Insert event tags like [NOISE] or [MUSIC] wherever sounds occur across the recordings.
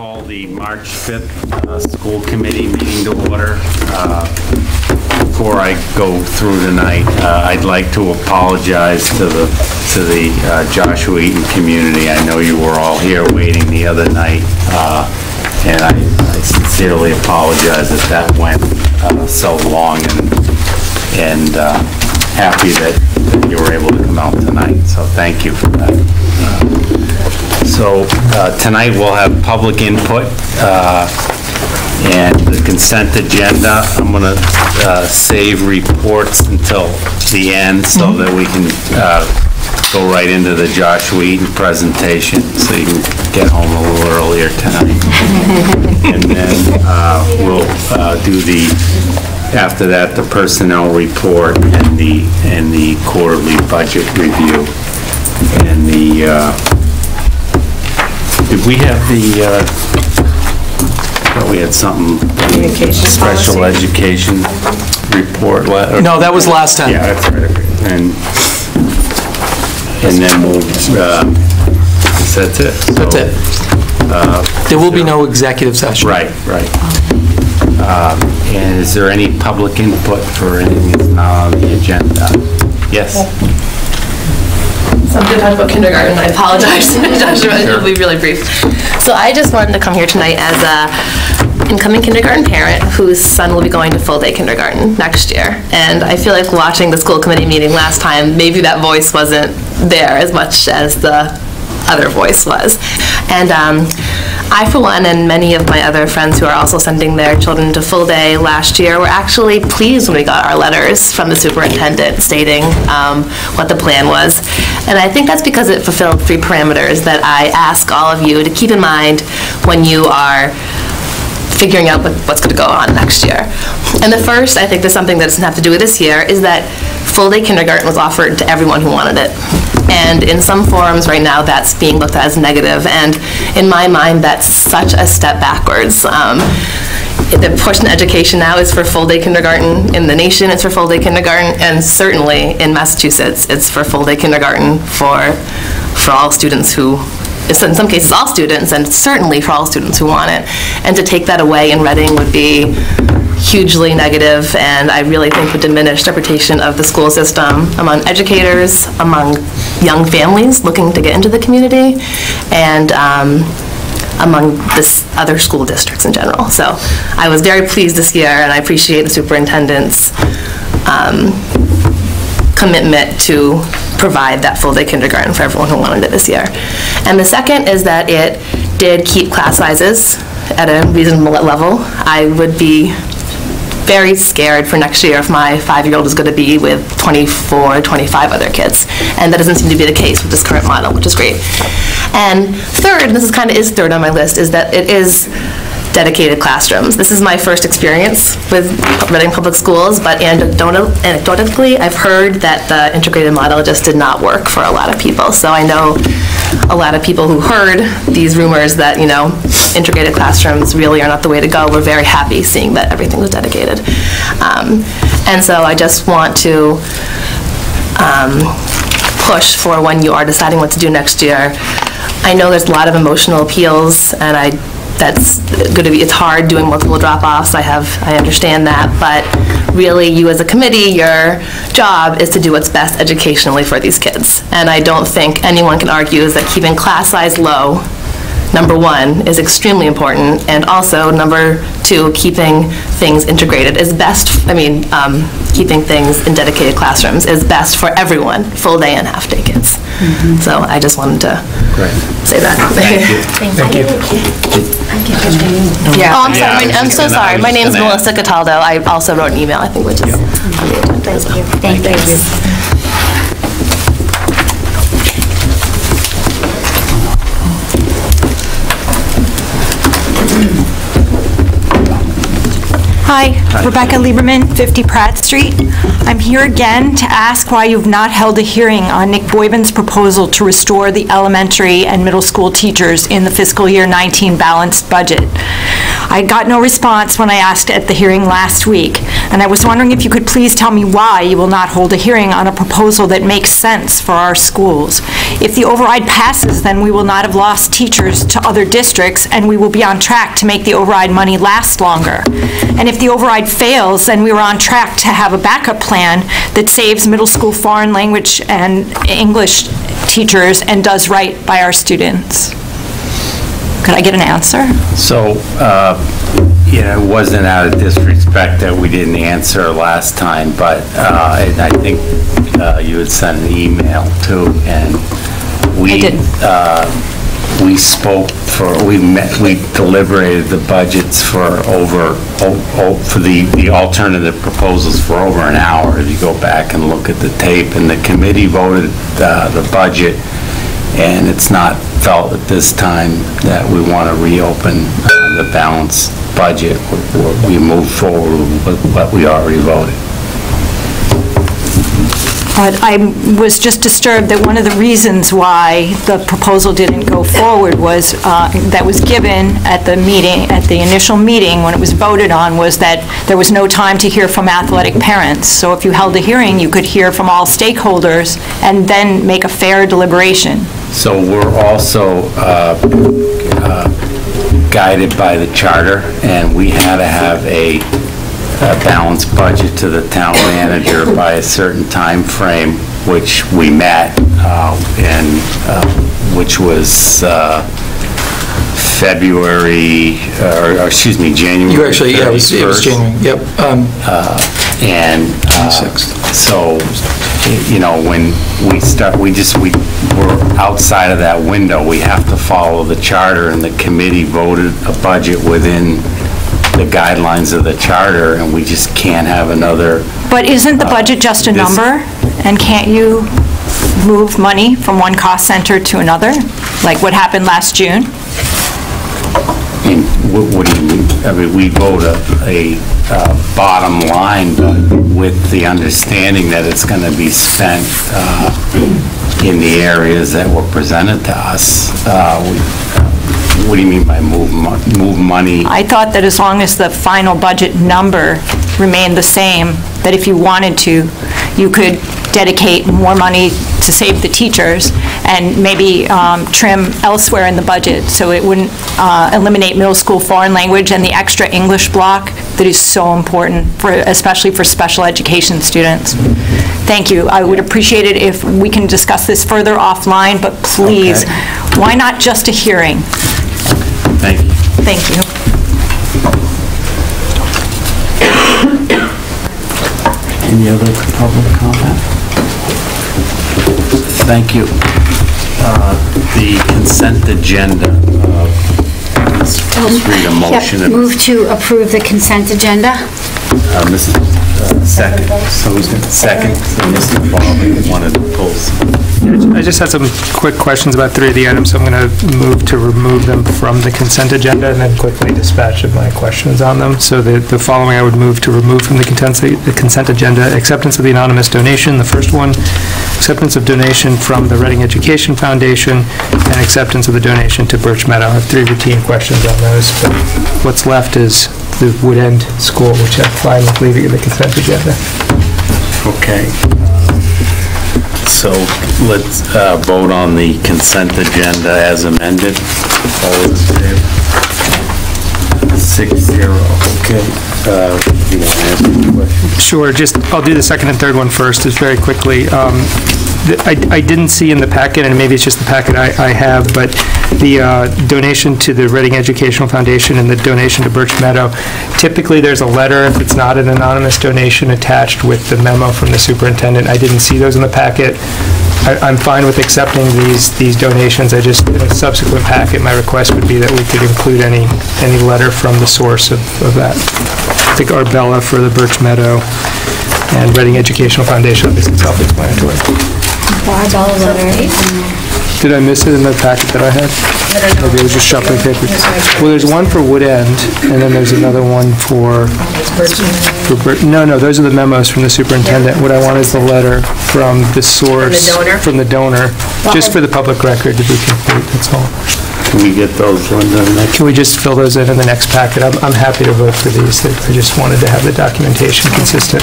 Call the March 5th uh, school committee meeting to order. Uh, Before I go through tonight, uh, I'd like to apologize to the, to the uh, Joshua Eaton community. I know you were all here waiting the other night, uh, and I I sincerely apologize that that went uh, so long, and and happy that you were able to come out tonight, so thank you for that. So uh, tonight we'll have public input uh, and the consent agenda. I'm going to save reports until the end so that we can uh, go right into the Joshua Eaton presentation, so you can get home a little earlier tonight. [LAUGHS] And then uh, we'll uh, do the, after that, the personnel report and the, and the quarterly budget review. And the, uh, did we have the, uh, thought we had something, special education report? le- No, that was last time. Yeah, that's right. And, and then we'll, uh, that's it. That's it. There will be no executive session. Right, right. Um, And is there any public input for anything that's not on the agenda? Yes? So I'm going to talk about kindergarten. I apologize, [LAUGHS] Joshua. It'll be really brief. So I just wanted to come here tonight as a incoming kindergarten parent whose son will be going to full-day kindergarten next year. And I feel like watching the school committee meeting last time, maybe that voice wasn't there as much as the other voice was. And um, I, for one, and many of my other friends who are also sending their children to full day last year, were actually pleased when we got our letters from the superintendent stating um, what the plan was. And I think that's because it fulfilled three parameters that I ask all of you to keep in mind when you are figuring out what- what's going to go on next year. And the first, I think there's something that doesn't have to do with this year, is that full-day kindergarten was offered to everyone who wanted it. And in some forums right now, that's being looked at as negative, and in my mind, that's such a step backwards. Um, The push in education now is for full-day kindergarten. In the nation, it's for full-day kindergarten, and certainly in Massachusetts, it's for full-day kindergarten for, for all students who in some cases all students, and certainly for all students who want it. And to take that away in Reading would be hugely negative, and I really think would diminish reputation of the school system among educators, among young families looking to get into the community, and um, among this other school districts in general. So I was very pleased this year, and I appreciate the superintendent's um, commitment to provide that full-day kindergarten for everyone who wanted it this year. And the second is that it did keep class sizes at a reasonable level. I would be very scared for next year if my five-year-old is going to be with 24, 25 other kids. And that doesn't seem to be the case with this current model, which is great. And third, and this is kind of is third on my list, is that it is dedicated classrooms. This is my first experience with Reading Public Schools, but anecdotal- anecdotally, I've heard that the integrated model just did not work for a lot of people. So I know a lot of people who heard these rumors that, you know, integrated classrooms really are not the way to go, were very happy seeing that everything was dedicated. Um, And so I just want to um, push for when you are deciding what to do next year. I know there's a lot of emotional appeals, and I, that's going to be, it's hard doing multiple drop-offs, I have, I understand that, but really, you as a committee, your job is to do what's best educationally for these kids. And I don't think anyone can argue is that keeping class size low number one, is extremely important, and also, number two, keeping things integrated is best, I mean, um, keeping things in dedicated classrooms is best for everyone, full-day and half-day kids. So I just wanted to Great. say that. Thank you. [LAUGHS] Yeah. Oh, I'm sorry, was I'm so sorry. My just name's gonna Melissa Cataldo. I also wrote an email, I think, which is on the agenda as well. Thank you. Hi, Rebecca Lieberman, 50 Pratt Street. I'm here again to ask why you've not held a hearing on Nick Boyben's proposal to restore the elementary and middle school teachers in the fiscal year 19 balanced budget. I got no response when I asked at the hearing last week, and I was wondering if you could please tell me why you will not hold a hearing on a proposal that makes sense for our schools. If the override passes, then we will not have lost teachers to other districts, and we will be on track to make the override money last longer. And if the override fails, then we were on track to have a backup plan that saves middle school foreign language and English teachers and does right by our students. Could I get an answer? So, uh, yeah, it wasn't out of disrespect that we didn't answer last time, but uh, and I think uh, you had sent an email too, and we... I did. We spoke for, we met, we deliberated the budgets for over, o- o- for the the alternative proposals for over an hour, if you go back and look at the tape, and the committee voted uh, the budget, and it's not felt at this time that we want to reopen uh, the balanced budget. We- We move forward with what we already voted. But I was just disturbed that one of the reasons why the proposal didn't go forward was, uh, that was given at the meeting, at the initial meeting, when it was voted on, was that there was no time to hear from athletic parents. So if you held a hearing, you could hear from all stakeholders and then make a fair deliberation. So we're also uh, uh, guided by the charter, and we had to have a a balanced budget to the town manager by a certain time frame, which we met, uh, and, uh, which was uh, February, or, or excuse me, January You actually, yeah, it was, it was 31st. January, yep. um, And uh, 26th. so, you know, when we start, we just, we, we're outside of that window. We have to follow the charter, and the committee voted a budget within the guidelines of the charter, and we just can't have another, But isn't the budget just a this- number? And can't you move money from one cost center to another, like what happened last June? I mean, what what do you mean? I mean, we vote a, a uh, bottom line, but with the understanding that it's going to be spent uh, in the areas that were presented to us. Uh, we- uh, What do you mean by move, move money? I thought that as long as the final budget number remained the same, that if you wanted to, you could dedicate more money to save the teachers and maybe um, trim elsewhere in the budget, so it wouldn't uh, eliminate middle school foreign language and the extra English block that is so important for, especially for special education students. Thank you. I would appreciate it if we can discuss this further offline, but please, Okay. why not just a hearing? Thank you. Thank you. Any other public comment? Thank you. Uh, The consent agenda, uh, let's let's read a motion. Yep, Move to approve the consent agenda. Uh, Mrs. uh, Second, so who's going second, so Mr. Farley wanted to pull some. I just had some quick questions about three of the items, so I'm going to move to remove them from the consent agenda and then quickly dispatch of my questions on them. So the the following, I would move to remove from the consent the consent agenda, acceptance of the anonymous donation, the first one, acceptance of donation from the Reading Education Foundation, and acceptance of the donation to Birch Meadow. I have three routine questions on those, but what's left is the Wood End School, which I'm fine with leaving in the consent agenda. Okay. So let's uh, vote on the consent agenda as amended. All those in favor? Six zero, okay. Uh, You want to ask any questions? Sure, just, I'll do the second and third one first, just very quickly. Um, the- I I didn't see in the packet, and maybe it's just the packet I I have, but the uh, donation to the Reading Educational Foundation and the donation to Birch Meadow, typically, there's a letter, if it's not an anonymous donation, attached with the memo from the superintendent. I didn't see those in the packet. I- I'm fine with accepting these these donations, I just, in a subsequent packet, my request would be that we could include any any letter from the source of of that. I think Arbella for the Birch Meadow and Reading Educational Foundation, obviously self-explanatory. Is in there. Did I miss it in the packet that I had? Maybe it was just shuffling papers. Well, there's one for Wood End, and then there's another one for... for Bur- No, no, those are the memos from the superintendent. What I want is the letter from the source... donor? From the donor, just for the public record to be complete, that's all. Can we get those on the next? Can we just fill those in in the next packet? I'm, I'm happy to vote for these, I just wanted to have the documentation consistent.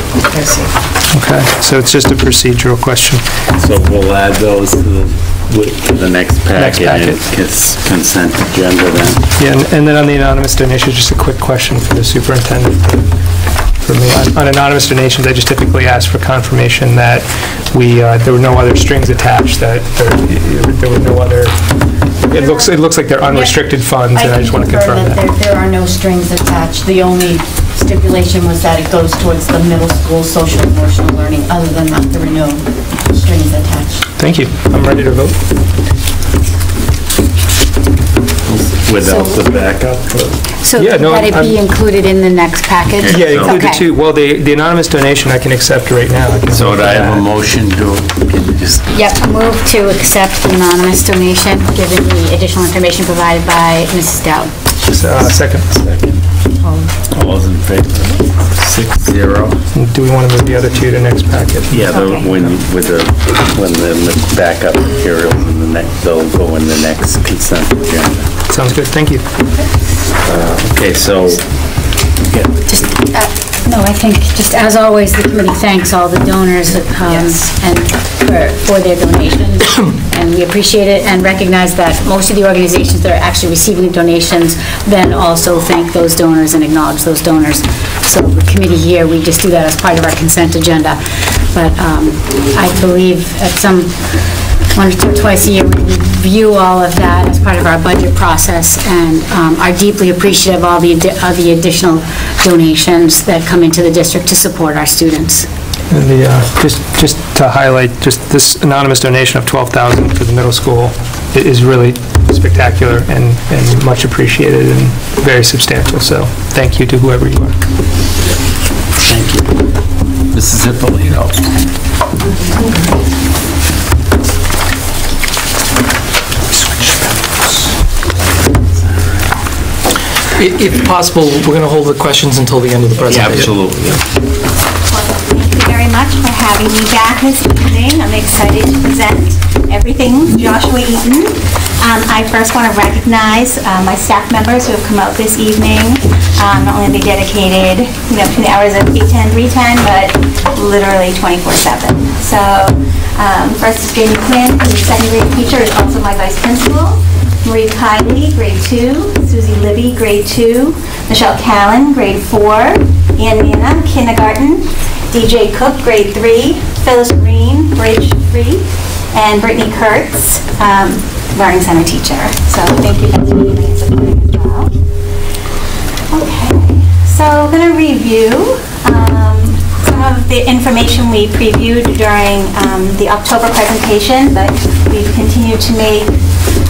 Okay, so it's just a procedural question. So we'll add those to the, with- to the next Next packet and packet. kiss- consent agenda then. Yeah, and- and then on the anonymous donations, just a quick question for the superintendent. For me, On- on anonymous donations, I just typically ask for confirmation that we, uh, there were no other strings attached, that there there were no other, it looks, it looks like they're unrestricted funds, and I just want to confirm that. there- There are no strings attached. The only stipulation was that it goes towards the middle school social emotional learning. Other than that, there were no strings attached. Thank you, I'm ready to vote. Without So- the backup? So Yeah, no, that it be I'm- included in the next package? Yeah, include the Okay. two, well, the the anonymous donation I can accept right now. I So vote would I have a motion to, can you just, Yep, move to accept the anonymous donation, given the additional information provided by Mrs. Dowd. Uh, Second. All those in favor? Six zero? Do we want to move the other two to next packet? Yeah, the, when, with the, when the backup materials in the next, they'll go in the next consent agenda. Sounds good, thank you. Okay, so, yeah, Just, uh, no, I think, just as always, the committee thanks all the donors um, and for for their donations, [COUGHS] and we appreciate it and recognize that most of the organizations that are actually receiving donations then also thank those donors and acknowledge those donors. So the committee here, we just do that as part of our consent agenda. But um, I believe at some, one or twice a year, we review all of that as part of our budget process and um, are deeply appreciative of all the addi- of the additional donations that come into the district to support our students. And the, uh, just, just to highlight, just this anonymous donation of 12,000 for the middle school i- is really spectacular and, and much appreciated and very substantial, so thank you to whoever you are. thank you. Mrs. Ippolito. I- If possible, we're going to hold the questions until the end of the presentation. absolutely. Thank you very much for having me back this evening. I'm excited to present everything Joshua Eaton. Um, I first want to recognize uh, my staff members who have come out this evening. Um, Not only are they dedicated, you know, between the hours of 8:10, 3:10, but literally 24/7. So um, first is Jamie Quinn, who's a second grade teacher, is also my vice principal. Marie Kiley, grade two. Susie Libby, grade two. Michelle Callan, grade four. Ann Nana, kindergarten. DJ Cook, grade three. Phyllis Green, grade three. And Brittany Kurtz, um, learning center teacher. So thank you guys for being as well. Okay, so I'm going to review um, some of the information we previewed during um, the October presentation, but we've continued to make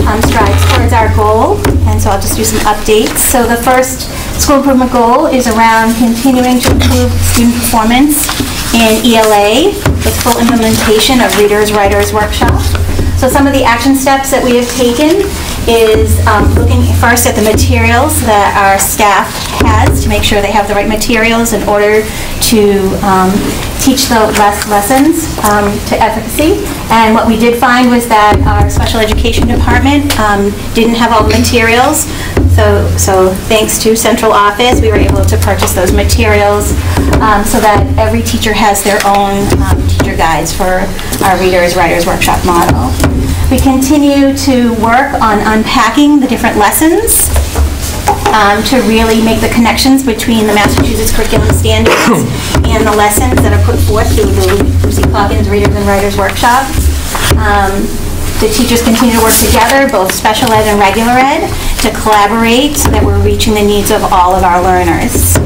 um, strides towards our goal, and so I'll just do some updates. So the first school improvement goal is around continuing to improve student performance in ELA with full implementation of Readers, Writers Workshop. So some of the action steps that we have taken is um, looking first at the materials that our staff has to make sure they have the right materials in order to um, teach the les- lessons um, to efficacy. And what we did find was that our special education department um, didn't have all the materials. So, so thanks to central office, we were able to purchase those materials um, so that every teacher has their own um, teacher guides for our Readers, Writers Workshop model. We continue to work on unpacking the different lessons um, to really make the connections between the Massachusetts curriculum standards [COUGHS] and the lessons that are put forth through the Lucy Calkins Readers and Writers Workshop. Um, The teachers continue to work together, both special ed and regular ed, to collaborate so that we're reaching the needs of all of our learners.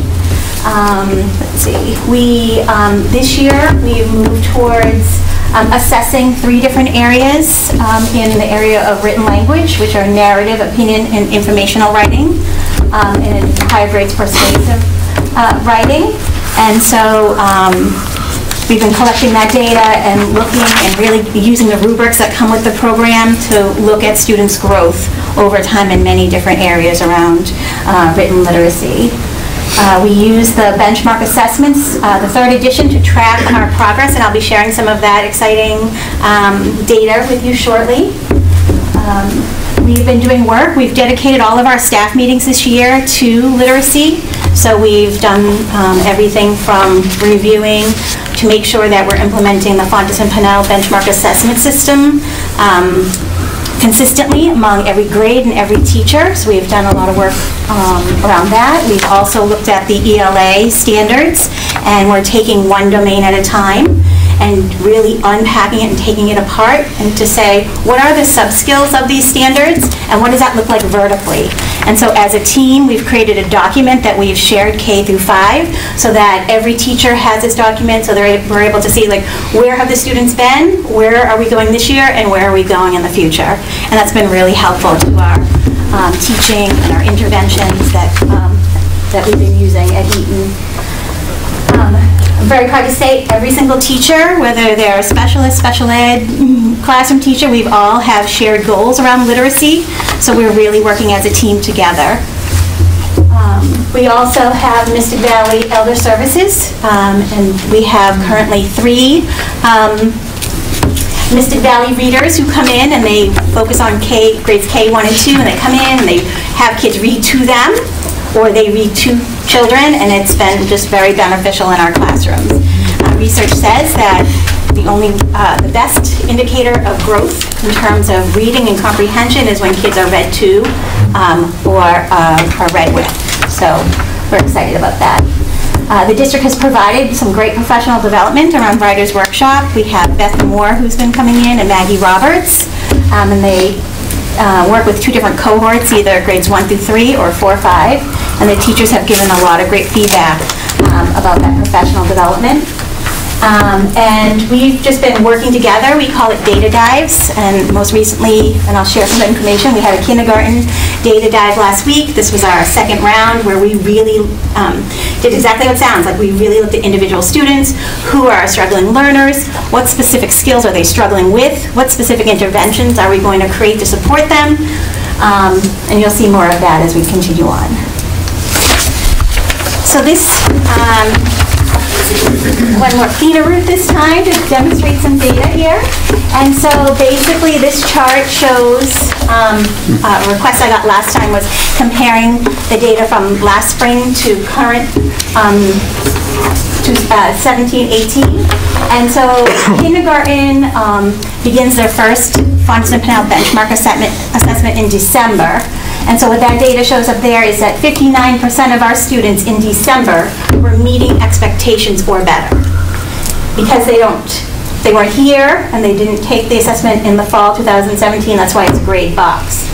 Um, Let's see, we, um, this year, we've moved towards um, assessing three different areas um, in the area of written language, which are narrative, opinion, and informational writing, um, and higher grades persuasive uh, writing. And so um, we've been collecting that data and looking and really using the rubrics that come with the program to look at students' growth over time in many different areas around uh, written literacy. Uh, We use the benchmark assessments, uh, the third edition, to track our progress, and I'll be sharing some of that exciting um, data with you shortly. Um, We've been doing work, we've dedicated all of our staff meetings this year to literacy. So we've done um, everything from reviewing to make sure that we're implementing the Fountas and Pinnell benchmark assessment system um, consistently among every grade and every teacher. So we've done a lot of work um, around that. We've also looked at the ELA standards, and we're taking one domain at a time and really unpacking it and taking it apart and to say, what are the sub-skills of these standards and what does that look like vertically? And so as a team, we've created a document that we've shared K through 5 so that every teacher has this document so they're, we're able to see like, where have the students been? Where are we going this year? And where are we going in the future? And that's been really helpful to our um, teaching and our interventions that, um, that we've been using at Eaton. Very proud to say, every single teacher, whether they're a specialist, special ed, [LAUGHS] classroom teacher, we've all have shared goals around literacy, so we're really working as a team together. Um, We also have Mystic Valley Elder Services, um, and we have currently three um, Mystic Valley readers who come in and they focus on K, grades K, 1 and 2, and they come in and they have kids read to them, or they read to children, and it's been just very beneficial in our classrooms. Uh, Research says that the only, uh, the best indicator of growth in terms of reading and comprehension is when kids are read to um, or uh, are read with. So we're excited about that. Uh, The district has provided some great professional development around Writers Workshop. We have Beth Moore, who's been coming in, and Maggie Roberts, Um, and they uh, work with two different cohorts, either grades one through three or four, or five, and the teachers have given a lot of great feedback um, about that professional development. Um, And we've just been working together, we call it data dives, and most recently, and I'll share some information, we had a kindergarten data dive last week. This was our second round where we really um, did exactly what sounds like. We really looked at individual students, who are our struggling learners, what specific skills are they struggling with, what specific interventions are we going to create to support them, Um, and you'll see more of that as we continue on. So this, um, one more cleaner route this time to demonstrate some data here. And so basically, this chart shows, um, a request I got last time was comparing the data from last spring to current, um, to uh, 17, 18. And so kindergarten um, begins their first Pinnell benchmark assessment assessment in December. And so what that data shows up there is that 59% of our students in December were meeting expectations or better. Because they don't, they weren't here and they didn't take the assessment in the fall 2017, that's why it's a grade box.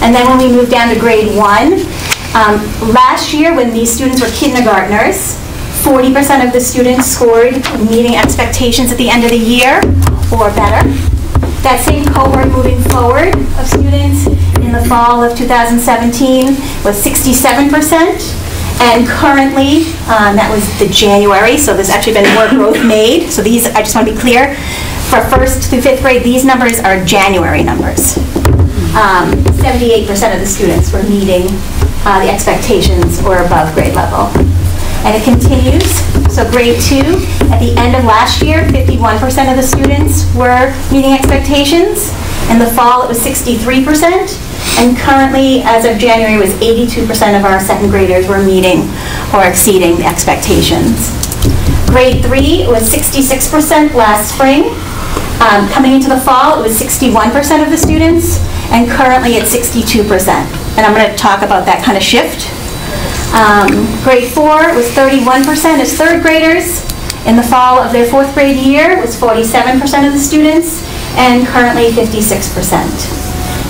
And then when we move down to grade one, um, last year when these students were kindergartners, 40% of the students scored meeting expectations at the end of the year or better. That same cohort moving forward of students in the fall of 2017 was 67%. And currently, um, that was the January, so there's actually been more growth [COUGHS] made. So these, I just want to be clear, for first through fifth grade, these numbers are January numbers. Um, 78% of the students were meeting uh, the expectations or above grade level. And it continues. So grade two, at the end of last year, 51% of the students were meeting expectations. In the fall, it was 63%. And currently, as of January, it was 82% of our second graders were meeting or exceeding the expectations. Grade three, was 66% last spring. Um, Coming into the fall, it was 61% of the students, and currently it's 62%. And I'm going to talk about that kind of shift. Um, Grade four was 31% as third graders. In the fall of their fourth grade year, was 47% of the students, and currently 56%.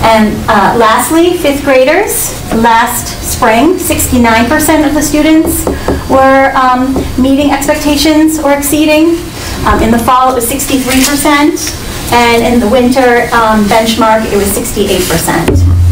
And uh, lastly, fifth graders, last spring, 69% of the students were um, meeting expectations or exceeding. Um, In the fall, it was 63%, and in the winter um, benchmark, it was 68%.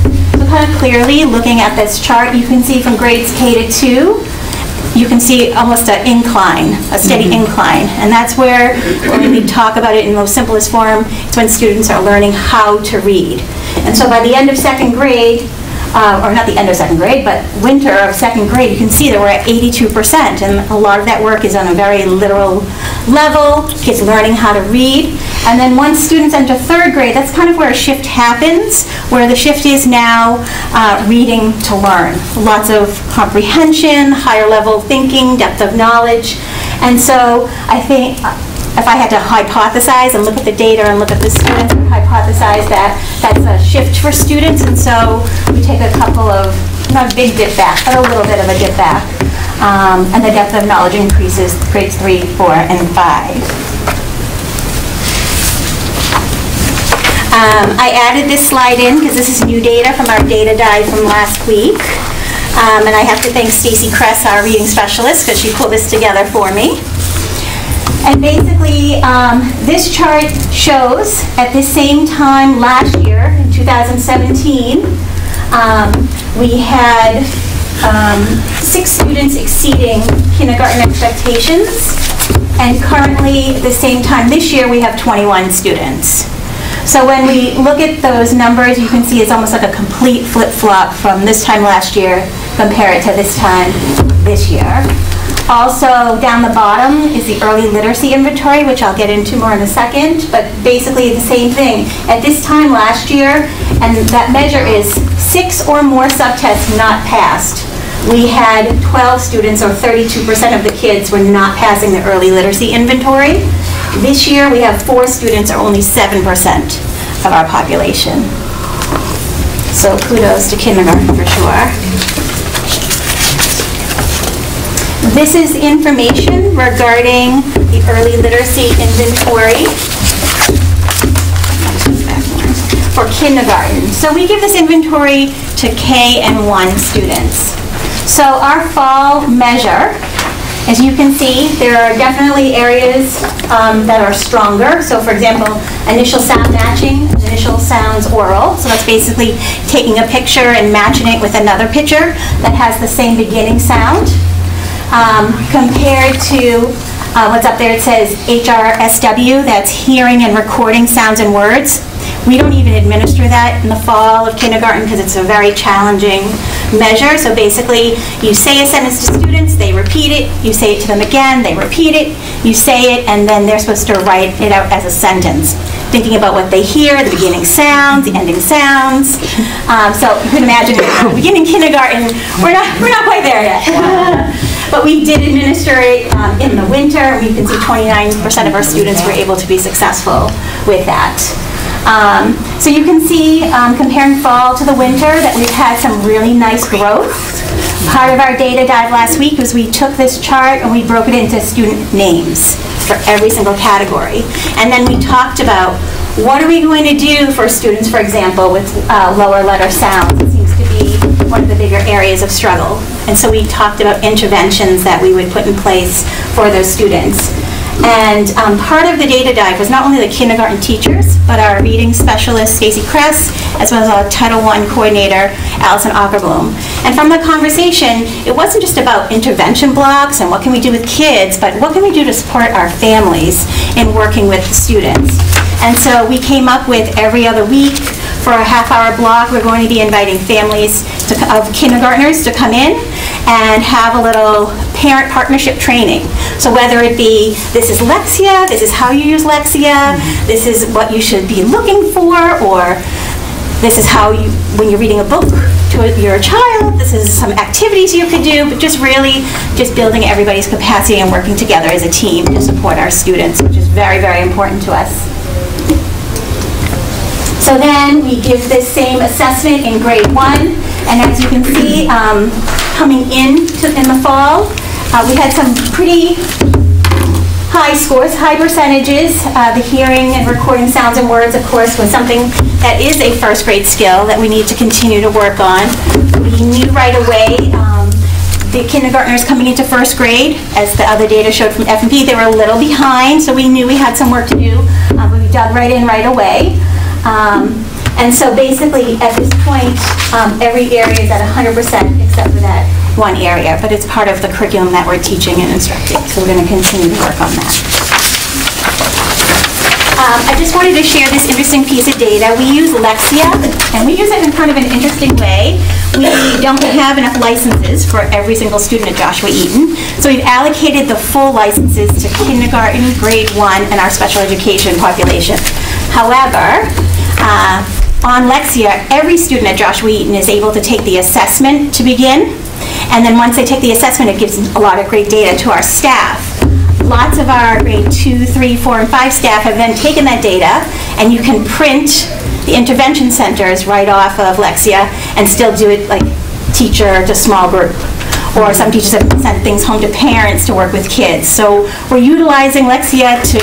So kind of clearly, looking at this chart, you can see from grades K to 2, you can see almost an incline, a steady incline. And that's where, when we talk about it in the most simplest form, it's when students are learning how to read. And so by the end of second grade, uh, or not the end of second grade, but winter of second grade, you can see that we're at 82%. And a lot of that work is on a very literal level, kids learning how to read. And then once students enter third grade, that's kind of where a shift happens, where the shift is now uh, reading to learn. Lots of comprehension, higher level thinking, depth of knowledge. And so I think uh, if I had to hypothesize and look at the data and look at the students, hypothesize that that's a shift for students. And so we take a couple of, not a big dip back, but a little bit of a dip back. Um, And the depth of knowledge increases grades three, four, and five. Um, I added this slide in because this is new data from our data dive from last week. Um, And I have to thank Stacy Kress, our reading specialist, because she pulled this together for me. And basically, um, this chart shows at the same time last year, in 2017, um, we had um, six students exceeding kindergarten expectations. And currently, at the same time this year, we have 21 students. So when we look at those numbers, you can see it's almost like a complete flip-flop from this time last year compared to this time this year. Also, down the bottom is the early literacy inventory, which I'll get into more in a second, but basically the same thing. At this time last year, and that measure is six or more subtests not passed. We had 12 students, or 32% of the kids, were not passing the early literacy inventory. This year, we have four students, or only 7% of our population. So kudos to kindergarten for sure. This is information regarding the early literacy inventory for kindergarten. So we give this inventory to K and 1 students. So our fall measure, as you can see, there are definitely areas um, that are stronger. So for example, initial sound matching, initial sounds oral. So that's basically taking a picture and matching it with another picture that has the same beginning sound um, compared to uh, what's up there, it says HRSW, that's hearing and recording sounds and words. We don't even administer that in the fall of kindergarten because it's a very challenging measure. So basically, you say a sentence to students, they repeat it, you say it to them again, they repeat it, you say it, and then they're supposed to write it out as a sentence, thinking about what they hear, the beginning sounds, the ending sounds. Um, so you can imagine, beginning kindergarten, we're not, we're not quite there yet. But we did administer it um, in the winter. We can see 29% of our students were able to be successful with that. Um, So you can see, um, comparing fall to the winter, that we've had some really nice growth. Part of our data dive last week was we took this chart and we broke it into student names for every single category. And then we talked about, what are we going to do for students, for example, with uh, lower letter sounds? It seems to be one of the bigger areas of struggle. And so we talked about interventions that we would put in place for those students. And um, part of the data dive was not only the kindergarten teachers, but our reading specialist, Stacy Kress, as well as our Title I coordinator, Allison Ackerbloom. And from the conversation, it wasn't just about intervention blocks and what can we do with kids, but what can we do to support our families in working with students. And so we came up with every other week, for a half-hour block, we're going to be inviting families to- of kindergartners to come in and have a little parent partnership training. So whether it be, this is Lexia, this is how you use Lexia, this is what you should be looking for, or this is how you, when you're reading a book to a- your child, this is some activities you could do, but just really, just building everybody's capacity and working together as a team to support our students, which is very, very important to us. So then we give this same assessment in grade one, and as you can see, um, coming in to, in the fall, uh, we had some pretty high scores, high percentages. Uh, The hearing and recording sounds and words, of course, was something that is a first grade skill that we need to continue to work on. We knew right away, um, the kindergartners coming into first grade, as the other data showed from F and P, they were a little behind, so we knew we had some work to do, uh, we dug right in right away. Um, And so basically, at this point, um, every area is at 100% except for that one area, but it's part of the curriculum that we're teaching and instructing, so we're going to continue to work on that. Um, I just wanted to share this interesting piece of data. We use Lexia, and we use it in kind of an interesting way. We don't have enough licenses for every single student at Joshua Eaton, so we've allocated the full licenses to kindergarten, grade one, and our special education population. However, uh, on Lexia, every student at Joshua Eaton is able to take the assessment to begin, and then once they take the assessment, it gives a lot of great data to our staff lots of our grade two, three, four, and five staff have then taken that data, and you can print the intervention centers right off of Lexia and still do it like teacher to small group. Or some teachers have sent things home to parents to work with kids. So we're utilizing Lexia to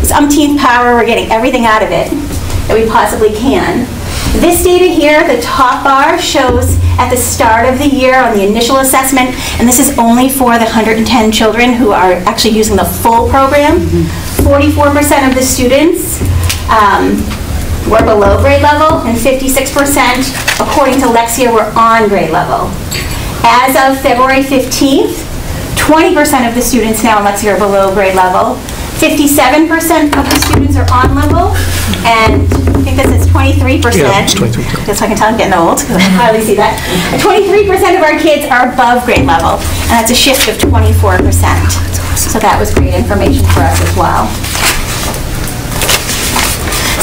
its umpteenth power, we're getting everything out of it that we possibly can. This data here, the top bar, shows at the start of the year on the initial assessment, and this is only for the 110 children who are actually using the full program. 44% of the students um, were below grade level, and 56%, according to Lexia, were on grade level. As of February 15th, 20% of the students now in Lexia are below grade level. 57% of the students are on level, and I think this is 23%. Yeah, it's 23. Just so I can tell I'm getting old, because I hardly see that. 23% of our kids are above grade level, and that's a shift of 24%. So that was great information for us as well.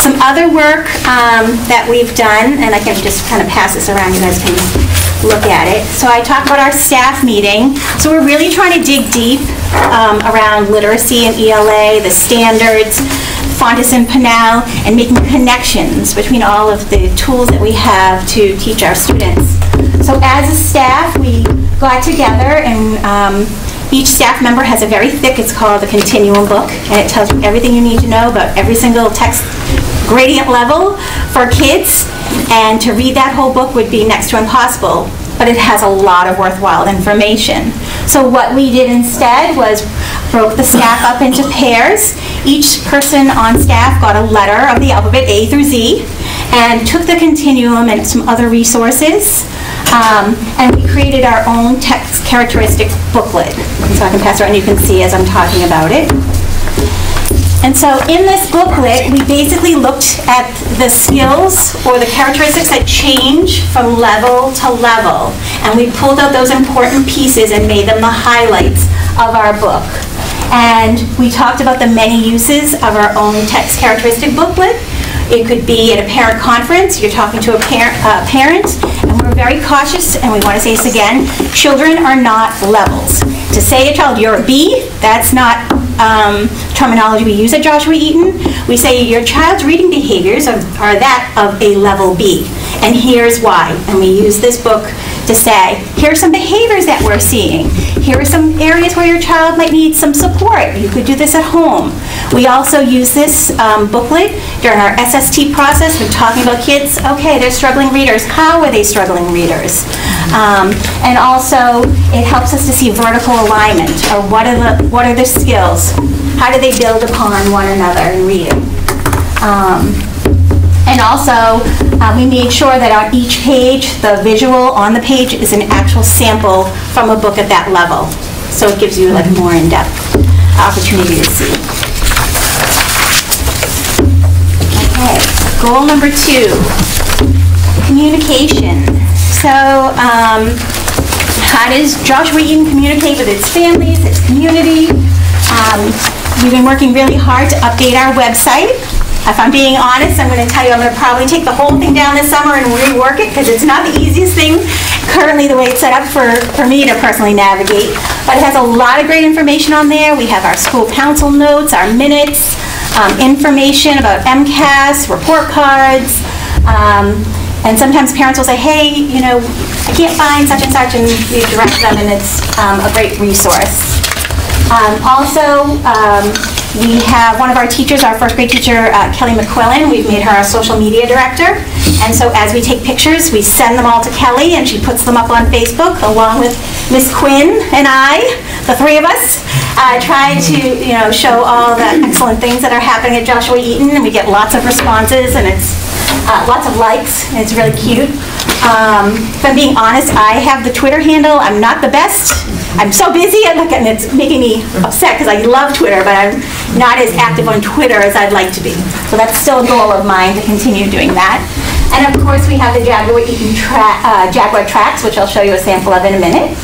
Some other work um, that we've done, and I can just kind of pass this around, you guys can look at it. So I talked about our staff meeting. So we're really trying to dig deep um, around literacy and ELA, the standards, Fountas and Pinnell, and making connections between all of the tools that we have to teach our students. So as a staff, we got together and um, each staff member has a very thick, it's called the Continuum Book, and it tells you everything you need to know about every single text gradient level for kids, and to read that whole book would be next to impossible, but it has a lot of worthwhile information. So what we did instead was broke the staff up into pairs. Each person on staff got a letter of the alphabet A through Z, and took the continuum and some other resources, um, and we created our own text characteristic booklet. So I can pass around, you can see as I'm talking about it. And so in this booklet, we basically looked at the skills or the characteristics that change from level to level. And we pulled out those important pieces and made them the highlights of our book. And we talked about the many uses of our own text characteristic booklet. It could be at a parent conference, you're talking to a parent, uh, parent, and we're very cautious, and we want to say this again, children are not levels. To say a child, you're a B, that's not um, terminology we use at Joshua Eaton. We say your child's reading behaviors are, are that of a level B, and here's why. And we use this book to say, here are some behaviors that we're seeing. Here are some areas where your child might need some support. You could do this at home. We also use this um, booklet during our SST process. We're talking about kids, okay, they're struggling readers. How are they struggling readers? Um, and also, it helps us to see vertical alignment, or what are the, what are the skills? How do they build upon one another in reading? Um, and also, uh, we made sure that on each page, the visual on the page is an actual sample from a book at that level. So it gives you like more in-depth opportunity to see. Okay, goal number two, communication. So, um, how does Joshua Eaton communicate with its families, its community? Um, We've been working really hard to update our website. If I'm being honest, I'm going to tell you, I'm going to probably take the whole thing down this summer and rework it because it's not the easiest thing currently the way it's set up for, for me to personally navigate. But it has a lot of great information on there. We have our school council notes, our minutes, um, information about MCAS, report cards. Um, and sometimes parents will say, hey, you know, I can't find such and such, and we direct them, and it's um, a great resource. Um, Also, um, we have one of our teachers, our first grade teacher, uh, Kelly McQuillan, we've made her our social media director. And so as we take pictures, we send them all to Kelly, and she puts them up on Facebook, along with Miss Quinn and I, the three of us, uh, try to, you know, show all the excellent things that are happening at Joshua Eaton, and we get lots of responses, and it's uh, lots of likes, and it's really cute. Um, If I'm being honest, I have the Twitter handle. I'm not the best. I'm so busy, and it's making me upset because I love Twitter, but I'm not as active on Twitter as I'd like to be. So that's still a goal of mine to continue doing that. And of course, we have the Jaguar tra- uh, Jaguar tracks, which I'll show you a sample of in a minute.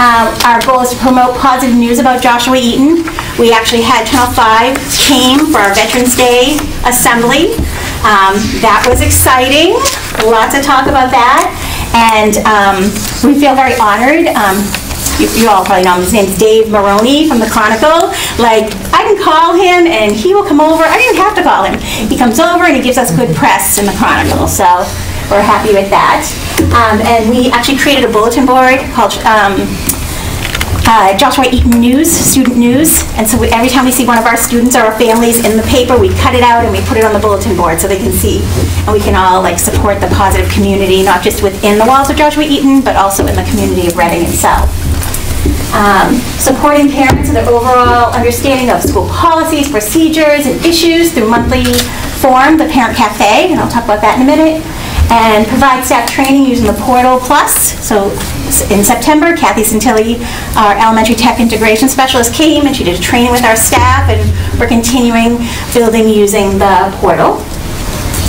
Um, Our goal is to promote positive news about Joshua Eaton. We actually had Channel 5 came for our Veterans Day assembly. Um, That was exciting, lots of talk about that, and um, we feel very honored. Um, You you all probably know him, his name's Dave Maroney from the Chronicle. Like, I can call him and he will come over, I don't even have to call him. He comes over and he gives us good press in the Chronicle, so we're happy with that. Um, And we actually created a bulletin board called um, uh, Joshua Eaton News, Student News, and so we- every time we see one of our students or our families in the paper, we cut it out and we put it on the bulletin board so they can see, and we can all like support the positive community, not just within the walls of Joshua Eaton, but also in the community of Reading itself. Um, Supporting parents in their overall understanding of school policies, procedures, and issues through monthly form, the Parent Cafe, and I'll talk about that in a minute, and provide staff training using the Portal Plus. So in September, Kathy Santilli, our elementary tech integration specialist, came and she did a training with our staff, and we're continuing building using the portal.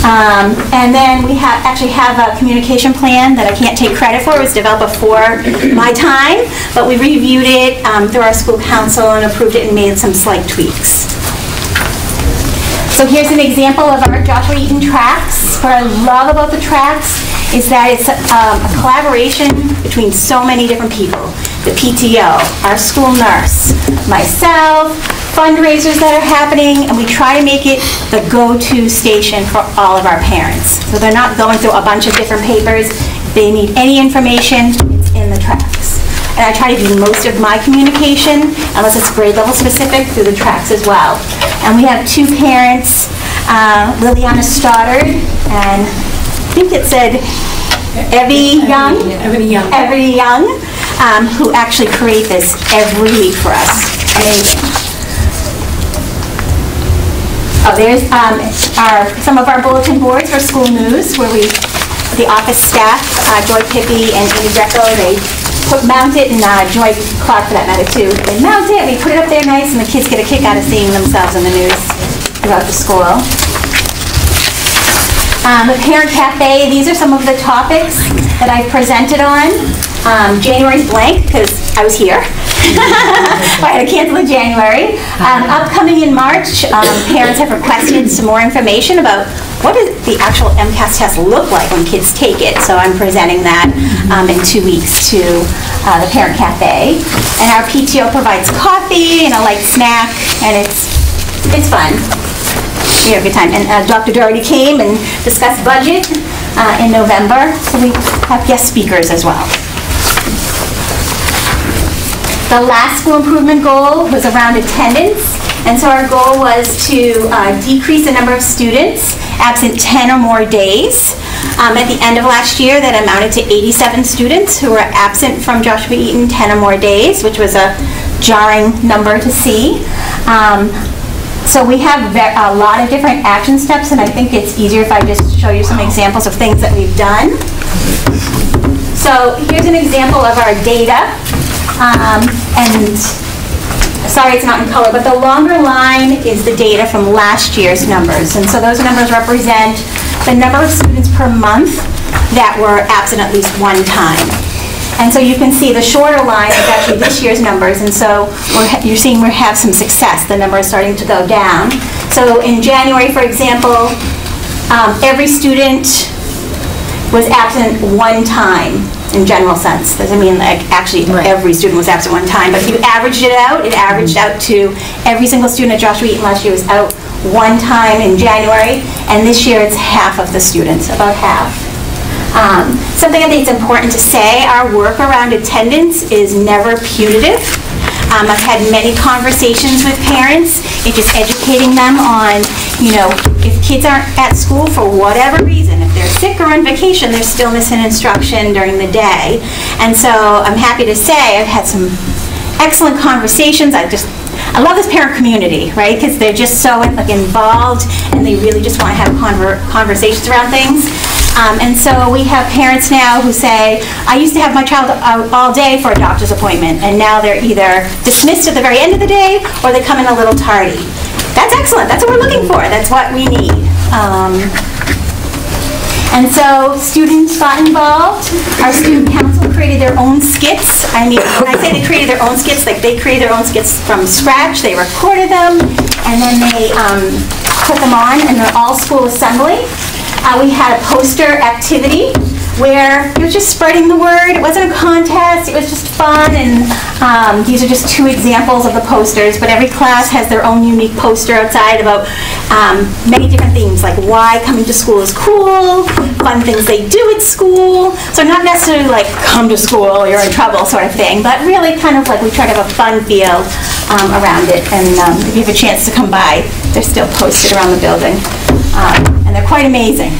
Um, And then we actually have a communication plan that I can't take credit for, it was developed before my time, but we reviewed it um, through our school council and approved it and made some slight tweaks. So here's an example of our Joshua Eaton tracks. What I love about the tracks is that it's um, a collaboration between so many different people. The PTO, our school nurse, myself, fundraisers that are happening, and we try to make it the go-to station for all of our parents. So they're not going through a bunch of different papers. If they need any information, it's in the tracks. And I try to do most of my communication, unless it's grade level specific, through the tracks as well. And we have two parents, uh, Liliana Stoddard, and I think it said Evie Young? Evie Young. Evie Young, um, who actually create this every week for us. Amazing. Oh, there's um, our, some of our bulletin boards for school news, where we, the office staff, uh, Joy Pippi and Amy Greco, they put, mount it, and uh, Joy Clark for that matter too. They mount it, we put it up there nice, and the kids get a kick out of seeing themselves in the news throughout the school. Um, The Parent Cafe, these are some of the topics that I've presented on. Um, January's blank, because I was here. I had to cancel in January. Um, Upcoming in March, um, parents have requested some more information about what does the actual MCAS test look like when kids take it. So I'm presenting that um, in two weeks to uh, the Parent Cafe. And our PTO provides coffee and a light snack, and it's, it's fun we have a good time. And uh, Dr. Doherty came and discussed budget uh, in November, so we have guest speakers as well. The last school improvement goal was around attendance, and so our goal was to uh, decrease the number of students absent 10 or more days. Um, At the end of last year, that amounted to 87 students who were absent from Joshua Eaton 10 or more days, which was a jarring number to see. Um, so we have ve- a lot of different action steps, and I think it's easier if I just show you some examples of things that we've done. So here's an example of our data, um, and sorry it's not in color, but the longer line is the data from last year's numbers. And so those numbers represent the number of students per month that were absent at least one time. And so you can see the shorter line is actually this year's numbers, and so you're seeing we have some success. The number is starting to go down. So in January, for example, um, every student was absent one time in general sense. Doesn't mean like actually every student was absent one time, but if you averaged it out, it averaged out to every single student at Joshua Eaton last year was out one time in January, and this year it's half of the students, about half. Um, Something I think it's important to say, our work around attendance is never punitive. Um, I've had many conversations with parents, it's just educating them on, you know, if kids aren't at school for whatever reason, sick or on vacation, they're still missing instruction during the day. And so I'm happy to say I've had some excellent conversations. I just, I love this parent community, right? Because they're just so like involved and they really just want to have conver- conversations around things. Um, And so we have parents now who say, I used to have my child out all day for a doctor's appointment, and now they're either dismissed at the very end of the day, or they come in a little tardy. That's excellent, that's what we're looking for, that's what we need. Um, and so students got involved. Our student council created their own skits. I mean, when I say they created their own skits, like they created their own skits from scratch. They recorded them and then they um, put them on in the all-school assembly. Uh, We had a poster activity where was just spreading the word. It wasn't a contest, it was just fun, and um, these are just two examples of the posters, but every class has their own unique poster outside about um, many different themes, like why coming to school is cool, fun things they do at school, so not necessarily like, come to school, you're in trouble sort of thing, but really kind of like we try to have a fun feel um, around it, and um, if you have a chance to come by, they're still posted around the building, Um, and they're quite amazing.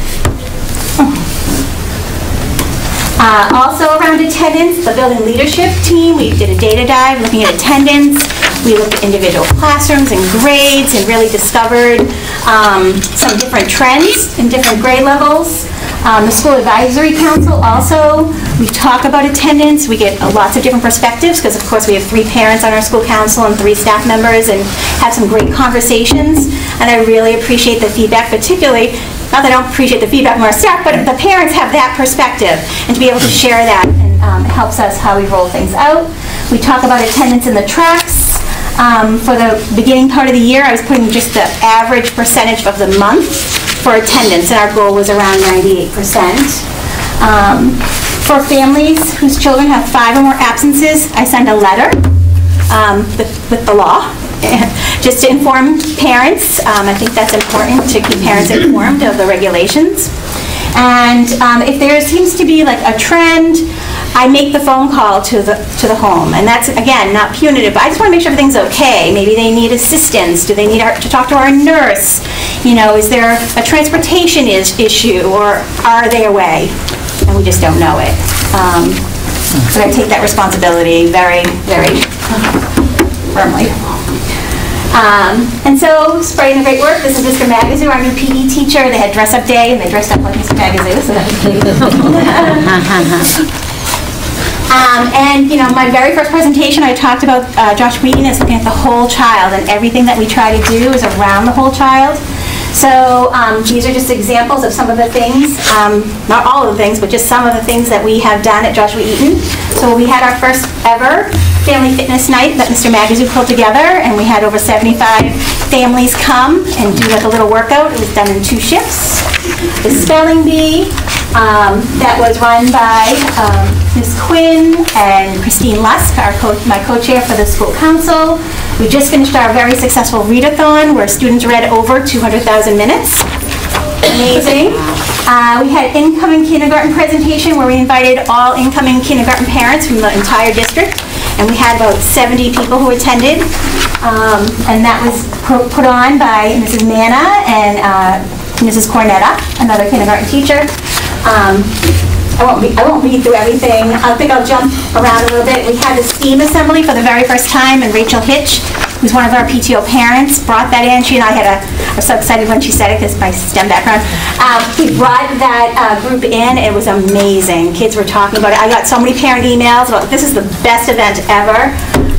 Uh, Also around attendance, the building leadership team, we did a data dive looking at attendance. We looked at individual classrooms and grades and really discovered um, some different trends in different grade levels. Um, The school advisory council also, we talk about attendance, we get uh, lots of different perspectives, because of course we have three parents on our school council and three staff members, and have some great conversations. And I really appreciate the feedback, particularly not that I don't appreciate the feedback from our staff, but the parents have that perspective, and to be able to share that and, um, helps us how we roll things out. We talk about attendance in the tracks. Um, For the beginning part of the year, I was putting just the average percentage of the month for attendance, and our goal was around 98%. Um, For families whose children have five or more absences, I send a letter um, with with the law, [LAUGHS] just to inform parents. Um, I think that's important, to keep parents informed of the regulations. And um, if there seems to be like a trend, I make the phone call to the, to the home. And that's, again, not punitive, but I just want to make sure everything's okay. Maybe they need assistance, do they need our- to talk to our nurse? You know, is there a transportation is- issue, or are they away? And we just don't know it. Um, So I take that responsibility very, very firmly. Um, And so, spreading the great work, this is Mr. Magazoo, our new PE teacher. They had dress-up day, and they dressed up like Mr. Magazoo, so. [LAUGHS] Um, And, you know, my very first presentation, I talked about uh, Joshua Eaton is looking at the whole child, and everything that we try to do is around the whole child. So um, these are just examples of some of the things, um, not all of the things, but just some of the things that we have done at Joshua Eaton. So we had our first ever family fitness night that Mr. Magazoo pulled together, and we had over 75 families come and do like a little workout. It was done in two shifts. The spelling bee, um, that was run by um, Ms. Quinn and Christine Lusk, our co- my co-chair for the school council. We just finished our very successful readathon, where students read over 200,000 minutes. Amazing. Uh, We had an incoming kindergarten presentation, where we invited all incoming kindergarten parents from the entire district, and we had about 70 people who attended. Um, And that was pu- put on by Mrs. Manna and uh, Mrs. Cornetta, another kindergarten teacher. Um, I won't, re- I won't read through everything. I think I'll jump around a little bit. We had the STEAM assembly for the very first time, and Rachel Hitch, who's one of our PTO parents, brought that in. She and I had a, I was so excited when she said it, because my STEM background. Um, We brought that uh, group in, it was amazing. Kids were talking about it. I got so many parent emails about, this is the best event ever.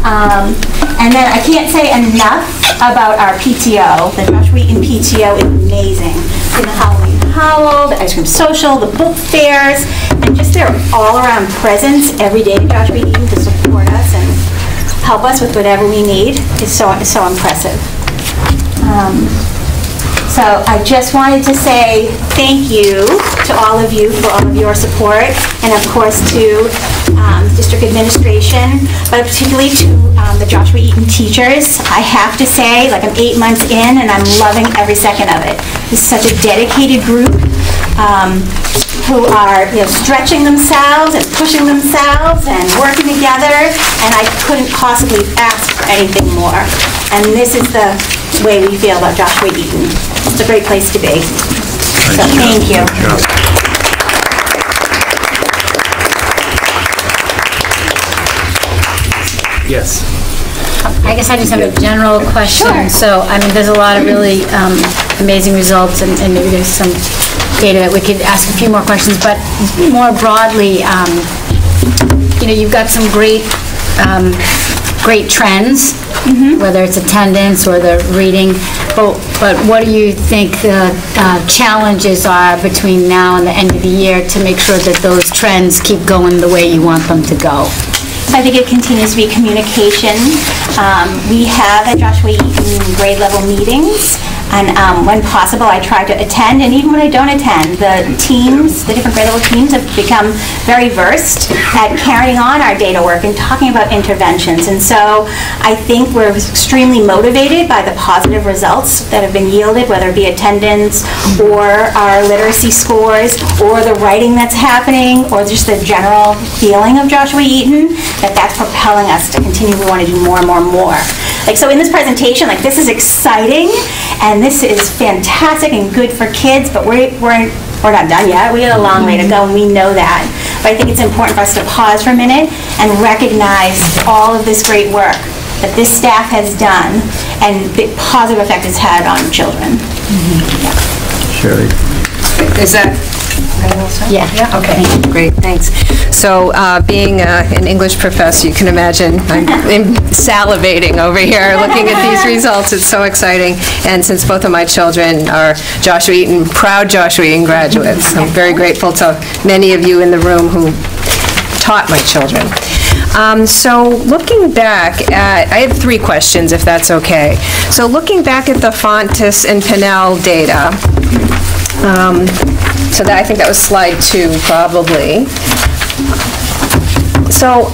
Um, And then I can't say enough about our PTO. The Joshua Eaton PTO is amazing. In the Halloween The ice cream social, the book fairs, and just their all-around presence every day. At Joshua Eaton to support us and help us with whatever we need. Is so, so impressive. Um, So I just wanted to say thank you to all of you for all of your support, and of course to um, district administration, but particularly to um, the Joshua Eaton teachers. I have to say, like, I'm eight months in, and I'm loving every second of it. This is such a dedicated group um, who are, you know, stretching themselves and pushing themselves and working together, and I couldn't possibly ask for anything more. And this is the way we feel about Joshua Eaton. It's a great place to be. So, thank you. Yes. I guess I just have a general question. Sure. So, I mean, there's a lot of really um, amazing results, and and maybe there's some data that we could ask a few more questions, but more broadly, um, you know, you've got some great, um, great trends, whether it's attendance or the reading, but, but what do you think the uh, challenges are between now and the end of the year to make sure that those trends keep going the way you want them to go? I think it continues to be communication. Um, We have at Joshua Eaton grade level meetings, and um, when possible, I try to attend, and even when I don't attend, the teams, the different grade level teams have become very versed at carrying on our data work and talking about interventions. And so I think we're extremely motivated by the positive results that have been yielded, whether it be attendance or our literacy scores, or the writing that's happening, or just the general feeling of Joshua Eaton, that that's propelling us to continue, we want to do more and more and more. Like, so in this presentation, like, this is exciting, and this is fantastic and good for kids, but we're, we're, we're not done yet. We have a long way to go, and we know that. But I think it's important for us to pause for a minute and recognize all of this great work that this staff has done and the positive effect it's had on children. Sherry, Is that? Yeah. Okay, great, thanks. So, uh, being uh, an English professor, you can imagine, I'm [LAUGHS] I'm salivating over here, [LAUGHS] looking at these results, it's so exciting. And since both of my children are Joshua Eaton, proud Joshua Eaton graduates, I'm very grateful to many of you in the room who taught my children. Um, So looking back at, I have three questions, if that's okay. So looking back at the Fountas and Pinnell data, um, so that, I think that was slide two, probably. So,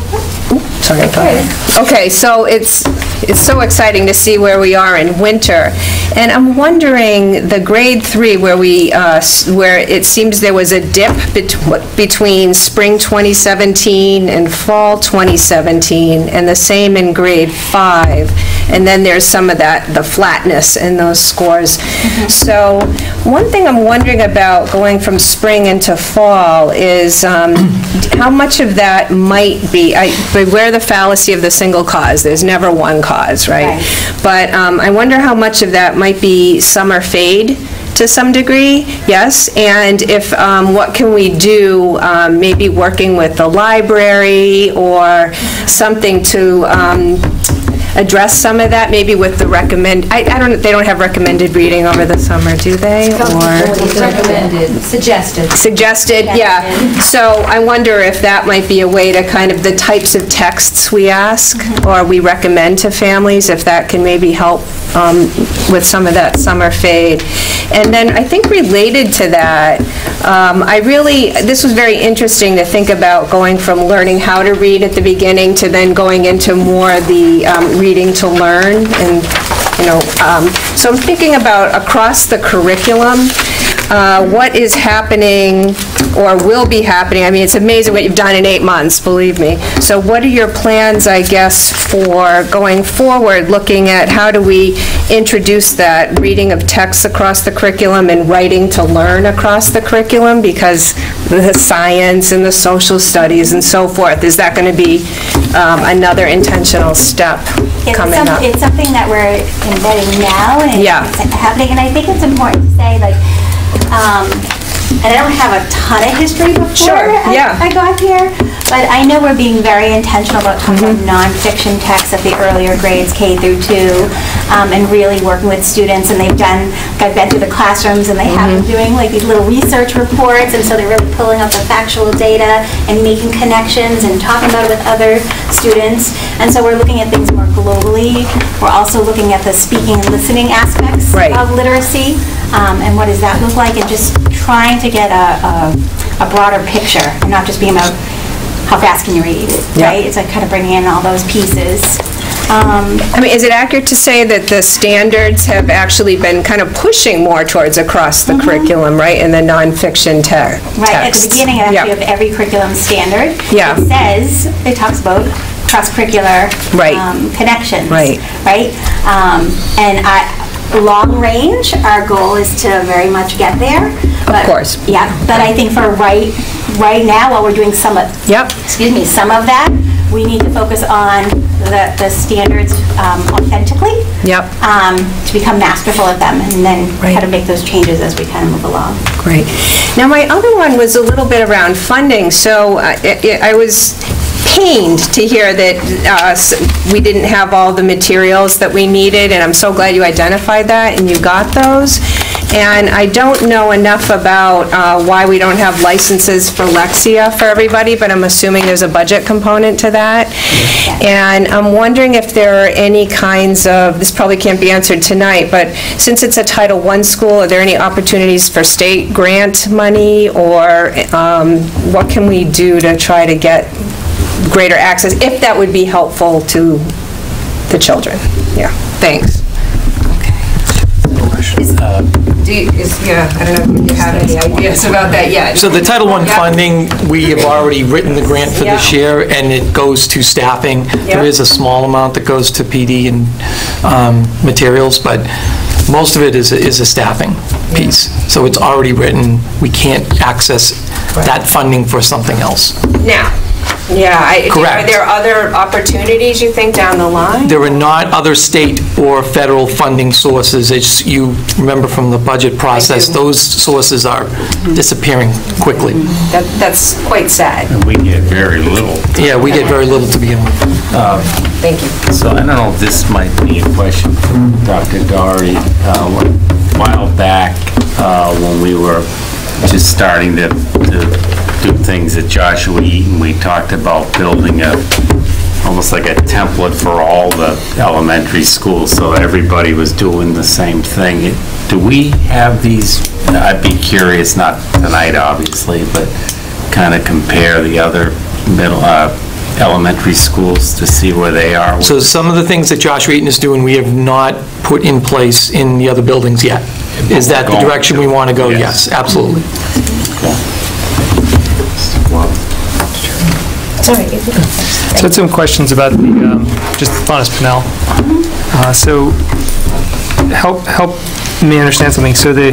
sorry, ahead. Okay, so it's, it's so exciting to see where we are in winter. And I'm wondering, the grade three, where we, uh, where it seems there was a dip bet- between spring 2017 and fall 2017, and the same in grade five. And then there's some of that, the flatness in those scores. So, one thing I'm wondering about going from spring into fall is um, how much of that might be, I beware the fallacy of the single cause, there's never one cause, right? Right. But um, I wonder how much of that might be summer fade to some degree, yes? And if, um, what can we do, um, maybe working with the library or something to um, address some of that, maybe with the recommend, I I don't, they don't have recommended reading over the summer, do they? Or Recommended, suggested. Suggested, yeah. So I wonder if that might be a way to kind of, the types of texts we ask or we recommend to families, if that can maybe help um, with some of that summer fade. And then I think related to that, um, I really, this was very interesting to think about going from learning how to read at the beginning to then going into more the um, reading to learn and you know, um, so I'm thinking about across the curriculum, uh, what is happening or will be happening? I mean, it's amazing what you've done in eight months, believe me. So what are your plans, I guess, for going forward, looking at how do we introduce that reading of texts across the curriculum and writing to learn across the curriculum? Because the science and the social studies and so forth, is that going to be um, another intentional step It's coming some- up? It's something that we're embedding now, and Yeah. it's happening, and I think it's important to say, like, um, and I don't have a ton of history before Sure, I- yeah. I got here, but I know we're being very intentional about talking Mm-hmm. about nonfiction texts at the earlier grades, K through two, um, and really working with students, and they've done, like, I've been to the classrooms, and they have Mm-hmm. been doing, like, these little research reports, and so they're really pulling up the factual data and making connections and talking about it with other students, and so we're looking at things more globally. We're also looking at the speaking and listening aspects Right. of literacy, um, and what does that look like, and just trying to get a, a- a broader picture, and not just being about how fast can you read, Yeah. right? It's like kind of bringing in all those pieces. Um, I mean, is it accurate to say that the standards have actually been kind of pushing more towards across the curriculum, right, in the nonfiction te- texts? Right, at the beginning, Yeah. actually, of every curriculum standard. Yeah. It says, it talks about cross-curricular. Right. um, Connections. Right. Right? Um, And I, long range, our goal is to very much get there. Of course. Yeah, but I think for right, right now, while we're doing some of. Yep. Excuse me, some of that, we need to focus on the, the standards um, authentically. Yep. um, To become masterful at them, and then Right. kind of make those changes as we kind of move along. Great. Now, my other one was a little bit around funding, so uh, I I was pained to hear that uh, we didn't have all the materials that we needed, and I'm so glad you identified that and you got those. And I don't know enough about uh, why we don't have licenses for Lexia for everybody, but I'm assuming there's a budget component to that. And I'm wondering if there are any kinds of, this probably can't be answered tonight, but since it's a Title I school, are there any opportunities for state grant money, or um, what can we do to try to get greater access, if that would be helpful to the children? Yeah, thanks. Do you, is, yeah, I don't know if you have any ideas about that yet. So the Title I Yeah. funding, we have already written the grant for this year, and it goes to staffing. There Yeah. is a small amount that goes to PD and um, materials, but most of it is, a- is a staffing piece. So it's already written, we can't access that funding for something else. Now, yeah, I, are Correct. there other opportunities you think down the line? There are not other state or federal funding sources. It's, you remember from the budget process, do. those sources are disappearing quickly. That, that's quite sad. We get very little. Yeah, we get very little to begin with. Thank you. So I don't know if this might be a question for Dr. Doherty. Uh, A while back, uh, when we were just starting to to do things at Joshua Eaton, we talked about building a, almost like a template for all the elementary schools, so everybody was doing the same thing. Do we have these, I'd be curious, not tonight, obviously, but kind of compare the other middle, uh, elementary schools to see where they are? with So some of the things that Joshua Eaton is doing, we have not put in place in the other buildings yet. Is that the direction we want to go? Yes. Yes, absolutely. So I had some questions about the, um, just Fountas Pinnell. Uh, So help, help me understand something. So the,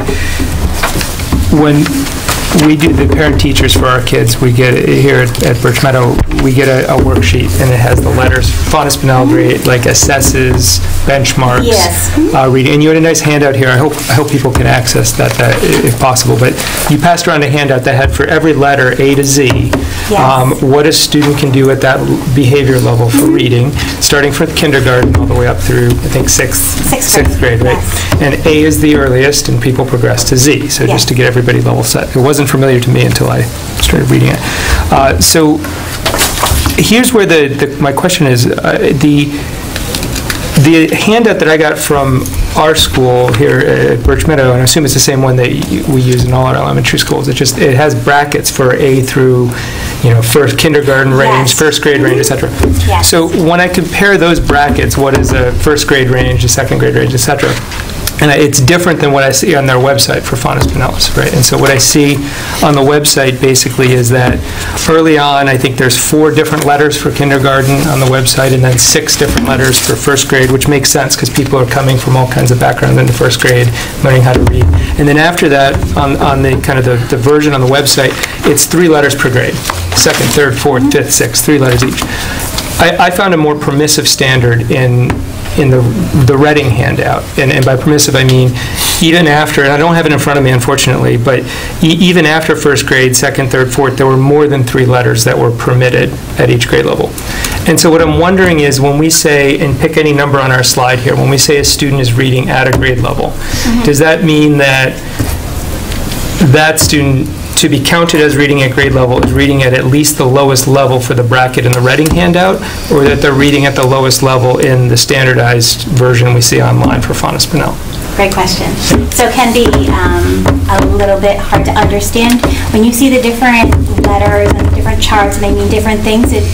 when we do the parent teachers for our kids, we get, it here at at Birch Meadow, we get a a worksheet and it has the letters, Fountas grade, like assesses, benchmarks. Yes. uh, reading. And you had a nice handout here. I hope, I hope people can access that, that i- if possible. But you passed around a handout that had for every letter, A to Z, um, what a student can do at that l- behavior level for reading, starting from kindergarten all the way up through, I think, sixth, Sixth sixth grade, grade, right? yes. And A is the earliest, and people progress to Z. So just to get everybody level set. It wasn't familiar to me until I started reading it. Uh, So here's where the, the- my question is, uh, the, the handout that I got from our school here at Birch Meadow, and I assume it's the same one that we use in all our elementary schools, it just, it has brackets for A through, you know, first kindergarten range, Yes. first grade range, et cetera. Yes. So when I compare those brackets, what is a first grade range, a second grade range, et cetera, and it's different than what I see on their website for Fountas Pinnell, right? And so what I see on the website basically is that early on, I think there's four different letters for kindergarten on the website, and then six different letters for first grade, which makes sense, because people are coming from all kinds of backgrounds into first grade, learning how to read. And then after that, on, on the, kind of the, the version on the website, it's three letters per grade, second, third, fourth, fifth, sixth, three letters each. I, I found a more permissive standard in, in the, the Reading handout. And, and by permissive, I mean, even after, and I don't have it in front of me unfortunately, but e- even after first grade, second, third, fourth, there were more than three letters that were permitted at each grade level. And so what I'm wondering is, when we say, and pick any number on our slide here, when we say a student is reading at a grade level, mm-hmm. does that mean that that student, to be counted as reading at grade level, is reading at at least the lowest level for the bracket in the Reading handout, or that they're reading at the lowest level in the standardized version we see online for Fountas Pinnell? Great question. So can be um, a little bit hard to understand. When you see the different letters and the different charts, and they mean different things, it,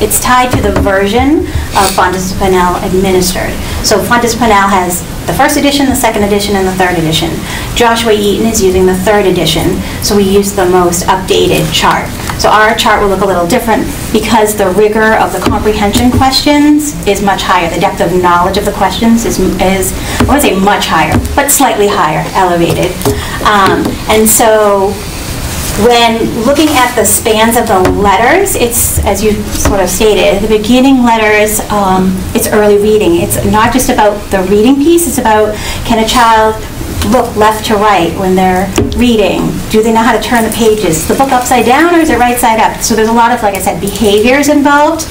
it's tied to the version of Fountas Pinnell administered. So Fountas Pinnell has the first edition, the second edition, and the third edition. Joshua Eaton is using the third edition, so we use the most updated chart. So our chart will look a little different because the rigor of the comprehension questions is much higher. The depth of knowledge of the questions is, is I wouldn't say much higher, but slightly higher, elevated. Um, And so when looking at the spans of the letters, it's, as you sort of stated, the beginning letters, um, it's early reading. It's not just about the reading piece, it's about, can a child look left to right when they're reading? Do they know how to turn the pages? The book upside down or is it right side up? So there's a lot of, like I said, behaviors involved,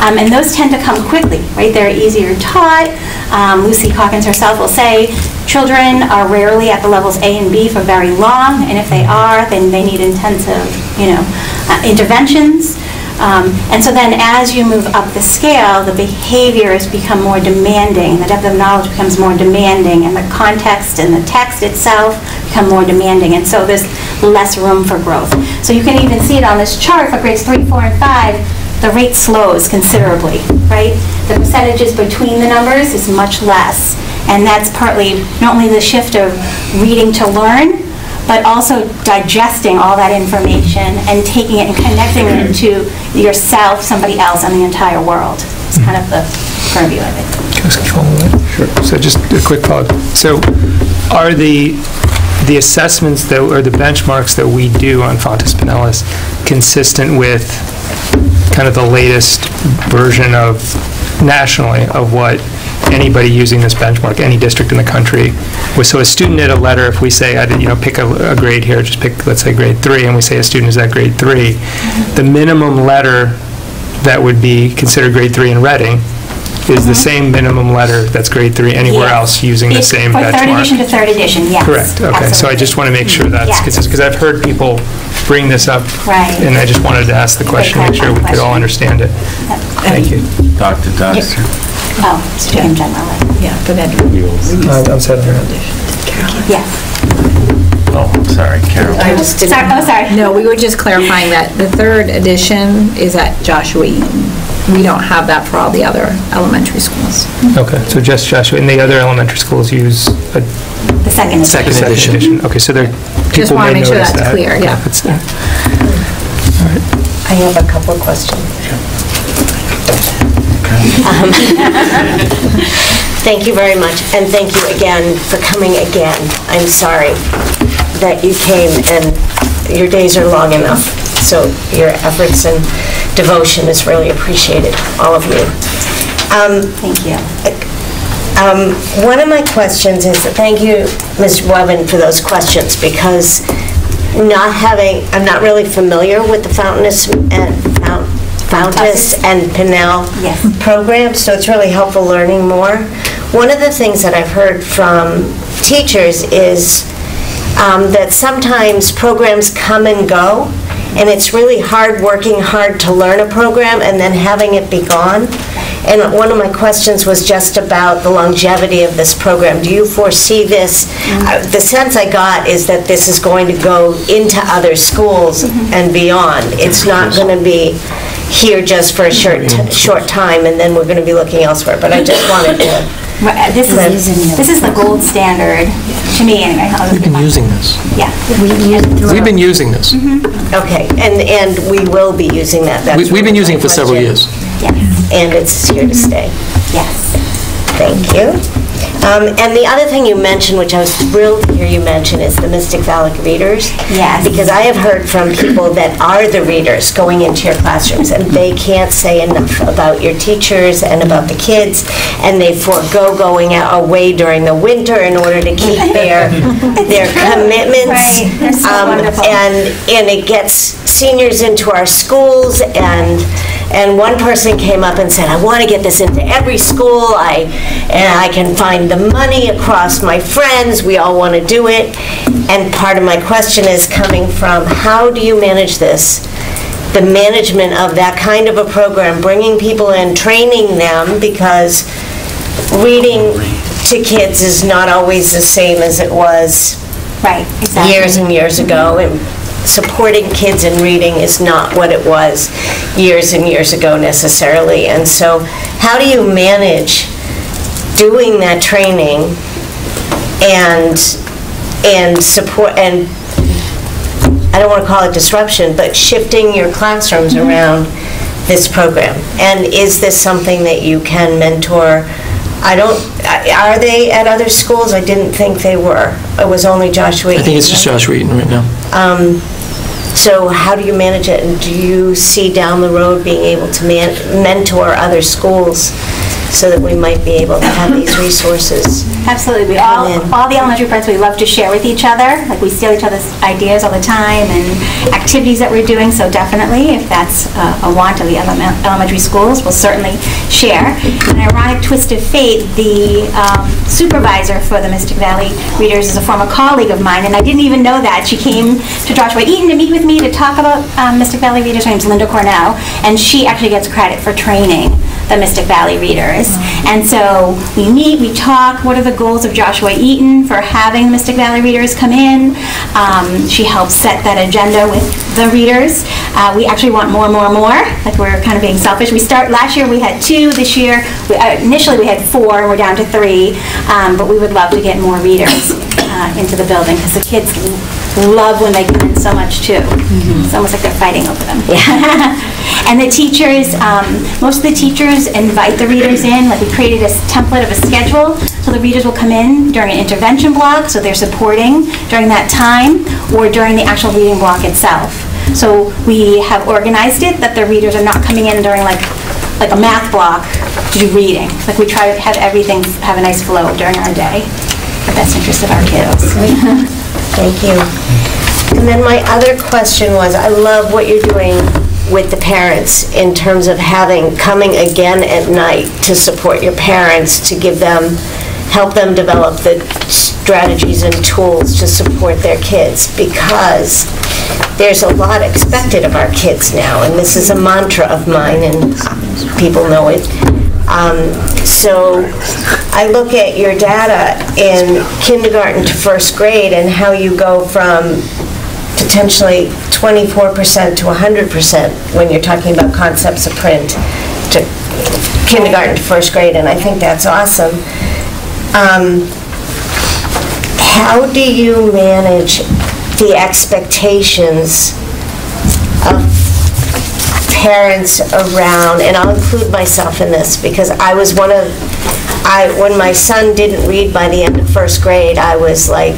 um, and those tend to come quickly, right? They're easier taught. Um, Lucy Calkins herself will say, children are rarely at the levels A and B for very long, and if they are, then they need intensive, you know, uh, interventions. Um, And so then, as you move up the scale, the behaviors become more demanding, the depth of knowledge becomes more demanding, and the context and the text itself become more demanding, and so there's less room for growth. So you can even see it on this chart for grades three, four, and five, the rate slows considerably, right? The percentages between the numbers is much less, and that's partly not only the shift of reading to learn, but also digesting all that information and taking it and connecting it to yourself, somebody else, and the entire world. It's kind of the purview of it. Can I ask a follow-up? Sure. So just a quick follow-up. So are the, the assessments that, or the benchmarks that we do on Fountas Pinnell consistent with kind of the latest version of, nationally, of what anybody using this benchmark, any district in the country, so a student did a letter, if we say, I did, you know, pick a a grade here, just pick, let's say, grade three, and we say a student is at grade three, mm-hmm. the minimum letter that would be considered grade three in Reading is the same minimum letter that's grade three anywhere Yes. else using the It's same For third edition to third edition, yes. Correct, okay, so I just want to make sure that's Yeah. consistent, because I've heard people bring this up. Right. And I just wanted to ask the question, make sure we could all understand it. Thank you. Dr. Dexter? Oh, it's in general, Yeah, but then, I'm set on yes. Oh, I'm sorry, Carol. I just didn't. Sorry, oh, sorry. No, we were just clarifying that the third edition is at Joshua Eaton. We don't have that for all the other elementary schools. Okay, so just Joshua, and the other elementary schools use a The second edition. Second second edition. edition? Okay, so there, people wanna may make sure notice that's clear, yeah. if it's there. I have a couple of questions. [LAUGHS] Thank you very much, and thank you again for coming again. I'm sorry that you came, and your days are long enough, so your efforts and devotion is really appreciated, all of you. Um, Thank you. um, One of my questions is, thank you, Ms. Webben, for those questions, because not having, I'm not really familiar with the Fountas and Fount- Fountas and Pinnell Yes. program, so it's really helpful learning more. One of the things that I've heard from teachers is um, that sometimes programs come and go, and it's really hard, working hard to learn a program and then having it be gone. And one of my questions was just about the longevity of this program. Do you foresee this? uh, The sense I got is that this is going to go into other schools and beyond. It's not going to be here just for a short, short time, and then we're going to be looking elsewhere. But I just wanted to Right, uh, This Right. is, this is the gold standard, to me anyway. how I We've been using this. Yeah. We've been using this. Okay, and, and we will be using that, that's We- We've been really using my it for several question. years. Yes, And it's here to stay. yes. Thank you. Um, And the other thing you mentioned, which I was thrilled to hear you mention, is the Mystic Valley readers. Yes. Because I have heard from people that are the readers going into your classrooms, and they can't say enough about your teachers and about the kids, and they forego going away during the winter in order to keep [LAUGHS] their, their commitments. Right, they're so Um, wonderful. And, and it gets seniors into our schools, and, and one person came up and said, I want to get this into every school, I, and I can find the money across my friends, we all want to do it. And part of my question is coming from, how do you manage this? The management of that kind of a program, bringing people in, training them, because reading to kids is not always the same as it was Right, exactly. years and years ago, mm-hmm. and supporting kids in reading is not what it was years and years ago necessarily. And so, how do you manage doing that training and, and support, and, I don't want to call it disruption, but shifting your classrooms around this program? And is this something that you can mentor? I don't, are they at other schools? I didn't think they were. It was only Joshua I think it's just Eaton. Joshua Eaton right now. Um, So how do you manage it? And do you see down the road being able to man- mentor other schools so that we might be able to have these resources? Absolutely. We all, in. all the elementary principals, we love to share with each other. Like, we steal each other's ideas all the time and activities that we're doing, so definitely, if that's uh, a want of the elemen- elementary schools, we'll certainly share. An ironic twist of fate, the um, supervisor for the Mystic Valley Readers is a former colleague of mine, and I didn't even know that. She came to Joshua Eaton to meet with me to talk about um, Mystic Valley Readers. Her name's Linda Cornell, and she actually gets credit for training the Mystic Valley Readers. And so we meet, we talk, what are the goals of Joshua Eaton for having the Mystic Valley Readers come in? Um, She helps set that agenda with the readers. Uh, We actually want more, more, more, like we're kind of being selfish. We start, last year we had two, this year, we- uh, initially we had four, and we're down to three, Um, but we would love to get more readers uh, into the building, because the kids love when they come in so much too. It's almost like they're fighting over them. [LAUGHS] And the teachers, um, most of the teachers invite the readers in, like we created a template of a schedule, so the readers will come in during an intervention block, so they're supporting during that time, or during the actual reading block itself. So we have organized it that the readers are not coming in during like, like a math block to do reading. Like we try to have everything have a nice flow during our day, the best interest of our kiddos. [LAUGHS] Thank you. And then my other question was, I love what you're doing with the parents in terms of having, coming again at night to support your parents, to give them, help them develop the strategies and tools to support their kids, because there's a lot expected of our kids now, and this is a mantra of mine, and people know it. Um, So I look at your data in kindergarten to first grade and how you go from potentially 24% to 100% when you're talking about concepts of print to kindergarten to first grade, and I think that's awesome. Um, How do you manage the expectations of parents around, and I'll include myself in this, because I was one of, I, when my son didn't read by the end of first grade, I was like,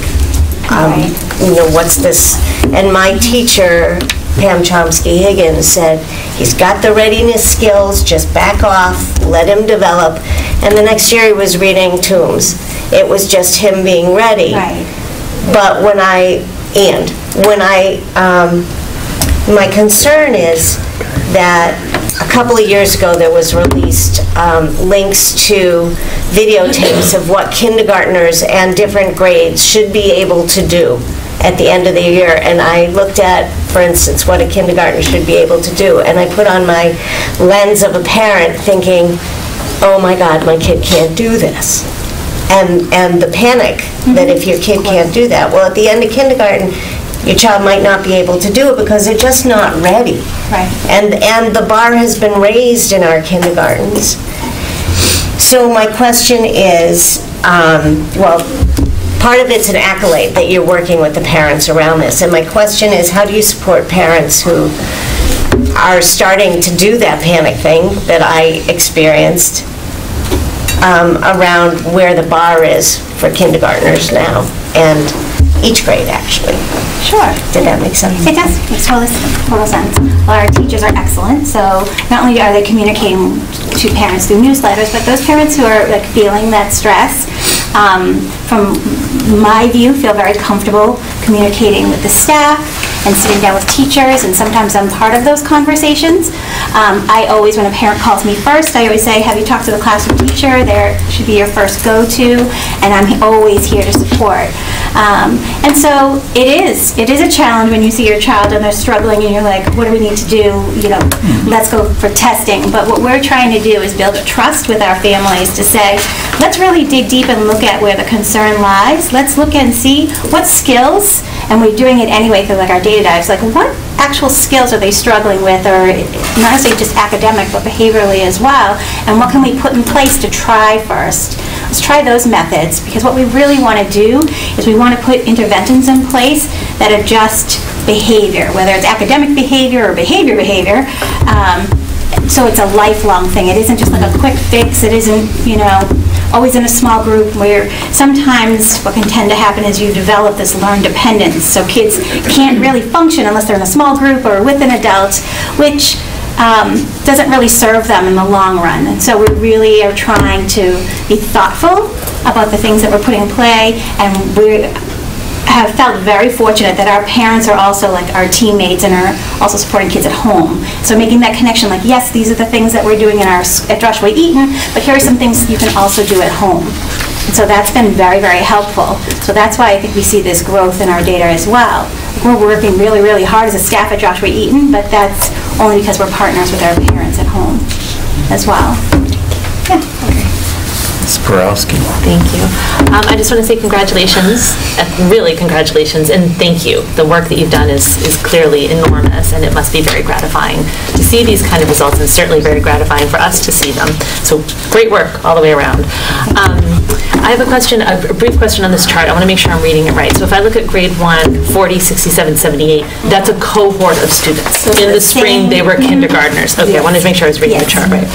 um, you know, what's this? And my teacher, Pam Chomsky Higgins, said, he's got the readiness skills, just back off, let him develop. And the next year, he was reading Tombs. It was just him being ready. Right. But when I, and, when I, um, my concern is that a couple of years ago, there was released um, links to videotapes of what kindergartners and different grades should be able to do at the end of the year. And I looked at, for instance, what a kindergartner should be able to do. And I put on my lens of a parent thinking, oh my God, my kid can't do this. And, and the panic that if your kid can't do that. Well, at the end of kindergarten, your child might not be able to do it because they're just not ready. Right. And, and the bar has been raised in our kindergartens. So my question is, um, well, part of it's an accolade that you're working with the parents around this. And my question is, how do you support parents who are starting to do that panic thing that I experienced um, around where the bar is for kindergartners now, and each grade, actually? Sure. Did that make sense? It does, makes total, total sense. Well, our teachers are excellent, so not only are they communicating to parents through newsletters, but those parents who are like feeling that stress, um, from my view, feel very comfortable communicating with the staff and sitting down with teachers, and sometimes I'm part of those conversations. Um, I always, when a parent calls me first, I always say, have you talked to the classroom teacher? There should be your first go-to, and I'm always here to support. Um, And so it is, it is a challenge when you see your child and they're struggling and you're like, what do we need to do? You know, let's go for testing. But what we're trying to do is build a trust with our families to say, let's really dig deep and look at where the concern lies. Let's look and see what skills, and we're doing it anyway through like our data dives, like what actual skills are they struggling with, or not necessarily just academic, but behaviorally as well, and what can we put in place to try first? Let's try those methods, because what we really want to do is we want to put interventions in place that adjust behavior, whether it's academic behavior or behavior behavior. Um, So it's a lifelong thing. It isn't just like a quick fix. It isn't, you know, always in a small group where sometimes what can tend to happen is you develop this learned dependence. So kids can't really function unless they're in a small group or with an adult, which um, doesn't really serve them in the long run. And so we really are trying to be thoughtful about the things that we're putting in play, and we have felt very fortunate that our parents are also like our teammates and are also supporting kids at home. So making that connection, like, yes, these are the things that we're doing in our, at Joshua Eaton, but here are some things you can also do at home. And so that's been very, very helpful. So that's why I think we see this growth in our data as well. We're working really, really hard as a staff at Joshua Eaton, but that's only because we're partners with our parents at home as well. Ms. Borowski. Thank you. Um, I just want to say congratulations, uh, really congratulations, and thank you. The work that you've done is, is clearly enormous, and it must be very gratifying to see these kind of results, and certainly very gratifying for us to see them. So great work all the way around. Um, I have a question, a a brief question on this chart. I want to make sure I'm reading it right. So if I look at grade one, 40, 67, 78, that's a cohort of students. In the spring, they were kindergartners. Okay, I wanted to make sure I was reading the chart right.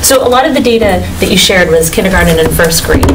So a lot of the data that you shared was kindergarten and first grade.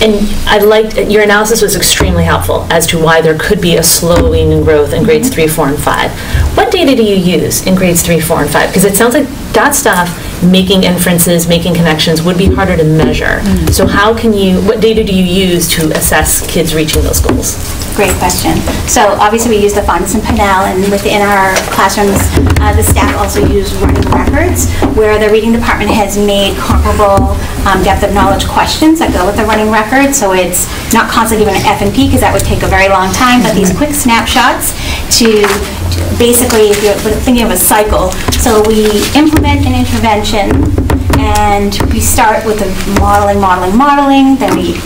And I liked, your analysis was extremely helpful as to why there could be a slowing in growth in grades mm-hmm. three, four, and five. What data do you use in grades three, four, and five? Because it sounds like that stuff, making inferences, making connections, would be harder to measure. So how can you, what data do you use to assess kids reaching those goals? Great question. So obviously, we use the Fountas and Pinnell, and within our classrooms, uh, the staff also use running records, where the reading department has made comparable um, depth of knowledge questions that go with the running record. So it's not constantly given an F and P, because that would take a very long time, but these quick snapshots to basically, if you're thinking of a cycle, so we implement an intervention, and we start with the modeling, modeling, modeling, then we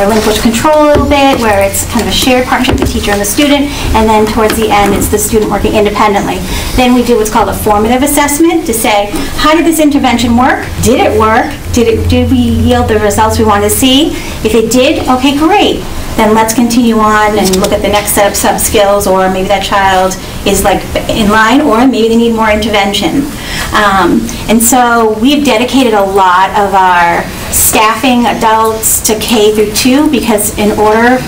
relinquish control a little bit, where it's kind of a shared partnership, the teacher and the student, and then towards the end, it's the student working independently. Then we do what's called a formative assessment to say, how did this intervention work? Did it work? Did it, did we yield the results we want to see? If it did, okay, great. Then let's continue on and look at the next set of sub-skills, or maybe that child is like in line, or maybe they need more intervention. Um, And so we've dedicated a lot of our staffing, adults, to K through two, because in order,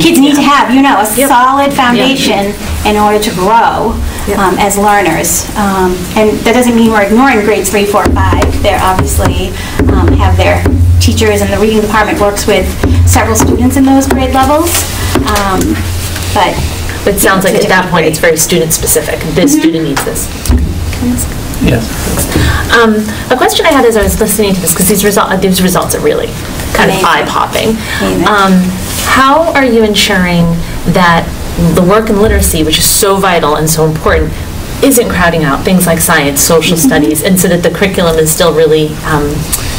kids need to have, you know, a solid foundation in order to grow um, as learners. Um, And that doesn't mean we're ignoring grades three, four, five. They're obviously um, have their teachers, and the reading department works with several students in those grade levels. Um, But But it sounds like at that point, it's very student-specific. This student needs this. Yes. Um, A question I had as I was listening to this, because these result, these results are really kind of eye-popping. Um, How are you ensuring that the work in literacy, which is so vital and so important, isn't crowding out things like science, social Mm-hmm. studies, and so that the curriculum is still really, um,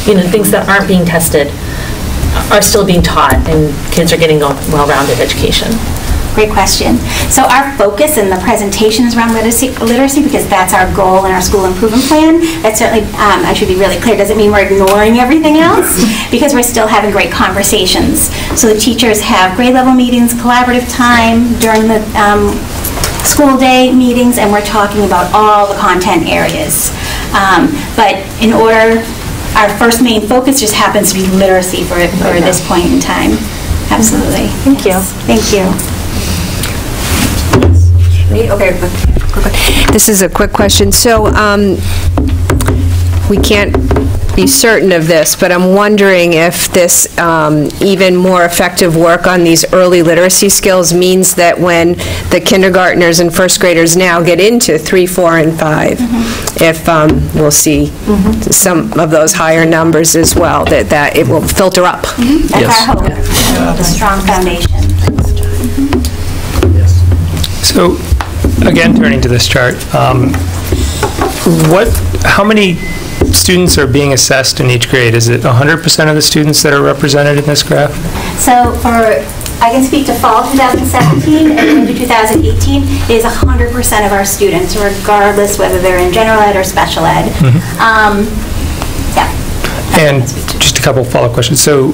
you know, things that aren't being tested are still being taught, and kids are getting a well-rounded education? Great question. So our focus in the presentation is around literacy, literacy because that's our goal in our school improvement plan. That certainly, um, I should be really clear, doesn't mean we're ignoring everything else, [LAUGHS] because we're still having great conversations. So the teachers have grade level meetings, collaborative time during the um, school day meetings, and we're talking about all the content areas. Um, But in order, our first main focus just happens to be literacy for, for this point in time. Absolutely. Thank you. Thank you. Okay. This is a quick question. So, um, we can't be certain of this, but I'm wondering if this um, even more effective work on these early literacy skills means that when the kindergartners and first graders now get into three, four, and five, if um, we'll see some of those higher numbers as well, that, that it will filter up. That's our hope. A strong foundation. So, again, turning to this chart, um, what, how many students are being assessed in each grade? Is it 100% of the students that are represented in this graph? So for, I can speak to fall 2017 and into 2018, it is 100% of our students, regardless whether they're in general ed or special ed. Um, Yeah. And just a couple follow-up questions. So,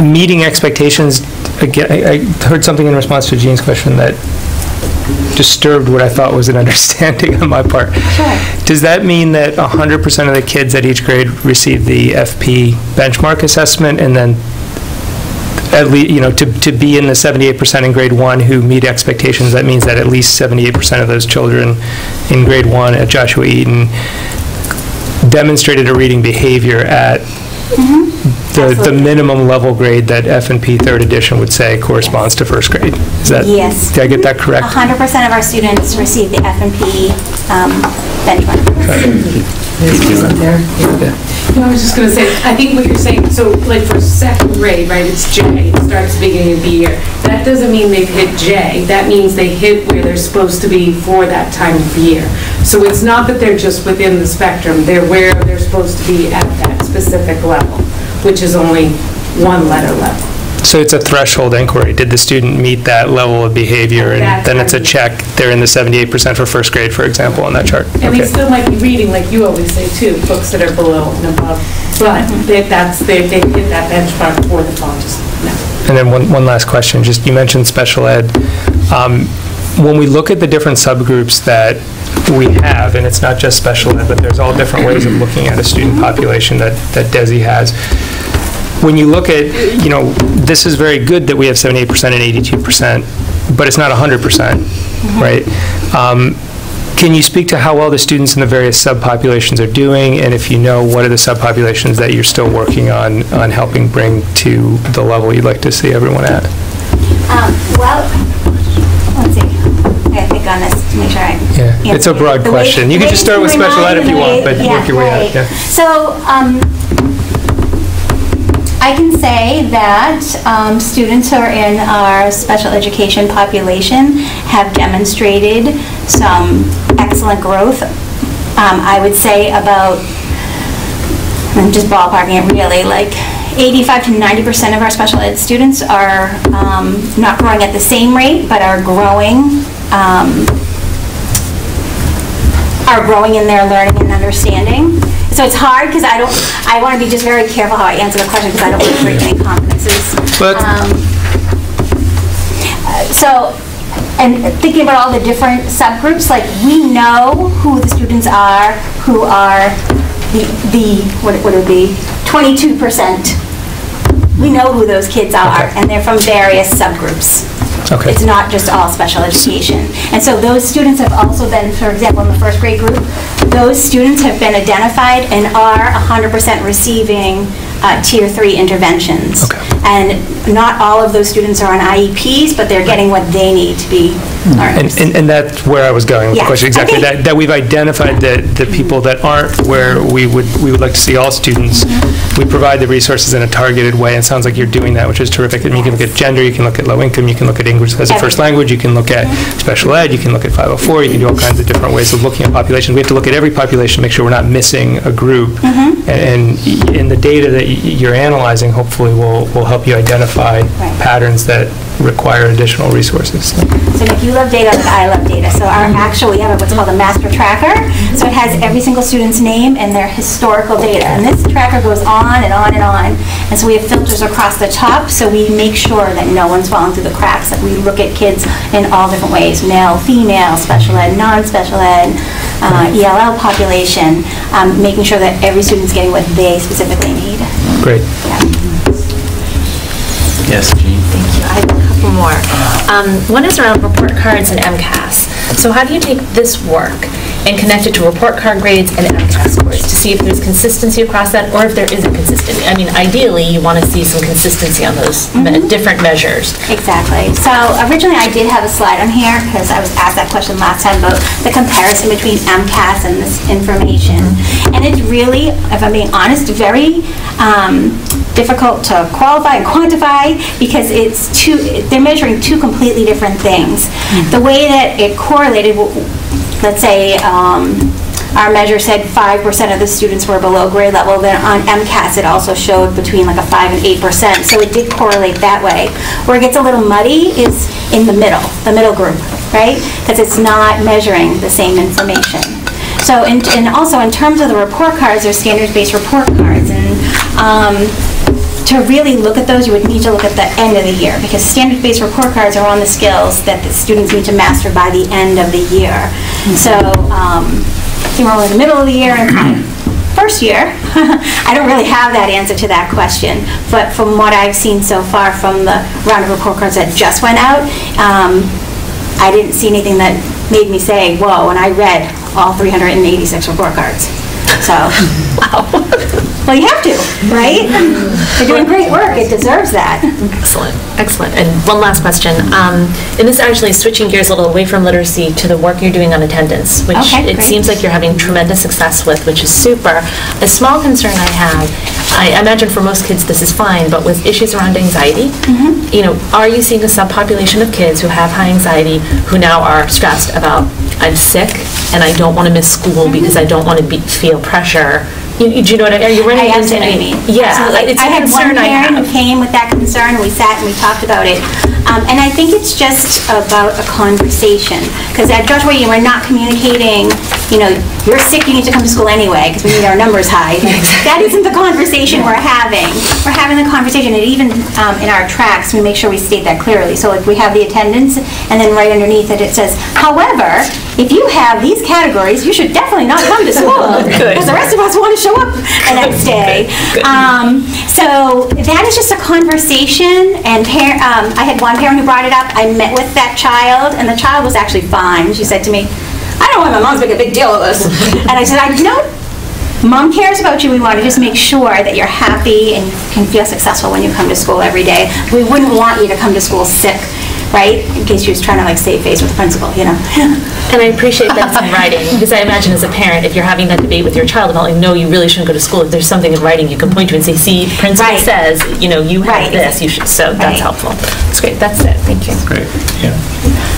meeting expectations, again, I heard something in response to Jean's question that disturbed what I thought was an [LAUGHS] understanding on my part. Sure. Does that mean that 100% of the kids at each grade receive the FP benchmark assessment, and then at least, you know, to, to be in the 78% in grade one who meet expectations, that means that at least 78% of those children in grade one at Joshua Eaton demonstrated a reading behavior at mm-hmm. The, the minimum level grade that F and P third edition would say corresponds to first grade. Is that? Yes. Did I get that correct? 100% of our students receive the F and P um, benchmark. No, I was just gonna say, I think what you're saying, so like for second grade, right, it's J, it starts beginning of the year. That doesn't mean they've hit J, that means they hit where they're supposed to be for that time of year. So it's not that they're just within the spectrum, they're where they're supposed to be at that specific level, which is only one letter level. So it's a threshold inquiry. Did the student meet that level of behavior? And That's then it's a check, they're in the 78% for first grade, for example, on that chart. And they Okay. still might be reading, like you always say too, books that are below and above, but they- that's, they, they hit that benchmark for the fall, no. And then one, one last question, just, you mentioned special ed. Um, When we look at the different subgroups that we have, and it's not just special ed, but there's all different ways of looking at a student population that, that DESE has. When you look at, you know, this is very good that we have 78% and 82%, but it's not 100%, right? Um, Can you speak to how well the students in the various subpopulations are doing? And if you know, what are the subpopulations that you're still working on, on helping bring to the level you'd like to see everyone at? Um, Well, I think on this to make sure I. Yeah, it's a broad the way- question. You the can way just start with special ed remind if you want, but work your way out, right. yeah. So, um, I can say that um, students who are in our special education population have demonstrated some excellent growth. Um, I would say about, I'm just ballparking it really, like 85 to 90% of our special ed students are um, not growing at the same rate, but are growing, um, are growing in their learning and understanding. So it's hard because I don't, I want to be just very careful how I answer the question because I don't want to create any confidences. But- Um, So, and thinking about all the different subgroups, like, we know who the students are who are the, the what what would it be, 22%. We know who those kids are, Okay. and they're from various subgroups. Okay. It's not just all special education. And so those students have also been, for example, in the first grade group, those students have been identified and are 100% receiving uh, Tier 3 interventions. Okay. And not all of those students are on IEPs, but they're getting what they need to be And, learners. and and that's where I was going with the question, exactly, that, that we've identified the, the people that aren't where we would, we would like to see all students. Mm-hmm. We provide the resources in a targeted way, and it sounds like you're doing that, which is terrific. And you can look at gender, you can look at low income, you can look at English as a first language, you can look at special ed, you can look at 504, you can do all kinds of different ways of looking at populations. We have to look at every population, make sure we're not missing a group. Mm-hmm. And, and in the data that you're analyzing, hopefully will, will help you identify Right. patterns that require additional resources. So Nick, you love data, like I love data. So our actual, we have what's called a master tracker. So it has every single student's name and their historical data. And this tracker goes on and on and on. And so we have filters across the top, so we make sure that no one's falling through the cracks. That we look at kids in all different ways, male, female, special ed, non-special ed, uh, ELL population, um, making sure that every student's getting what they specifically need. Great. Yes, more. Um, One is around report cards and MCAS. So how do you take this work and connect it to report card grades and MCAS scores to see if there's consistency across that or if there isn't consistency? I mean, ideally, you want to see some consistency on those me- different measures. Exactly. So originally, I did have a slide on here because I was asked that question last time about the comparison between MCAS and this information. And it's really, if I'm being honest, very um, difficult to qualify and quantify because it's two, they're measuring two completely different things. The way that it correlated, let's say, um, our measure said 5% of the students were below grade level, then on MCAS, it also showed between like a 5 and 8%, so it did correlate that way. Where it gets a little muddy is in the middle, the middle group, right? Because it's not measuring the same information. So, and and also in terms of the report cards, they're standards-based report cards, and um, to really look at those, you would need to look at the end of the year, because standard-based report cards are on the skills that the students need to master by the end of the year. So, um, if you're in the middle of the year and [CLEARS THROAT] first year, [LAUGHS] I don't really have that answer to that question, but from what I've seen so far from the round of report cards that just went out, um, I didn't see anything that made me say, whoa, and I read all 386 report cards. So, [LAUGHS] [LAUGHS] well, you have to, right? They're doing great work, it deserves that. Excellent, excellent. And one last question. Um, And this actually is switching gears a little away from literacy to the work you're doing on attendance, which Okay, it great. seems like you're having tremendous success with, which is super. A small concern I have, I imagine for most kids this is fine, but with issues around anxiety, Mm-hmm. you know, are you seeing a subpopulation of kids who have high anxiety who now are stressed about, I'm sick and I don't want to miss school because I don't want to be, feel pressure? You- you- Do you know what I, are you running I into understand what any? you mean. Yeah, Absolutely. it's a I had one concern I parent who have. came with that concern, and we sat and we talked about it. Um, And I think it's just about a conversation, because at Joshua, you we're not communicating, you know, you're sick, you need to come to school anyway, because we need our numbers high. [LAUGHS] That isn't the conversation we're having. We're having the conversation, and even um, in our tracks, we make sure we state that clearly. So like, we have the attendance, and then right underneath it, it says, however, if you have these categories, you should definitely not come to school. [LAUGHS] Because the rest of us want to show up the [LAUGHS] next day. Um, So that is just a conversation, and par- um, I had one parent who brought it up. I met with that child, and the child was actually fine. She said to me, I don't want my mom to make a big deal of this. [LAUGHS] And I said, I know, mom cares about you. We want to just make sure that you're happy and can feel successful when you come to school every day. We wouldn't want you to come to school sick, right? In case she was trying to like save face with the principal, you know? [LAUGHS] And I appreciate that it's in writing, because I imagine as a parent, if you're having that debate with your child about, like, no, you really shouldn't go to school, if there's something in writing you can point to and say, see, the principal Right. says, you know, you Right. have this, you should, so Right. that's helpful. That's great, that's it, thank you. Great, yeah.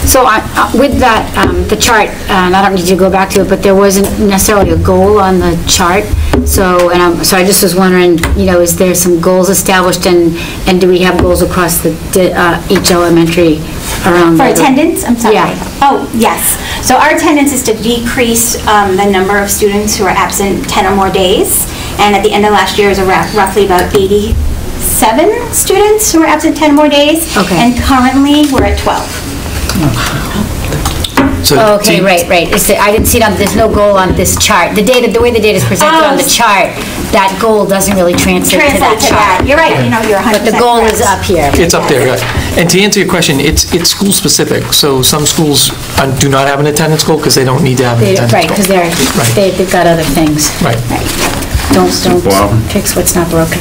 So I- uh, with that, um, the chart, and I don't need you to go back to it, but there wasn't necessarily a goal on the chart. So, and I'm, so I just was wondering, you know, is there some goals established and, and do we have goals across the, di- uh, each elementary around? For the- attendance, I'm sorry. Yeah. Oh, yes. So our attendance is to decrease um, the number of students who are absent 10 or more days. And at the end of last year, it was around- roughly about 87 students who were absent 10 or more days. Okay. And currently, we're at 12. So Okay, right, right. It's, the- I didn't see it on, there's no goal on this chart. The data, the way the data is presented on the Oh. chart, that goal doesn't really translate to that Translate to that. chart. You're right, you know, you're 100% But the goal is correct. up here. It's up there, right. And to answer your question, it's, it's school-specific, so some schools uh, do not have an attendance goal because they don't need to have an They- attendance goal. Right, because they're, Right. they- they've got other things. Right. right. Don't, don't fix what's not broken.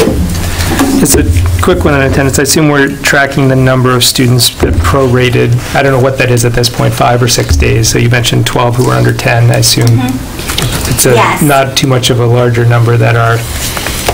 It's a quick one on attendance. I assume we're tracking the number of students that prorated. I don't know what that is at this point, five or six days. So you mentioned 12 who were under 10, I assume. Mm-hmm. It's a, Yes. not too much of a larger number that are,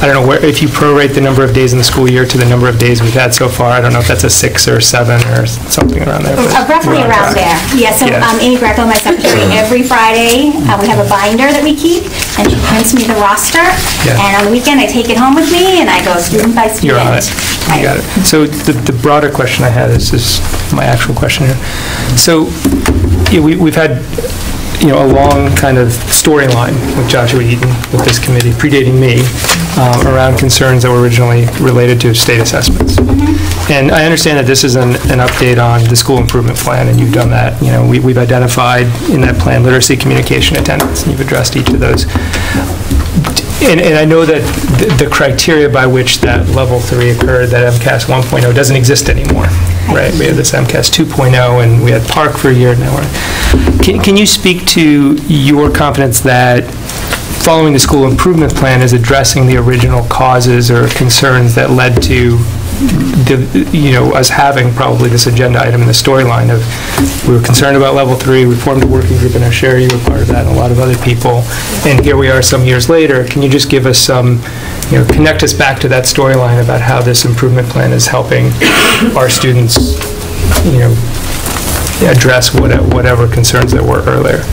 I don't know, where if you prorate the number of days in the school year to the number of days we've had so far, I don't know if that's a six or seven or something around there. but Uh, Roughly we're on around track. there. Yeah, so Yeah. um, Amy Greco, my secretary, every Friday, uh, we have a binder that we keep, and she prints me the roster. Yeah. And on the weekend, I take it home with me, and I go student by student. You're on it. Right. You got it. So the, the broader question I had is, is my actual question here. So, yeah, we, we've had, you know, a long kind of storyline with Joshua Eaton, with this committee, predating me, um, around concerns that were originally related to state assessments. And I understand that this is an, an update on the school improvement plan, and you've done that. You know, we, we've identified in that plan literacy, communication, attendance, and you've addressed each of those. And, and I know that the- the criteria by which that level three occurred, that MCAS 1.0, doesn't exist anymore, right? We have this MCAS 2.0, and we had PARCC for a year now. Can, can you speak to your confidence that following the school improvement plan is addressing the original causes or concerns that led to you know, us having probably this agenda item in the storyline of, we were concerned about level three, we formed a working group, and I'm sure you were part of that, and a lot of other people, and here we are some years later. Can you just give us some, you know, connect us back to that storyline about how this improvement plan is helping our students, you know, address what- whatever concerns there were earlier?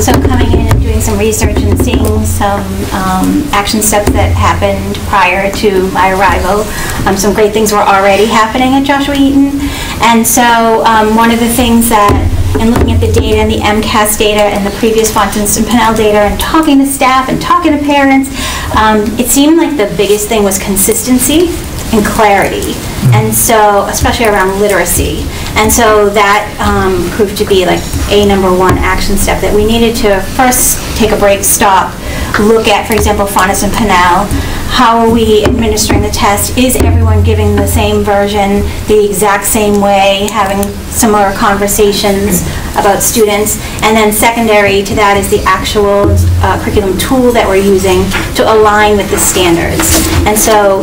So coming in doing some research and seeing some um, action steps that happened prior to my arrival, um, some great things were already happening at Joshua Eaton. And so um, one of the things that, in looking at the data and the MCAS data and the previous Fountas and Pinnell data and talking to staff and talking to parents, um, it seemed like the biggest thing was consistency and clarity. And so, especially around literacy. And so that um, proved to be like a number one action step, that we needed to first take a break, stop, look at, for example, Fountas and Pinnell. How are we administering the test? Is everyone giving the same version, the exact same way, having similar conversations about students? And then secondary to that is the actual uh, curriculum tool that we're using to align with the standards. And so,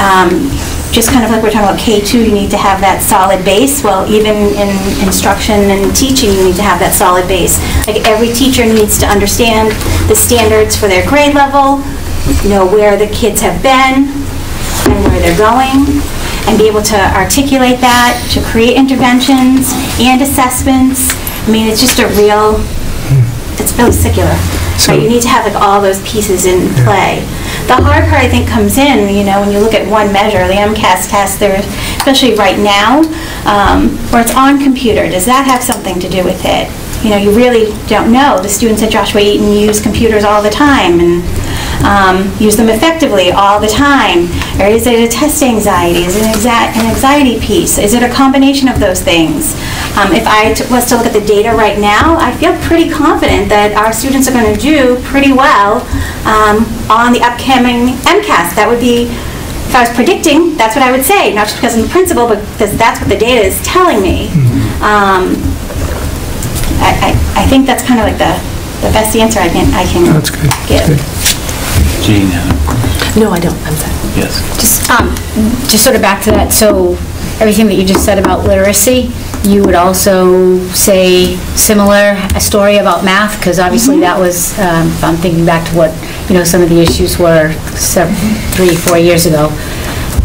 um, just kind of like we're talking about K-2, you need to have that solid base. Well, even in instruction and teaching, you need to have that solid base. Like, every teacher needs to understand the standards for their grade level, know where the kids have been and where they're going, and be able to articulate that, to create interventions and assessments. I mean, it's just a real, it's really secular. Right, you need to have like all those pieces in play. The hard part, I think, comes in, you know, when you look at one measure, the MCAS test, there, especially right now, um, where it's on computer, does that have something to do with it? You know, you really don't know. The students at Joshua Eaton use computers all the time and um, use them effectively all the time. Or is it a test anxiety? Is it an an anxiety piece? Is it a combination of those things? Um, If I was to look at the data right now, I feel pretty confident that our students are going to do pretty well um, on the upcoming MCAS. That would be, if I was predicting, that's what I would say, not just because I'm the principal, but because that's what the data is telling me. Um, I, I I think that's kind of like the, the best answer I can, I can That's good. give. Good. Jean, had a question? No, I don't, I'm sorry. yes. Just, um, just sort of back to that, so everything that you just said about literacy, you would also say similar, a story about math? Because obviously that was, um, if I'm thinking back to what, you know, some of the issues were sev- three, four years ago.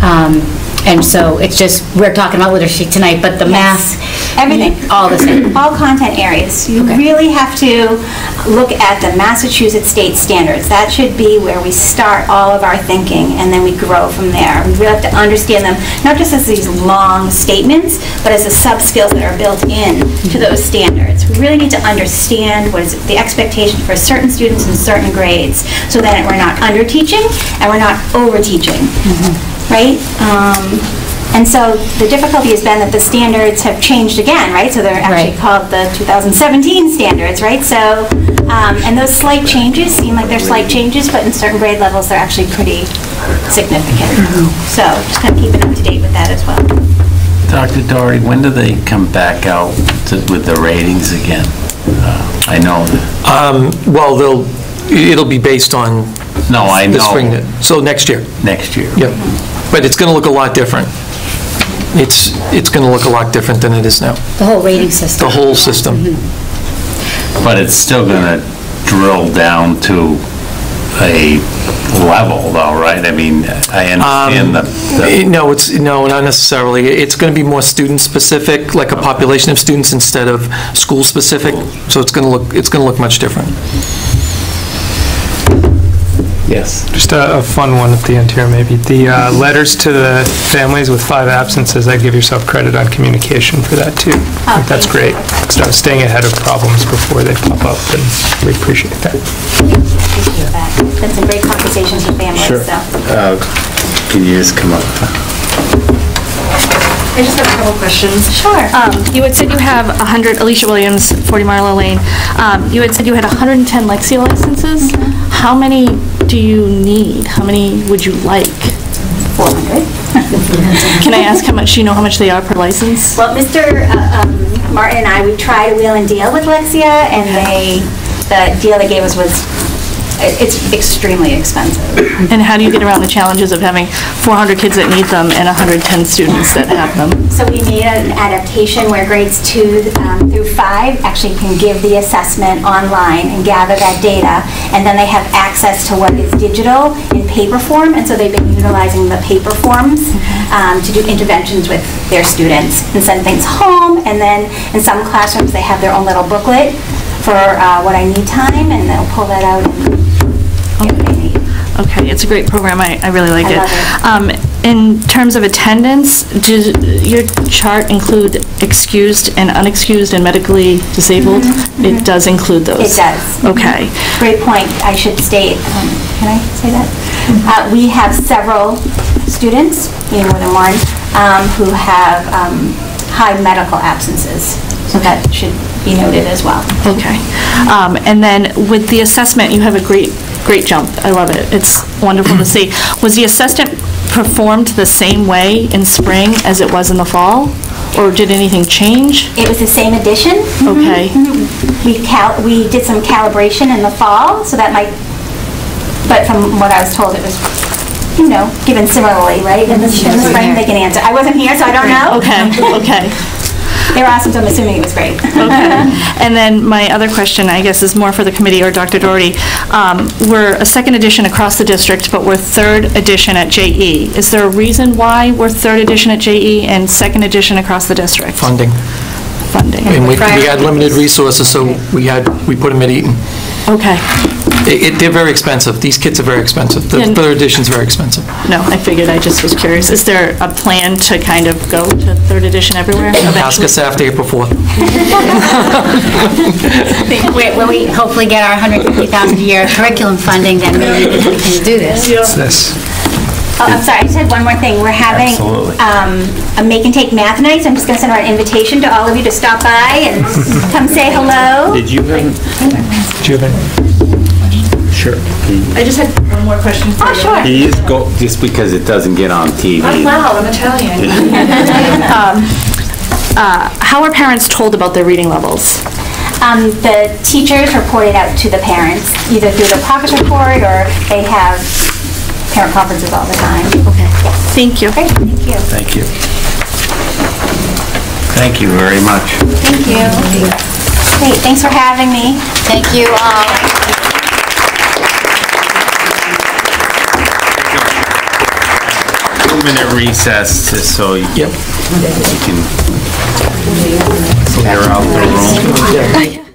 Um, And so it's just, we're talking about literacy tonight, but the math. Everything. All the same. All content areas. You really have to look at the Massachusetts state standards. That should be where we start all of our thinking, and then we grow from there. We really have to understand them, not just as these long statements, but as the sub-skills that are built in to mm-hmm. those standards. We really need to understand what is the expectation for certain students in certain grades, so that we're not under-teaching and we're not over-teaching mm-hmm. Right? Um, And so the difficulty has been that the standards have changed again, right? So they're actually Right. called the 2017 standards, right? So, um, and those slight changes seem like they're slight changes, but in certain grade levels, they're actually pretty significant. So just kind of keeping up to date with that as well. Dr. Doherty, when do they come back out to- with the ratings again? Uh, I know, Um, Well, they'll, it'll be based on no, I the spring, know, so next year. next year. Yep. But it's going to look a lot different. It's, it's going to look a lot different than it is now, The whole rating system. the whole system. But it's still gonna drill down to a level though, right? I mean, I understand the- Eh, the, No, it's, no, not necessarily. It's going to be more student-specific, like a population of students instead of school-specific, so it's going to look, it's going to look much different. Yes. Just a, a fun one at the end here, maybe. The uh, letters to the families with five absences, I'd give yourself credit on communication for that, too. I think that's great. Start staying ahead of problems before they pop up, and we appreciate that. Appreciate that. Been some great conversations with families, so. Uh, Can you just come up? I just have a couple questions. Sure. Um, You had said you have 100, Alicia Williams, 40 Marlow Lane. Um, You had said you had 110 Lexia licenses. How many do you need? How many would you like? 400. [LAUGHS] Can I ask how much, you know how much they are per license? Well, Mr. uh, um, Martin and I, we tried a wheel and deal with Lexia, and they, the deal they gave us was, it's extremely expensive. [CLEARS THROAT] And how do you get around the challenges of having 400 kids that need them and 110 students that have them? So we made an adaptation where grades two um, through five actually can give the assessment online and gather that data, and then they have access to what is digital in paper form, and so they've been utilizing the paper forms um, to do interventions with their students and send things home, and then in some classrooms, they have their own little booklet for uh, what I need time, and they'll pull that out and get what they need. Okay, it's a great program, I, I really like I it. love Um, In terms of attendance, does your chart include excused and unexcused and medically disabled? It does include those? Mm-hmm. It does. Okay. Great point. I should state, um, can I say that? Uh, We have several students, more than one, um, who have um, high medical absences. So that should be noted as well. Okay. Um, And then with the assessment, you have a great, great jump. I love it. It's wonderful to see. [CLEARS THROAT] Was the assessment performed the same way in spring as it was in the fall? Or did anything change? It was the same addition. Okay. We cal, we did some calibration in the fall, so that might, but from what I was told, it was, you know, given similarly, right? In the in the spring, they can answer. I wasn't here, so I don't know. Okay, okay. [LAUGHS] They were awesome, so I'm assuming it was great. Okay. [LAUGHS] And then my other question, I guess, is more for the committee or Dr. Doherty. Um, We're a second edition across the district, but we're third edition at JE. Is there a reason why we're third edition at JE and second edition across the district? Funding. Funding. And we we had limited resources, so we had, we put them at Eaton. Okay. It- it- They're very expensive. These kits are very expensive. The And- third edition's very expensive. No, I figured, I just was curious. Is there a plan to kind of go to third edition everywhere Ask eventually? us after April 4th. [LAUGHS] Wait, When we hopefully get our 150,000 a year curriculum funding, then maybe we can do this. This. Oh, I'm sorry, I just had one more thing. We're having Absolutely. um, a make and take math night, so I'm just going to send out an invitation to all of you to stop by and [LAUGHS] come say hello. Did you have? Do you have any? Sure. I just had one more question for Oh, you. sure. He is go, just because it doesn't get on TV. Wow, I'm Italian. [LAUGHS] Um, [LAUGHS] uh, How are parents told about their reading levels? Um, The teachers report it out to the parents, either through the progress report or they have parent conferences all the time. Okay. Thank you. Great, thank you. Thank you. Thank you very much. Thank you. Great, thanks for having me. Thank you all. Two-minute recess, just so you Yep. you can clear out the room.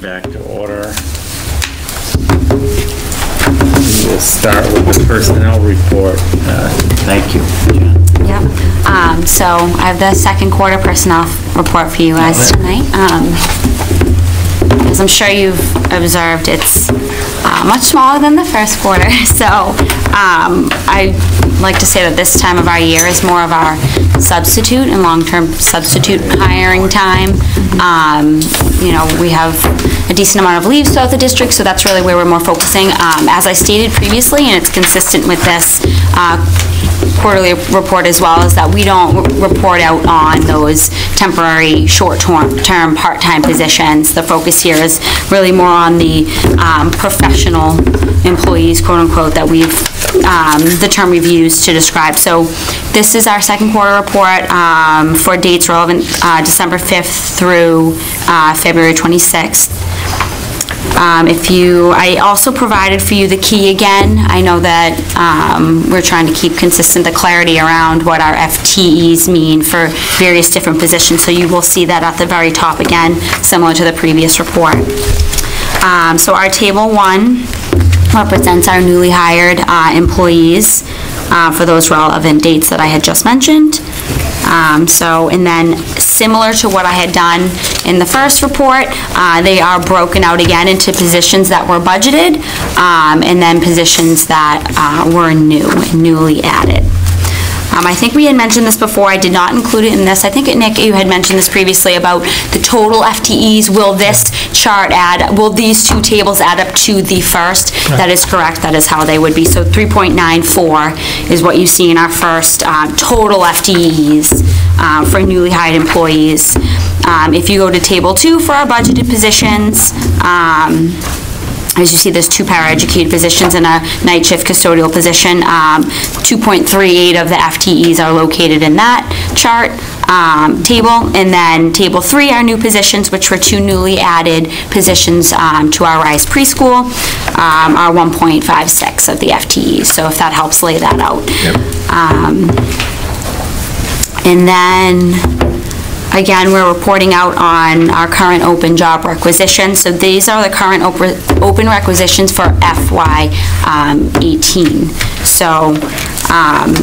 Back to order. We'll start with the personnel report. Uh, Thank you. Yep. Um, So I have the second quarter personnel report for you guys tonight. Um, As I'm sure you've observed, it's uh, much smaller than the first quarter. [LAUGHS] So um, I like to say that this time of our year is more of our substitute and long-term substitute hiring time. Um, You know, we have a decent amount of leaves throughout the district, so that's really where we're more focusing. Um, As I stated previously, and it's consistent with this uh, quarterly report as well, is that we don't report out on those temporary, short-term, part-time positions. The focus here is really more on the um, professional employees, quote-unquote, that we've, um, the term we've used to describe. So this is our second quarter report um, for dates relevant uh, December 5th through uh, February 26th. Um, If you, I also provided for you the key again. I know that um, we're trying to keep consistent the clarity around what our FTEs mean for various different positions, so you will see that at the very top again, similar to the previous report. Um, So our Table 1 represents our newly hired uh, employees uh, for those relevant dates that I had just mentioned. Um, So, and then similar to what I had done in the first report, uh, they are broken out again into positions that were budgeted, um, and then positions that uh, were new, newly added. Um, I think we had mentioned this before, I did not include it in this. I think, Nick, you had mentioned this previously about the total FTEs. Will this chart add, will these two tables add up to the first? That is correct, that is how they would be. So 3.94 is what you see in our first uh, total FTEs uh, for newly hired employees. Um, If you go to Table 2 for our budgeted positions, um, as you see, there's two paraeducated positions and a night shift custodial position. Um, 2.38 of the FTEs are located in that chart um, table. And then Table 3 are new positions, which were two newly added positions um, to our Rise preschool, um, are 1.56 of the FTEs. So if that helps lay that out. Um, And then, Again, we're reporting out on our current open job requisitions. So these are the current open open requisitions for FY um, '18. So, um,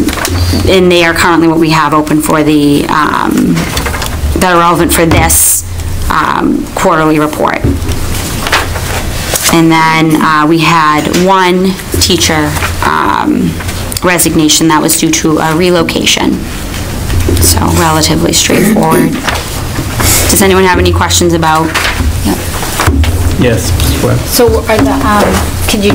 and they are currently what we have open for the, um, that are relevant for this um, quarterly report. And then uh, we had one teacher um, resignation that was due to a relocation. So relatively straightforward. Does anyone have any questions about? Yep. Yes, Mrs. Webb. So are the, um, could you,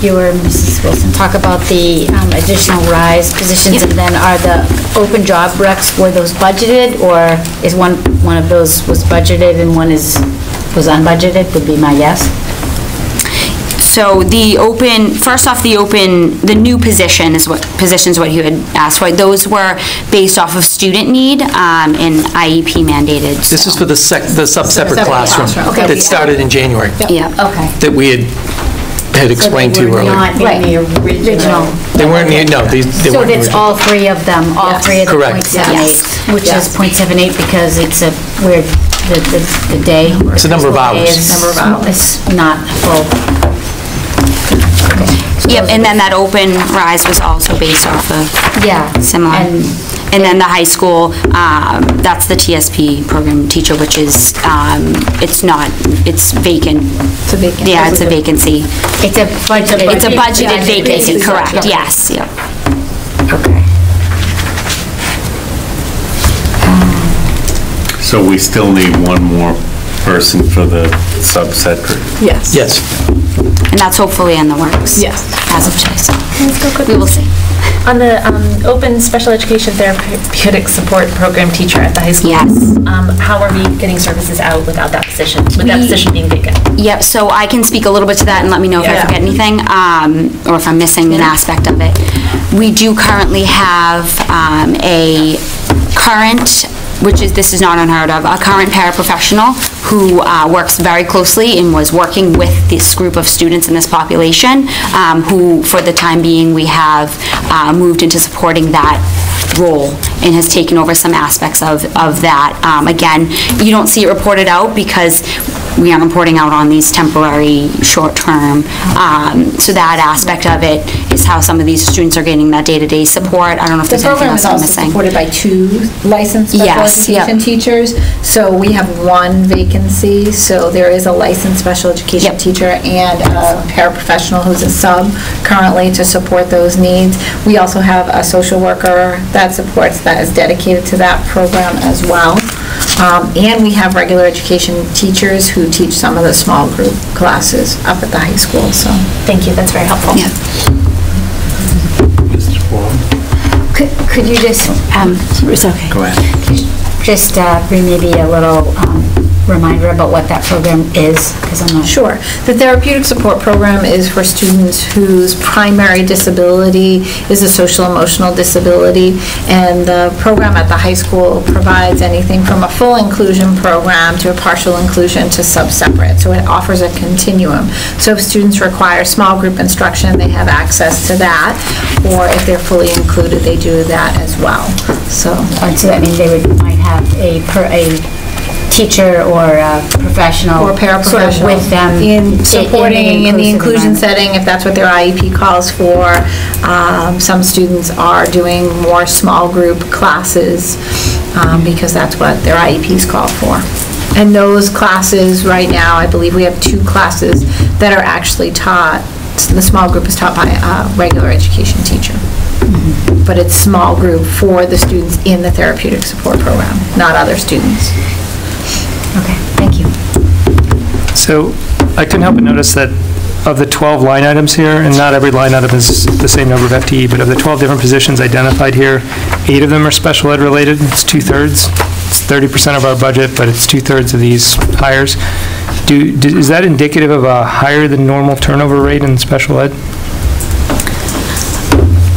you or Mrs. Wilson, talk about the um, additional rise positions? And then are the open job recs, were those budgeted, or is one, one of those was budgeted and one is, was unbudgeted, would be my guess? So the open, first off, the open, the new position is what, positions what you had asked for. Those were based off of student need um, and IEP mandated. This is for the sec, the sub-separate Separate classroom classroom, okay. that started in January, Yeah. Okay. that we had, had explained to you So they were earlier. not in the original. They weren't, in- no, these, they So weren't. it's original. all three of them, all three of the Correct. .78, which is .78 because it's a, where the, the the day. It's the number of hours. is- Number of hours. It's not full. Yep, and then that open rise was also based off of Yeah. similar. And- And then the high school, um, that's the TSP program teacher, which is, um, it's not, it's vacant. It's a vacant. Yeah, it's a vacancy. It's a budgeted. It's a budgeted vacancy, vacancy. correct, yes, yep. Okay. So we still need one more person for the subset. Yes. Yes. And that's hopefully in the works. Yes. As of today, so Let's go quickly. we will see. On the um, open special education therapeutic support program teacher at the high school. Yes. um, How are we getting services out without that position, with that We- position being vacant? Yep, so I can speak a little bit to that and let me know if I Yeah. forget anything, um, or if I'm missing an aspect of it. We do currently have um, a current, which is, this is not unheard of, a current paraprofessional who uh, works very closely and was working with this group of students in this population, um, who, for the time being, we have uh, moved into supporting that role and has taken over some aspects of, of that. Um, Again, you don't see it reported out because we aren't reporting out on these temporary, short-term. Um, So that aspect of it is how some of these students are getting that day-to-day support. I don't know if The there's anything program else is I'm also missing. supported by two licensed special Yes, yep. education teachers. So we have one vacancy, so there is a licensed special education teacher and a paraprofessional who's a sub currently to support those needs. We also have a social worker that supports, that is dedicated to that program as well. Um, And we have regular education teachers who teach some of the small group classes up at the high school, so. Thank you, that's very helpful. Could could you just, um, it's okay. Go ahead. Just uh, bring maybe a little um, reminder about what that program is, because I'm not Sure. The therapeutic support program is for students whose primary disability is a social emotional disability, and the program at the high school provides anything from a full inclusion program to a partial inclusion to sub-separate, so it offers a continuum. So if students require small group instruction, they have access to that, or if they're fully included, they do that as well, so. So that means they would, might have a, per- a teacher or a professional. Or Sort paraprofessional. of with them. In supporting, in the inclusion setting, if that's what their IEP calls for. Um, Some students are doing more small group classes um, because that's what their IEPs call for. And those classes, right now, I believe we have two classes that are actually taught, the small group is taught by a regular education teacher. But it's small group for the students in the therapeutic support program, not other students. Okay, thank you. So I couldn't help but notice that of the 12 line items here, and not every line item is the same number of FTE, but of the 12 different positions identified here, eight of them are special ed related. It's two-thirds. It's 30% of our budget, but it's two-thirds of these hires. Do, do- is that indicative of a higher than normal turnover rate in special ed?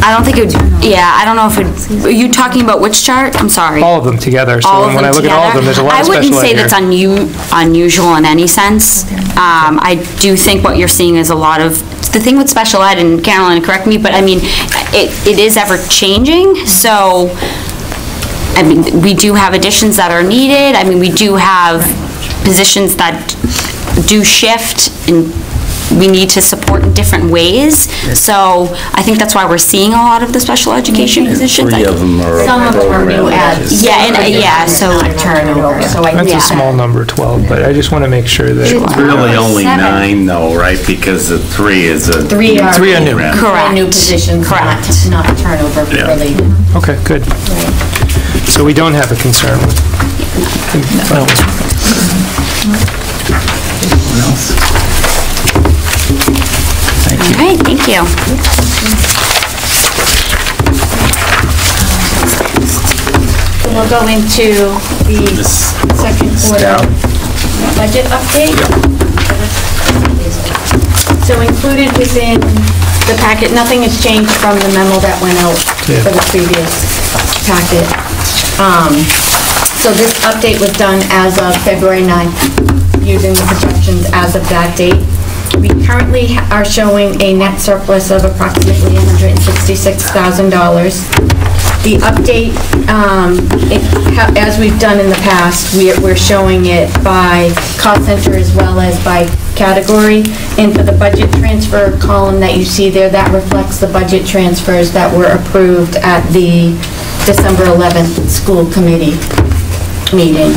I don't think it would, yeah, I don't know if it, are you talking about which chart? I'm sorry. All of them together. So all of when I them look at all of together. them, there's a lot of I wouldn't ed say here. that's unu- unusual in any sense. Um, I do think what you're seeing is a lot of, the thing with special ed, and Carolyn, correct me, but I mean, it, it is ever changing, so, I mean, we do have additions that are needed, I mean, we do have positions that do shift, and we need to support in different ways, so I think that's why we're seeing a lot of the special education positions. Three of them are. Some of them are new program ads. Yeah, and, uh, yeah, so. Turnover, so I. That's yeah. a small number, 12, but I just want to make sure that. It's really only Seven. nine though, right? Because the three is a. Three are. Three are new. program. Correct. New positions, not, Correct. not turnover Yeah. related. Okay, good. So we don't have a concern with... All right, thank you. So we'll go into the second quarter budget update. So included within the packet, nothing has changed from the memo that went out for the previous packet. Um, So this update was done as of February 9th, using the projections as of that date. We currently are showing a net surplus of approximately $166,000. The update, um, it ha- as we've done in the past, we're we're showing it by cost center as well as by category. And for the budget transfer column that you see there, that reflects the budget transfers that were approved at the December 11th school committee meeting.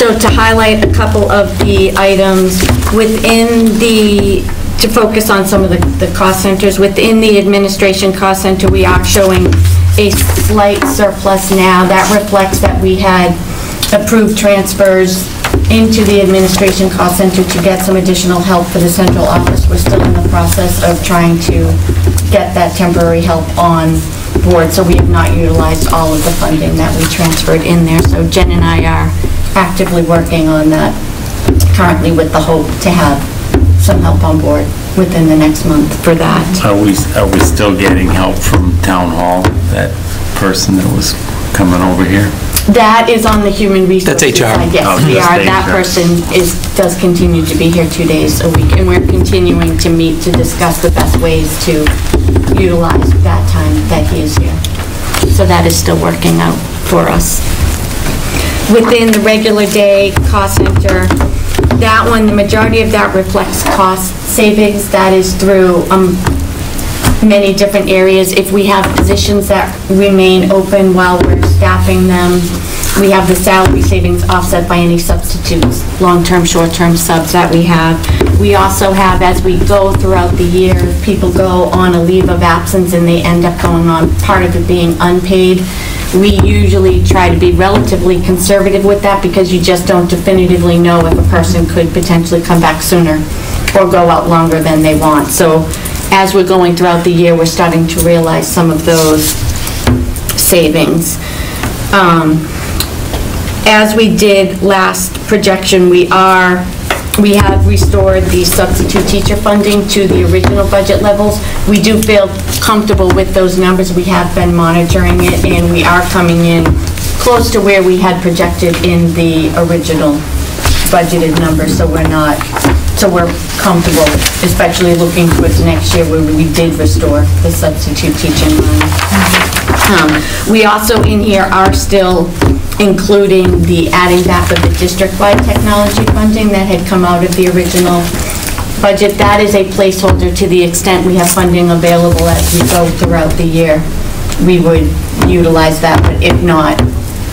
So to highlight a couple of the items within the, to focus on some of the, the cost centers, within the administration cost center, we are showing a slight surplus now. That reflects that we had approved transfers into the administration cost center to get some additional help for the central office. We're still in the process of trying to get that temporary help on board, so we have not utilized all of the funding that we transferred in there. So Jen and I are actively working on that currently with the hope to have some help on board within the next month for that. Are we, are we still getting help from town hall, that person that was coming over here? That is on the human resources That's HR. side, Oh, Yes, we just are. That HR. person is, does continue to be here two days a week, and we're continuing to meet to discuss the best ways to utilize that time that he is here. So that is still working out for us. Within the regular day cost center, That one, the majority of that reflects cost savings. That is through um, many different areas. If we have positions that remain open while we're staffing them, we have the salary savings offset by any substitutes, long-term, short-term subs that we have. We also have, as we go throughout the year, people go on a leave of absence and they end up going on, part of it being unpaid, we usually try to be relatively conservative with that because you just don't definitively know if a person could potentially come back sooner or go out longer than they want. So as we're going throughout the year, we're starting to realize some of those savings. Um, As we did last projection, we are, we have restored the substitute teacher funding to the original budget levels. We do feel comfortable with those numbers. We have been monitoring it, and we are coming in close to where we had projected in the original budgeted numbers, so we're not, so we're comfortable, especially looking towards next year where we did restore the substitute teaching line. Um, We also in here are still including the adding back of the district-wide technology funding that had come out of the original budget. That is a placeholder to the extent we have funding available as we go throughout the year. We would utilize that, but if not,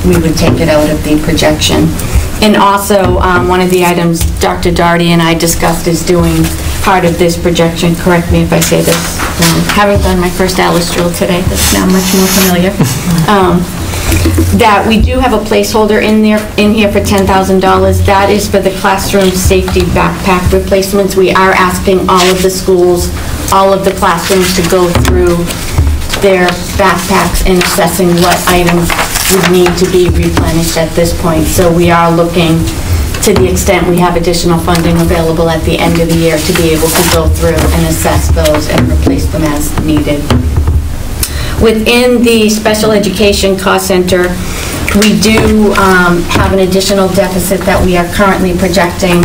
we would take it out of the projection. And also, um, one of the items Dr. Doherty and I discussed is doing part of this projection, correct me if I say this wrong, having done my first Alice drill today, that's now much more familiar, [LAUGHS] um, that we do have a placeholder in there, in here for $10,000. That is for the classroom safety backpack replacements. We are asking all of the schools, all of the classrooms to go through their backpacks and assessing what items would need to be replenished at this point. So we are looking, to the extent we have additional funding available at the end of the year, to be able to go through and assess those and replace them as needed. Within the special education cost center, we do um, have an additional deficit that we are currently projecting.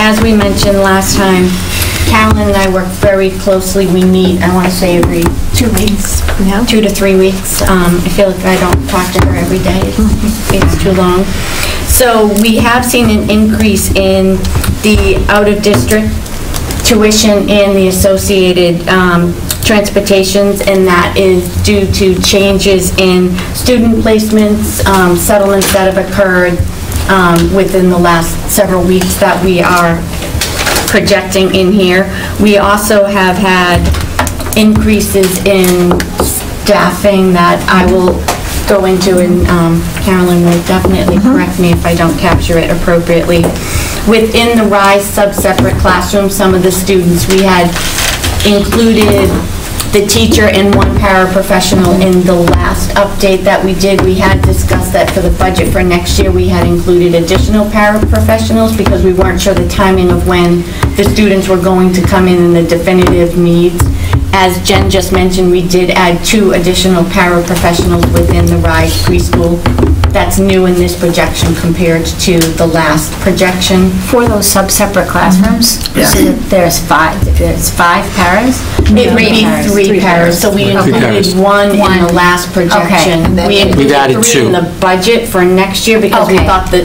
As we mentioned last time, Carolyn and I work very closely. We meet, I want to say, every two weeks, two to three weeks. Um, I feel like I don't talk to her every day. [LAUGHS] It's too long. So we have seen an increase in the out-of-district tuition and the associated um, transportations, and that is due to changes in student placements, um, settlements that have occurred um, within the last several weeks that we are projecting in here. We also have had increases in staffing that I will go into, and um, Carolyn will definitely correct me if I don't capture it appropriately. Within the RISE sub-separate classroom, some of the students, we had included the teacher and one paraprofessional in the last update that we did. We had discussed that for the budget for next year, we had included additional paraprofessionals because we weren't sure the timing of when the students were going to come in and the definitive needs. As Jen just mentioned, we did add two additional paraprofessionals within the RISE preschool. That's new in this projection compared to the last projection. For those sub-separate classrooms, Yeah. so that there's five, there's five paras? It would be paras. three pairs, so we Okay. included one in the last projection. and then- We We've added included three in the budget for next year because we Okay. thought that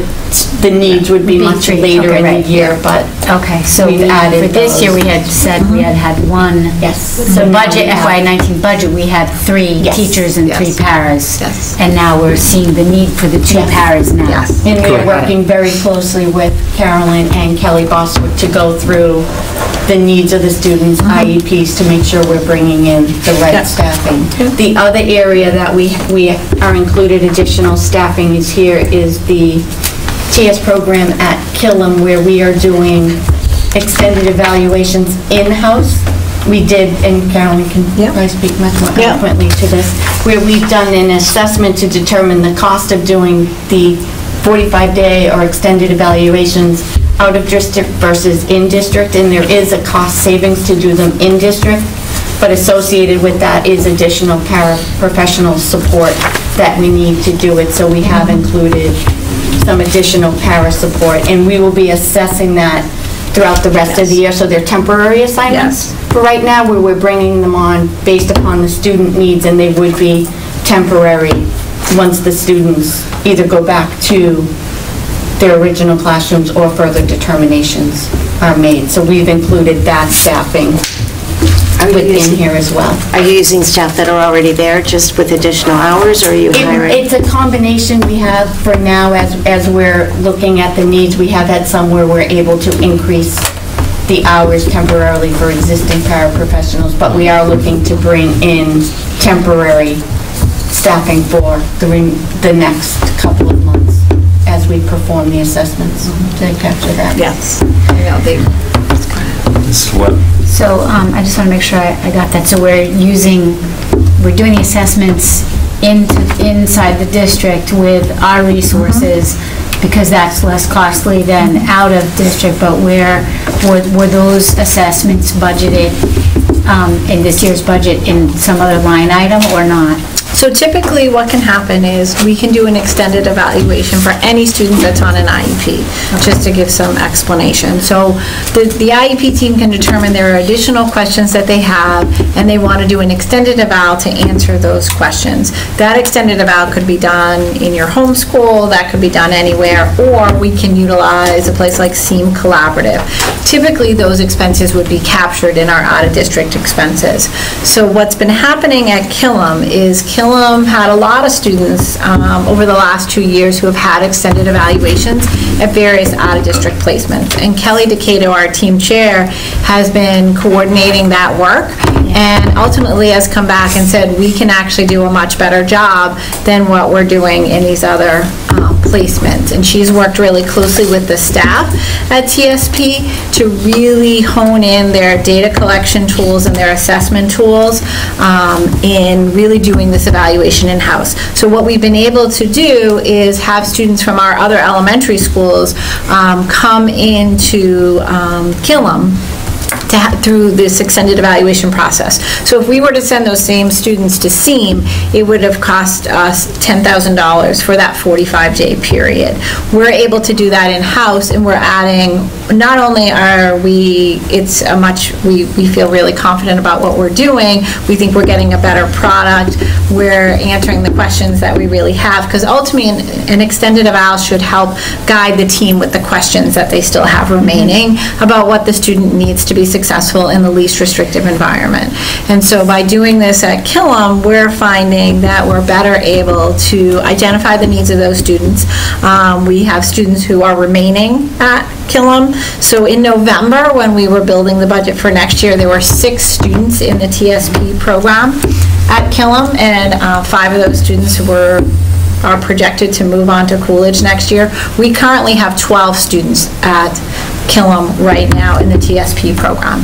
the needs would be Be much three, later okay, in right. the year, but Okay, so We've we- added for this year, we had said we had had one. Yes. So now budget, FY '19 budget, we had three Yes. teachers and three Yes. paras. Yes. And now we're seeing the need for the two Yes. paras now. And we're Correct. working very closely with Carolyn and Kelly Boswick to go through the needs of the students, mm-hmm. IEPs, to make sure we're bringing in the right staffing. The other area that we, we are included additional staffing is here is the TS program at Killam, where we are doing extended evaluations in-house. We did, and Carolyn can probably speak much more Yeah. eloquently to this, where we've done an assessment to determine the cost of doing the 45-day or extended evaluations out of district versus in-district, and there is a cost savings to do them in-district, but associated with that is additional paraprofessional support that we need to do it, so we have included some additional para support, and we will be assessing that throughout the rest of the year, so they're temporary assignments. For right now, where we're bringing them on based upon the student needs, and they would be temporary once the students either go back to their original classrooms or further determinations are made. So we've included that staffing within here as well. Are you using staff that are already there, just with additional hours, or are you It- hiring? It's a combination we have for now as, as we're looking at the needs. We have had some where we're able to increase the hours temporarily for existing paraprofessionals, but we are looking to bring in temporary staffing for the, re- the next couple of months as we perform the assessments to capture that. Yes. This is what, So um, I just want to make sure I I got that. So we're using, we're doing the assessments into, inside the district with our resources because that's less costly than out of district, but where, were were those assessments budgeted um, in this year's budget in some other line item or not? So typically, what can happen is, we can do an extended evaluation for any student that's on an IEP, just to give some explanation. So the the IEP team can determine there are additional questions that they have, and they want to do an extended eval to answer those questions. That extended eval could be done in your home school, that could be done anywhere, or we can utilize a place like SEEM Collaborative. Typically, those expenses would be captured in our out-of-district expenses. So what's been happening at Killam is Killam had a lot of students um, over the last two years who have had extended evaluations at various out-of-district placements. And Kelly Decato, our team chair, has been coordinating that work and ultimately has come back and said, we can actually do a much better job than what we're doing in these other um, placements. And she's worked really closely with the staff at TSP to really hone in their data collection tools and their assessment tools um, in really doing this evaluation in-house. So what we've been able to do is have students from our other elementary schools um, come into um, Killam to, ha- through this extended evaluation process. So if we were to send those same students to SEEM, it would have cost us $10,000 for that 45-day period. We're able to do that in-house, and we're adding, not only are we, it's a much, we, we feel really confident about what we're doing, we think we're getting a better product, we're answering the questions that we really have, because ultimately, an an extended eval should help guide the team with the questions that they still have remaining about what the student needs to be successful in the least restrictive environment. And so by doing this at Killam, we're finding that we're better able to identify the needs of those students. Um, We have students who are remaining at Killam. So in November, when we were building the budget for next year, there were six students in the TSP program at Killam, and uh, five of those students were are projected to move on to Coolidge next year. We currently have 12 students at Killam right now in the TSP program.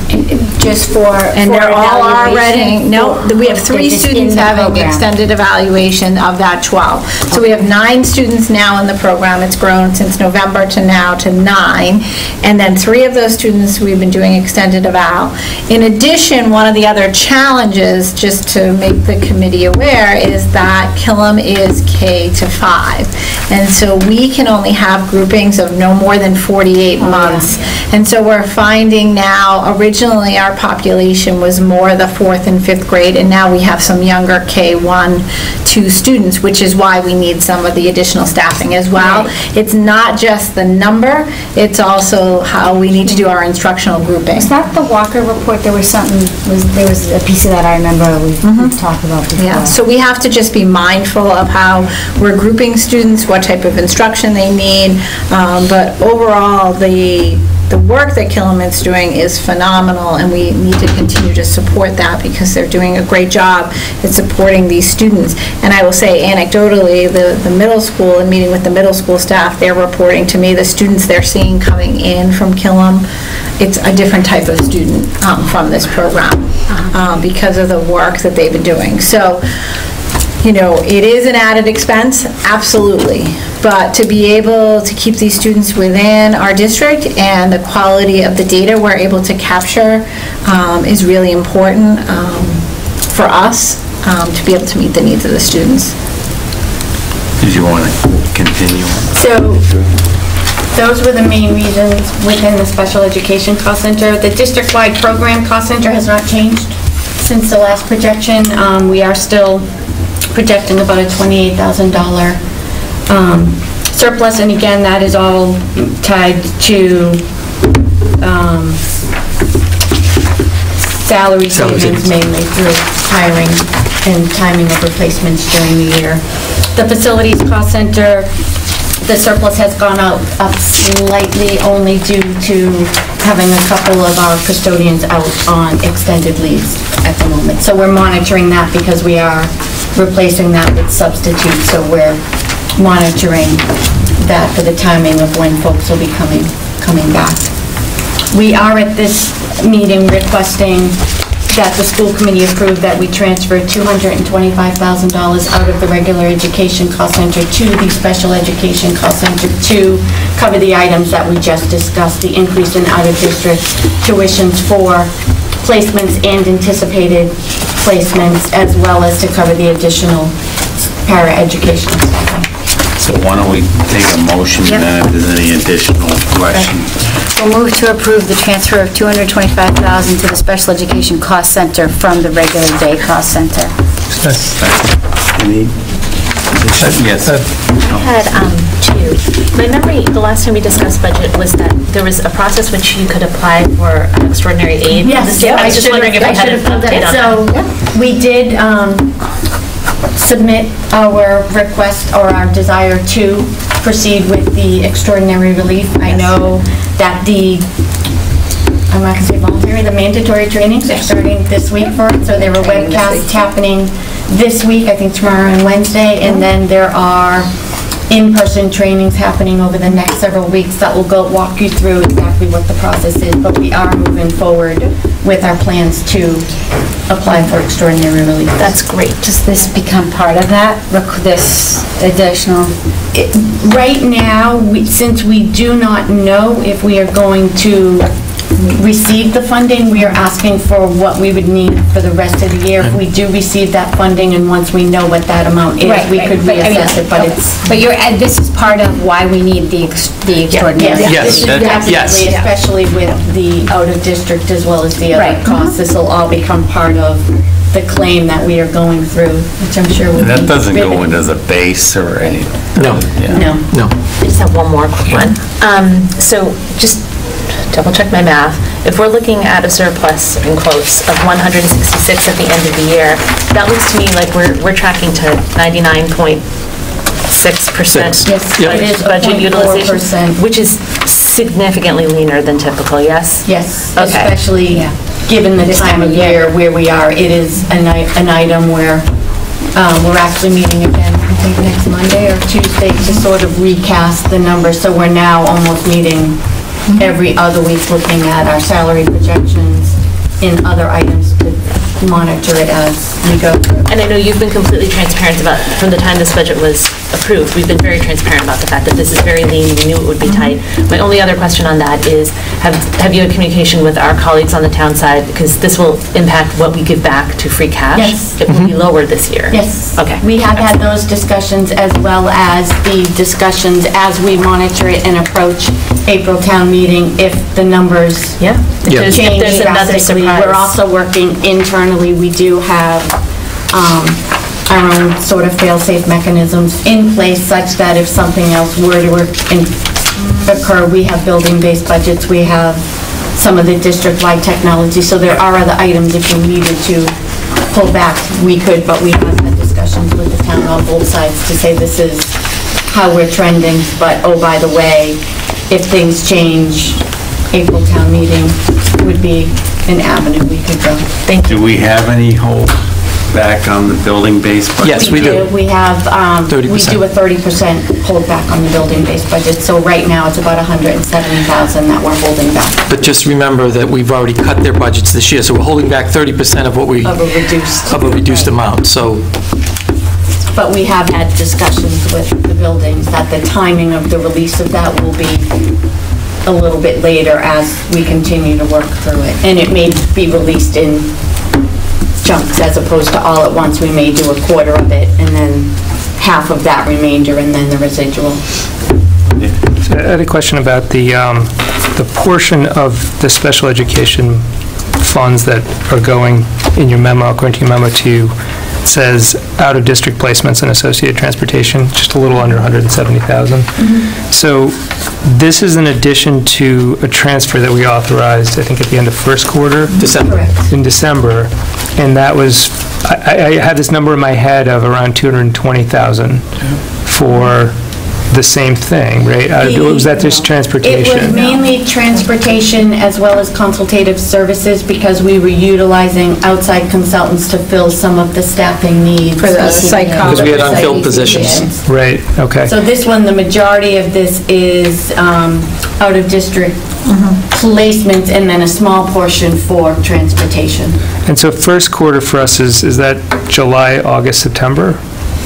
Just for... And for they're all already, evaluation? no, we have three just in students the having program. extended evaluation of that 12. So we have nine students now in the program. It's grown since November to now to nine. And then three of those students, we've been doing extended eval. In addition, one of the other challenges, just to make the committee aware, is that Killam is K to five. And so we can only have groupings of no more than 48 months. And so we're finding now, originally, our population was more the fourth and fifth grade, and now we have some younger K1, 2 students, which is why we need some of the additional staffing as well. It's not just the number, it's also how we need to do our instructional grouping. Was that the Walker report? There was something, was, there was a piece of that I remember we we talked about before. Yeah, so we have to just be mindful of how we're grouping students, what type of instruction they need, um, but overall, the, the work that Killam's doing is phenomenal, and we need to continue to support that because they're doing a great job at supporting these students. And I will say anecdotally, the, the middle school, in meeting with the middle school staff, they're reporting to me, the students they're seeing coming in from Killam, it's a different type of student um, from this program um, because of the work that they've been doing. So, you know, it is an added expense, absolutely, but to be able to keep these students within our district and the quality of the data we're able to capture um, is really important um, for us um, to be able to meet the needs of the students. did you want to continue? So, those were the main reasons within the special education cost center. The district-wide program cost center has not changed since the last projection. Um, We are still projecting about a $28,000 um, surplus, and again, that is all tied to um, salary Salary savings savings. mainly through hiring and timing of replacements during the year. The facilities cost center, the surplus has gone out up slightly only due to having a couple of our custodians out on extended leaves at the moment. So we're monitoring that because we are replacing that with substitutes, so we're monitoring that for the timing of when folks will be coming, coming back. We are at this meeting requesting that the school committee approve that we transfer $225,000 out of the regular education cost center to the special education cost center to cover the items that we just discussed, the increase in out-of-district tuitions for placements and anticipated placements, as well as to cover the additional para-educational staffing. So why don't we take a motion, and then if there's any additional questions. We'll move to approve the transfer of 225,000 to the special education cost center from the regular day cost center. Yes. Any addition- Yes. I had um, two. My memory, the last time we discussed budget, was that there was a process which you could apply for extraordinary aid. from the Yes, state. I was just wondering if I had an update on that. So, we did um, submit our request or our desire to proceed with the extraordinary relief. I know that the, I'm not gonna say voluntary, the mandatory trainings are starting this week for it, so there are webcasts happening this week, I think tomorrow and Wednesday, and then there are in-person trainings happening over the next several weeks that will go, walk you through exactly what the process is, but we are moving forward with our plans to apply for extraordinary relief. That's great. Does this become part of that, rec- this additional? Right now, we- since we do not know if we are going to receive the funding, we are asking for what we would need for the rest of the year. If we do receive that funding, and once we know what that amount is, Right, we right, could but I mean, reassess it, but it's... But you're, and this is part of why we need the ex- the extraordinary. Yes, this is that- definitely, yes. especially with the out-of-district as well as the Right. other costs, this will all become part of the claim that we are going through, which I'm sure will be... That doesn't go riveting. in as a base or anything. No, No. no. I just have one more quick one. Um, So just double check my math. If we're looking at a surplus, in quotes, of 166 at the end of the year, that looks to me like we're, we're tracking to 99.6% Six. Yes, it is a budget 0.4%. utilization, which is significantly leaner than typical, yes? Yes, Okay. especially given the time of year where we are. It is an i- an item where um, we're actually meeting again, I think, next Monday or Tuesday to sort of recast the numbers. So we're now almost meeting every other week, looking at our salary projections in other items monitor it as we go through. And I know you've been completely transparent about, from the time this budget was approved, we've been very transparent about the fact that this is very lean, we knew it would be mm-hmm. tight. My only other question on that is, have, have you had communication with our colleagues on the town side? Because this will impact what we give back to free cash? Yes. It will be mm-hmm. lower this year? Yes. Okay. We have had those discussions as well as the discussions as we monitor it and approach April town meeting if the numbers Yeah. If Yeah. there's- if change there's another drastically. surprise. We're also working internally, we do have um, our own sort of fail-safe mechanisms in place such that if something else were to occur, we have building-based budgets, we have some of the district-wide technology, so there are other items if we needed to pull back, we could, but we have had discussions with the town on both sides to say this is how we're trending, but oh, by the way, if things change, April town meeting would be an avenue we could go. Thank you. Do we have any hold back on the building-based budget? Yes, we do. We have, um, we 30%. do a 30% holdback on the building-based budget, so right now it's about 170,000 that we're holding back But just remember that we've already cut their budgets this year, so we're holding back 30% of what we, of a reduced. of a reduced amount, so But we have had discussions with the buildings that the timing of the release of that will be a little bit later as we continue to work through it. And it may be released in chunks as opposed to all at once. We may do a quarter of it and then half of that remainder and then the residual. I had a question about the, um, the portion of the special education funds that are going in your memo, according to your memo, to, it says out-of-district placements and associated transportation, just a little under 170,000. Mm-hmm. So this is in addition to a transfer that we authorized, I think, at the end of first quarter? December. In December, and that was, I, I I had this number in my head of around 220,000 for the same thing, right? Uh, Was that just transportation? It was mainly transportation as well as consultative services because we were utilizing outside consultants to fill some of the staffing needs. For the CCDA. Because we had unfilled positions. Right, okay. So this one, the majority of this is um, out-of-district placements and then a small portion for transportation. And so first quarter for us is, is that July, August, September?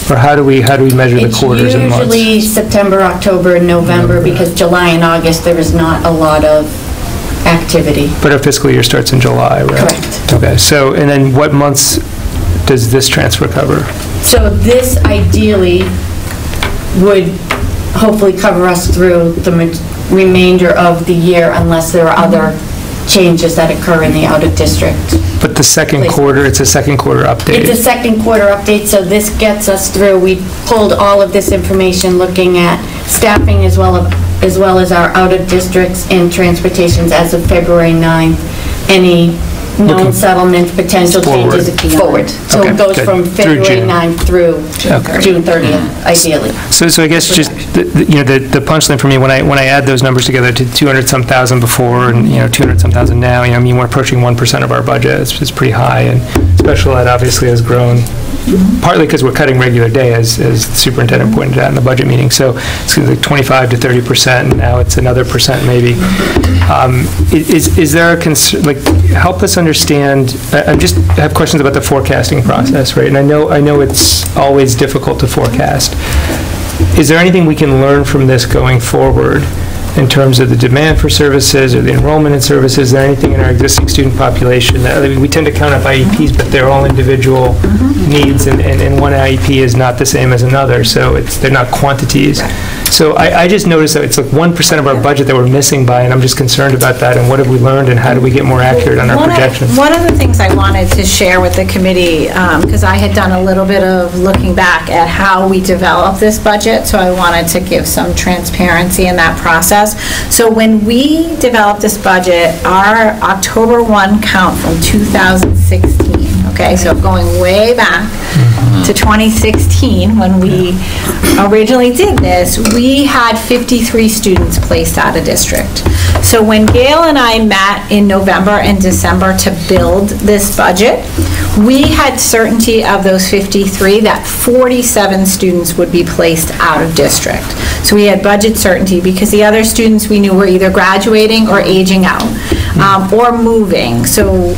Or how do we, how do we measure the quarters and months? It's usually September, October, and November because July and August, there is not a lot of activity. But our fiscal year starts in July, right? Correct. Okay, so, and then what months does this transfer cover? So this ideally would hopefully cover us through the ma- remainder of the year unless there are other changes that occur in the out-of-district. The second quarter, it's a second quarter update? It's a second quarter update, so this gets us through, we pulled all of this information looking at staffing as well of, as well as our out-of-districts and transportations as of February 9th. Any known Looking settlements, potential forward. changes forward. So Okay, it goes good. from Through February June. 9th through Okay. June 30th, ideally. So, so I guess just, the- the- you know, the the punchline for me, when I, when I add those numbers together to 200-some thousand before and, you know, 200-some thousand now, you know, I mean, we're approaching 1% of our budget. It's, it's pretty high, and special ed obviously has grown, partly because we're cutting regular day, as, as the superintendent pointed out in the budget meeting. So it's like 25 to 30%, and now it's another percent maybe. Um, Is, is there a concern, like, help us understand, I I just have questions about the forecasting process, right? And I know, I know it's always difficult to forecast. Is there anything we can learn from this going forward in terms of the demand for services or the enrollment in services, or anything in our existing student population? I mean, We tend to count up IEPs, but they're all individual mm-hmm. needs, and, and and one IEP is not the same as another, so it's, they're not quantities. So I, I just noticed that it's like 1% of our budget that we're missing by, and I'm just concerned about that, and what have we learned, and how do we get more accurate on our One of- projections? One of the things I wanted to share with the committee, um, because I had done a little bit of looking back at how we developed this budget, so I wanted to give some transparency in that process. So when we developed this budget, our October 1 count from 2016, okay, so going way back mm-hmm. to 2016, when we originally did this, we had 53 students placed out of district. So when Gail and I met in November and December to build this budget, we had certainty of those 53 that 47 students would be placed out of district. So we had budget certainty because the other students we knew were either graduating or aging out, um, or moving. So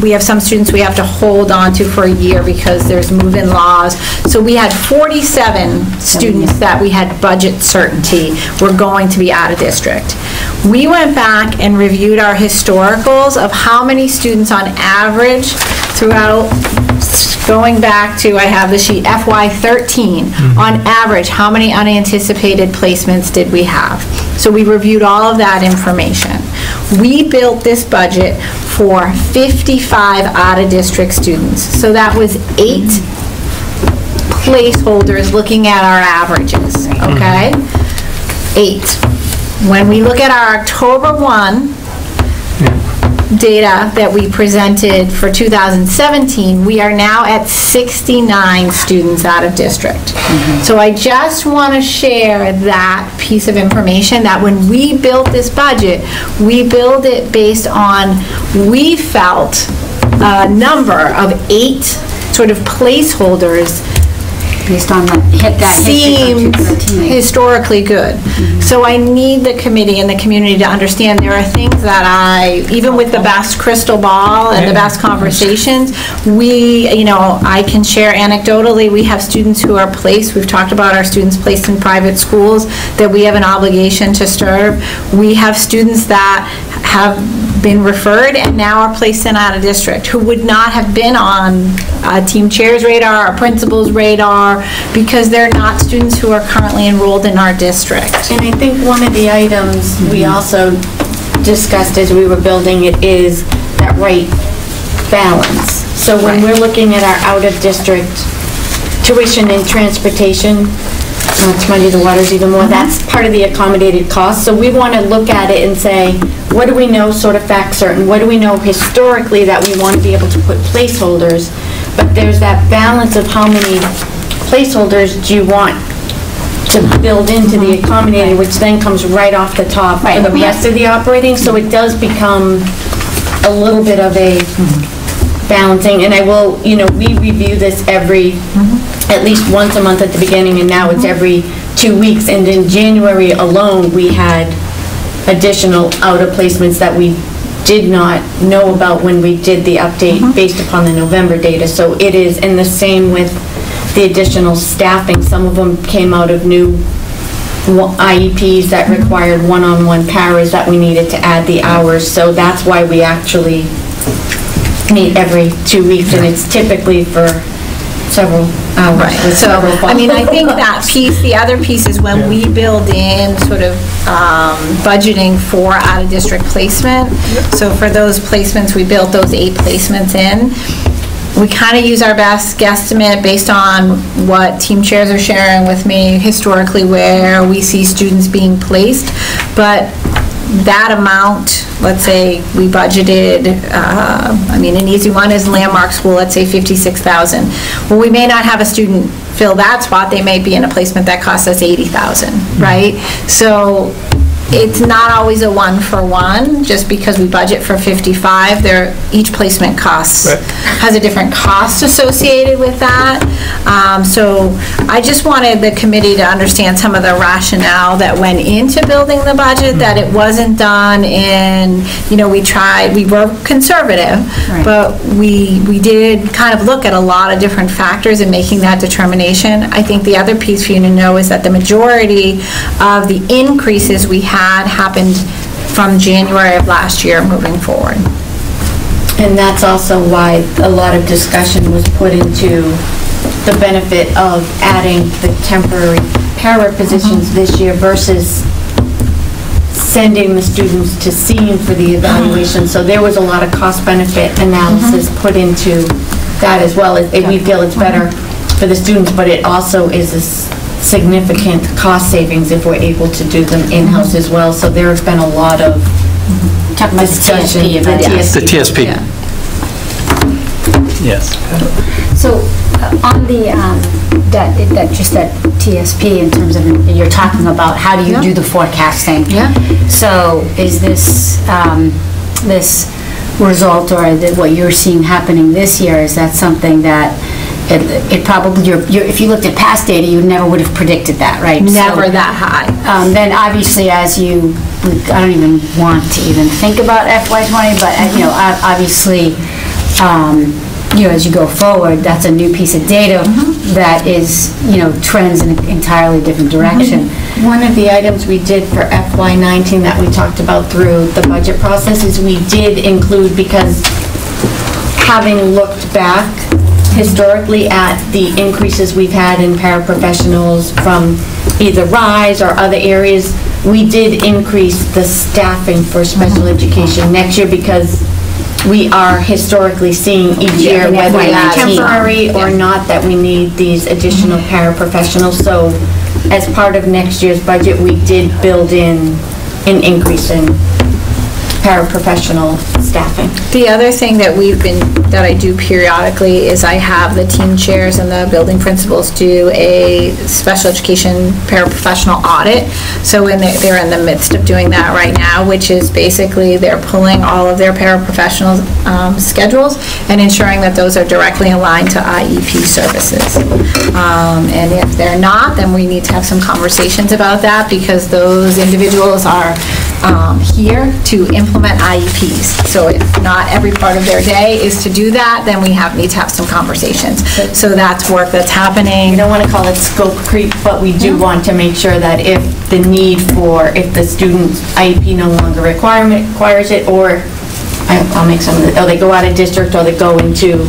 we have some students we have to hold on to for a year because there's move-in laws. So we had 47 students that we had budget certainty were going to be out of district. We went back and reviewed our historicals of how many students on average throughout, going back to, I have the sheet, FY '13, mm-hmm. on average, how many unanticipated placements did we have? So we reviewed all of that information. We built this budget for 55 out-of-district students. So that was eight placeholders looking at our averages, okay? Eight. When we look at our October 1 data that we presented for 2017, we are now at 69 students out of district. Mm-hmm. So I just want to share that piece of information, that when we built this budget, we built it based on, we felt a number of eight sort of placeholders Based on the, hit that history from seemed 2013. historically good. Mm-hmm. So I need the committee and the community to understand there are things that I, even with the best crystal ball and the best conversations, we, you know, I can share anecdotally, we have students who are placed, we've talked about our students placed in private schools, that we have an obligation to serve. We have students that have been referred and now are placed in out of district, who would not have been on a team chair's radar, a principal's radar, because they're not students who are currently enrolled in our district. And I think one of the items we mm-hmm. also discussed as we were building it is that right balance. So when we're looking at our out-of-district tuition and transportation, not to muddy the waters even more, mm-hmm. that's part of the accommodated cost. So we want to look at it and say, what do we know sort of fact certain? What do we know historically that we want to be able to put placeholders? But there's that balance of how many placeholders do you want to build into the accommodated, which then comes right off the top for the rest of the operating. So it does become a little bit of a balancing, and I will, you know, we review this every, mm-hmm. at least once a month at the beginning, and now it's mm-hmm. every two weeks. And in January alone, we had additional out-of-placements that we did not know about when we did the update mm-hmm. based upon the November data. So it is, and the same with the additional staffing. Some of them came out of new IEPs that required one-on-one paras that we needed to add the hours. So that's why we actually meet every two weeks, and it's typically for several hours with So, several I mean, I think that piece, the other piece is when we build in sort of um, budgeting for out-of-district placement. So for those placements, we built those eight placements in. We kind of use our best guesstimate based on what team chairs are sharing with me historically where we see students being placed. But that amount, let's say we budgeted, uh, I mean, an easy one is Landmark School, let's say 56,000. Well, we may not have a student fill that spot, they may be in a placement that costs us 80,000, right? So it's not always a one-for-one, just because we budget for 55, there, each placement costs, has a different cost associated with that. Um, So I just wanted the committee to understand some of the rationale that went into building the budget, that it wasn't done in, you know, we tried, we were conservative, but we, we did kind of look at a lot of different factors in making that determination. I think the other piece for you to know is that the majority of the increases we had happened from January of last year moving forward. And that's also why a lot of discussion was put into the benefit of adding the temporary para mm-hmm. positions this year versus sending the students to SEEM for the mm-hmm. evaluation. So there was a lot of cost-benefit mm-hmm. analysis put into that as well. It- We feel it's better for the students, but it also is a significant cost savings if we're able to do them in-house as well. So there's been a lot of Talking about the discussion. TSP The event. TSP. The TSP. Yes. So uh, on the, um, that, that, just that TSP in terms of, you're talking about how do you do the forecasting? Yeah. So is this, um, this result or the- what you're seeing happening this year, is that something that it it probably, if you looked at past data, you never would have predicted that, right? So- Never that high. um, Then obviously, as you, I don't even want to even think about FY '20, but, uh, you know, ob- obviously, um, you know, as you go forward, that's a new piece of data that is, you know, trends in an entirely different direction. One of the items we did for FY19 that we talked about through the budget process is we did include, because having looked back historically at the increases we've had in paraprofessionals from either RISE or other areas, we did increase the staffing for special education next year because we are historically seeing each year, whether it's FY19. temporary or not, that we need these additional paraprofessionals. So as part of next year's budget, we did build in an increase in paraprofessional staffing. The other thing that we've been, that I do periodically is I have the team chairs and the building principals do a special education paraprofessional audit. So in the- they're in the midst of doing that right now, which is basically they're pulling all of their paraprofessional um, schedules and ensuring that those are directly aligned to IEP services. Um, And if they're not, then we need to have some conversations about that because those individuals are um, here to implement IEPs. So if not every part of their day is to do that, then we have, need to have some conversations. So that's work that's happening. We don't want to call it scope creep, but we do mm-hmm. want to make sure that if the need for, if the student's IEP no longer requirement, requires it, or, I- I'll make some of the, or they go out of district, or they go into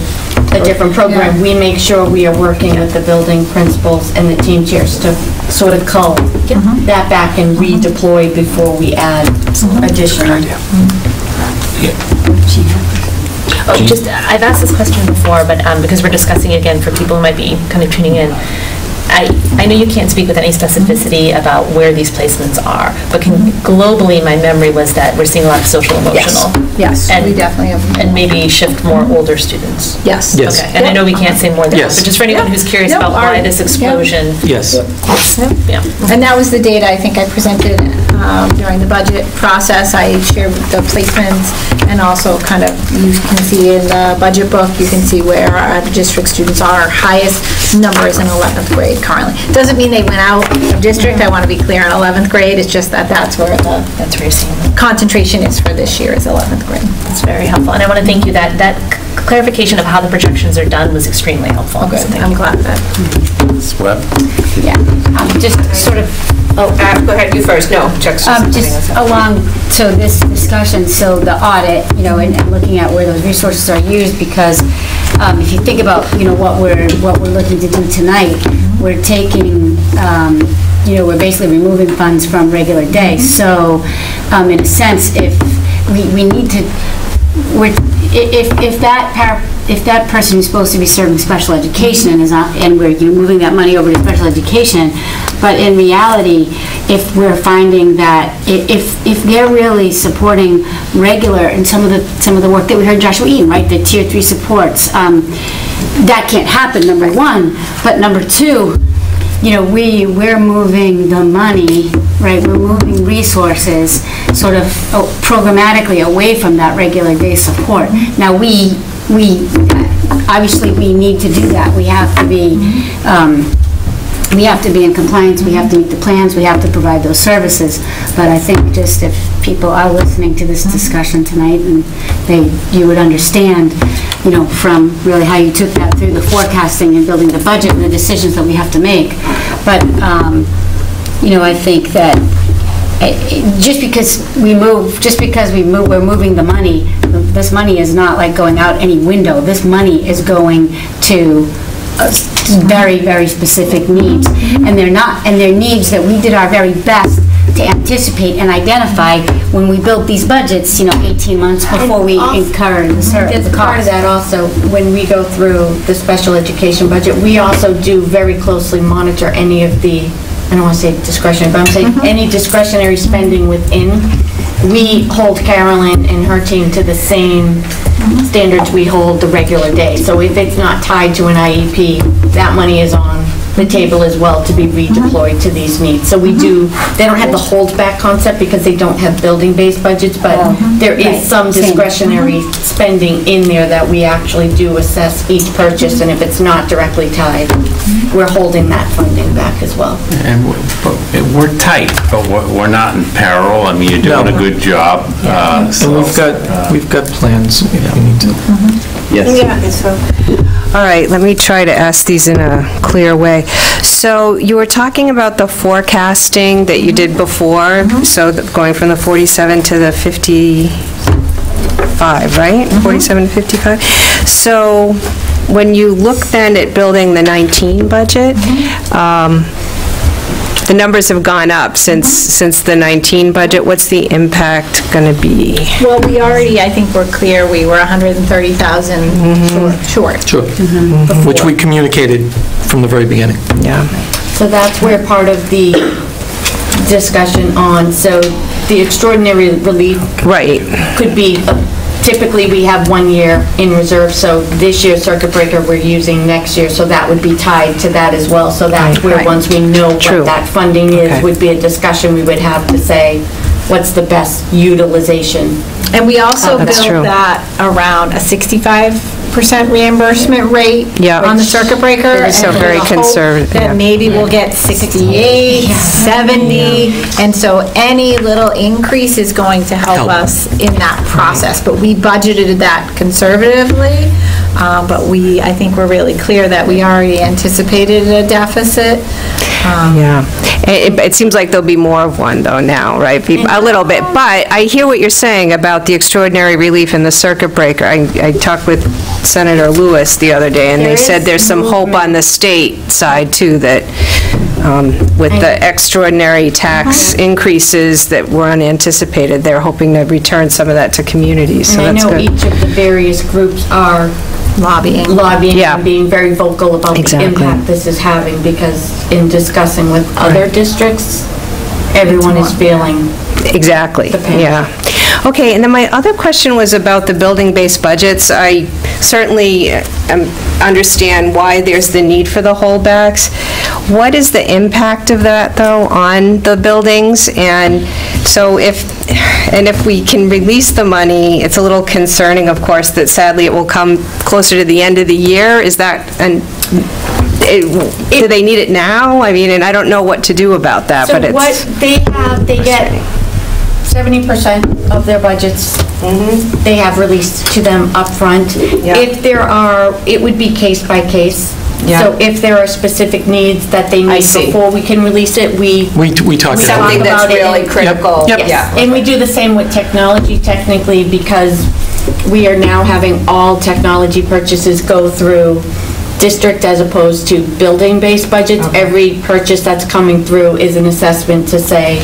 a different program, we make sure we are working with the building principals and the team chairs to sort of cull mm-hmm. that back and mm-hmm. redeploy before we add mm-hmm. additional. Oh, just, I've asked this question before, but um, because we're discussing it again for people who might be kind of tuning in, I, I know you can't speak with any specificity about where these placements are, but can, globally, my memory was that we're seeing a lot of social emotional. Yes, we And- definitely have. And maybe shift more older students. Yes. Yes. Okay, and I know we can't say more than that, Yes. but just for anyone who's curious Yeah. about why this explosion. Yes. Yeah. And that was the data I think I presented um, during the budget process. I shared the placements and also kind of, you can see in the budget book, you can see where our district students are. Our Highest number is in 11th grade currently. Doesn't mean they went out of district, I want to be clear, in 11th grade, it's just that that's where the That's where you're seeing them. concentration is for this year, is 11th grade. That's very helpful, and I want to thank you, that, that clarification of how the projections are done was extremely helpful. Okay, So thank I'm you. glad that. Swep? Yeah, um, just sort of, oh, Go ahead, you first, no, Chuck's Um, just along, so this discussion, so the audit, you know, and and looking at where those resources are used, because um, if you think about, you know, what we're, what we're looking to do tonight, we're taking, um, you know, we're basically removing funds from regular day. So, um, in a sense, if, we, we need to, we're, if, if that par, if that person who's supposed to be serving special education and is not, and we're, you know, moving that money over to special education, but in reality, if we're finding that, if, if they're really supporting regular, and some of the, some of the work that we heard Joshua Eaton, right, the tier three supports, um, that can't happen, number one, but number two, you know, we, we're moving the money, right, we're moving resources sort of oh, programmatically away from that regular day support. Mm-hmm. Now, we, we, obviously, we need to do that. We have to be, mm-hmm. um, we have to be in compliance, we have to meet the plans, we have to provide those services. But I think just if people are listening to this mm-hmm. discussion tonight, and they, you would understand, you know, from really how you took that through the forecasting and building the budget and the decisions that we have to make. But, um, you know, I think that eh, just because we move, just because we move, we're moving the money, this money is not like going out any window. This money is going to uh, very, very specific needs. And they're not, and they're needs that we did our very best to anticipate and identify when we built these budgets, you know, 18 months before we incur the That's the part of cost. that also, when we go through the special education budget, we also do very closely monitor any of the, I don't want to say discretionary, but I'm saying mm-hmm. any discretionary spending within. We hold Carolyn and her team to the same mm-hmm. standards we hold the regular day. So if it's not tied to an IEP, that money is on the table as well to be redeployed to these needs. So we do, they don't have the holdback concept because they don't have building-based budgets, but there is Right, is some same. discretionary mm-hmm. spending in there that we actually do assess each purchase, and if it's not directly tied, mm-hmm. we're holding that funding back as well. And we're- but we're tight, but we're we're not in peril. I mean, you're doing a No. good job. uh, And so, we've got, uh, we've got plans if we need to. Mm-hmm. Yes. Yeah. All right, let me try to ask these in a clear way. So you were talking about the forecasting that you did before, mm-hmm. so the- going from the 47 to the 55, right? Mm-hmm. 47 to 55? So when you look then at building the 19 budget, mm-hmm. um, the numbers have gone up since, since the 19 budget. What's the impact going to be? Well, we already, I think we're clear, we were 130,000 mm-hmm. short. Sure. Mm-hmm. Which we communicated from the very beginning. Yeah. So that's where part of the discussion on, so the extraordinary relief. Right. Could be, typically, we have one year in reserve, so this year circuit breaker we're using next year, so that would be tied to that as well. So that's Right. where, Right. once we know True. what that funding Okay. is, would be a discussion we would have to say, what's the best utilization? And we also that's built true. that around a 65% reimbursement rate Yeah. on the circuit breaker. So and very with a hope conservative, yeah. That maybe we'll get 68, 70, and so any little increase is going to help Help. us in that process. But we budgeted that conservatively, uh, but we, I think we're really clear that we already anticipated a deficit. Um, Yeah. It, it seems like there'll be more of one, though, now, right? Peop- A little bit. But I hear what you're saying about the extraordinary relief and the circuit breaker. I, I talked with Senator Lewis the other day, and There they is said there's some hope on the state side, too, that um, with the extraordinary tax increases that were unanticipated. They're hoping to return some of that to communities, so And I that's know good. each of the various groups are Lobbying. lobbying Yeah. and being very vocal about the Exactly. impact this is having, because in discussing with other districts, everyone is feeling Exactly, the pain. yeah. Okay, and then my other question was about the building-based budgets. I certainly um, understand why there's the need for the holdbacks. What is the impact of that, though, on the buildings? And so if, and if we can release the money, it's a little concerning, of course, that sadly it will come closer to the end of the year. Is that, and do they need it now? I mean, and I don't know what to do about that, So but it's... what they have, they get 70% of their budgets, they have released to them upfront. If there are, it would be case by case. So if there are specific needs that they need before we can release it, we We, we talked we about talk it. about really critical. Yep. Yes, and we do the same with technology technically because we are now having all technology purchases go through district as opposed to building-based budgets. Every purchase that's coming through is an assessment to say,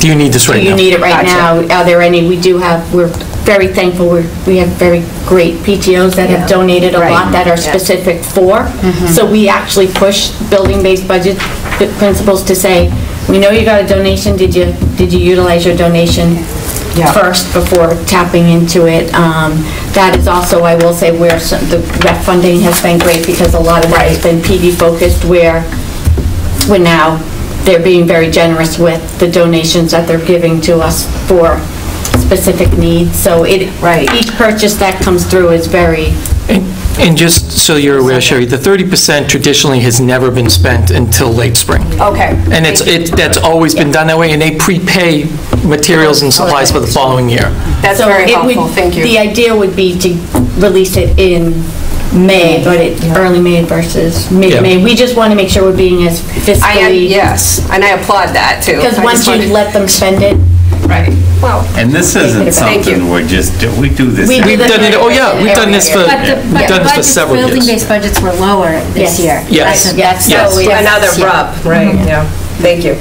Do you need this right do now? you need it right now? Are there any, we do have, we're very thankful, we're, we have very great PTOs that have donated a lot that are specific for. Mm-hmm. So we actually push building-based budget principles to say, we know you got a donation, did you, did you utilize your donation first before tapping into it? Um, That is also, I will say, where some- the rep funding has been great because a lot of that has been PD-focused where we're now, they're being very generous with the donations that they're giving to us for specific needs. So it, Right. each purchase that comes through is very, And and just so you're aware, Sherry, the 30% traditionally has never been spent until late spring. okay. And it's, it that's always been done that way, and they prepay materials and supplies for the following year. That's So very it would- helpful, thank you. The idea would be to release it in May, but it, early May versus mid-May. We just want to make sure we're being as I, fiscally. yes, and I applaud that, too. Because I once you wanted- let them spend it, Right, well, And this isn't Thank you. something we're just, do- we do this. We do We've done it, oh yeah, we've done this for, But the- we've done this for several years. Building-based budgets were lower this Yes. year. Yes. That's Yes. that's- So we have- another Yeah. rub, right, mhm. yeah, thank you.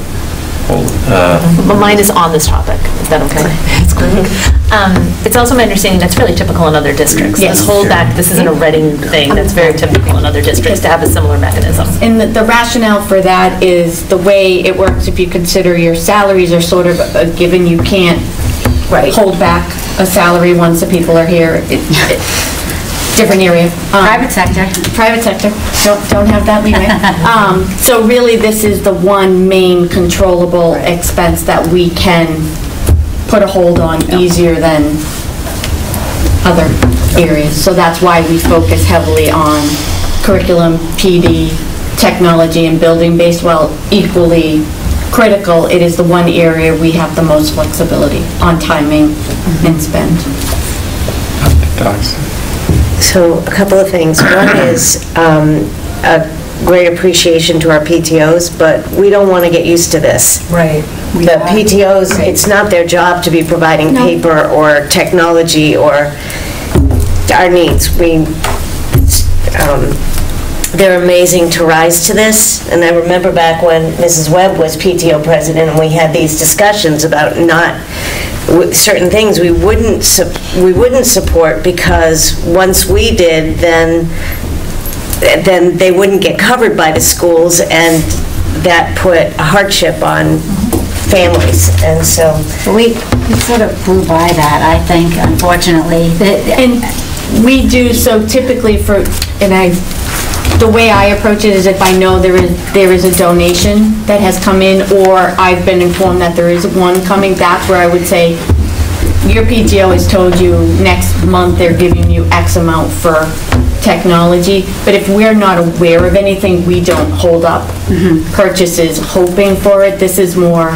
Uh, But mine is on this topic, is that okay? It's quick. [LAUGHS] Um, It's also my understanding that's fairly typical in other districts. Yes. This holdback, this isn't a Reading thing, that's very typical in other districts to have a similar mechanism. And the- the rationale for that is the way it works, if you consider your salaries are sort of a given, you can't hold back a salary once the people are here. It- it- Different area. Um, Private sector. Private sector, don't, don't have that leeway. [LAUGHS] Um, So really, this is the one main controllable expense that we can put a hold on easier than other areas. So that's why we focus heavily on curriculum, PD, technology, and building-based, while equally critical, it is the one area we have the most flexibility on timing and spend. So a couple of things. One [COUGHS] is um, a great appreciation to our PTOs, but we don't want to get used to this. Right. The PTOs, it's not their job to be providing paper or technology or our needs. We, um, they're amazing to rise to this, and I remember back when Mrs. Webb was PTO president, and we had these discussions about not, with certain things we wouldn't, sup- we wouldn't support, because once we did, then, then they wouldn't get covered by the schools, and that put a hardship on families, and so. We, we sort of blew by that, I think, unfortunately. That- And we do, so typically for, and I, the way I approach it is if I know there is, there is a donation that has come in, or I've been informed that there is one coming, that's where I would say, your PTO has told you next month they're giving you X amount for technology, but if we're not aware of anything, we don't hold up mm-hmm. purchases hoping for it. This is more,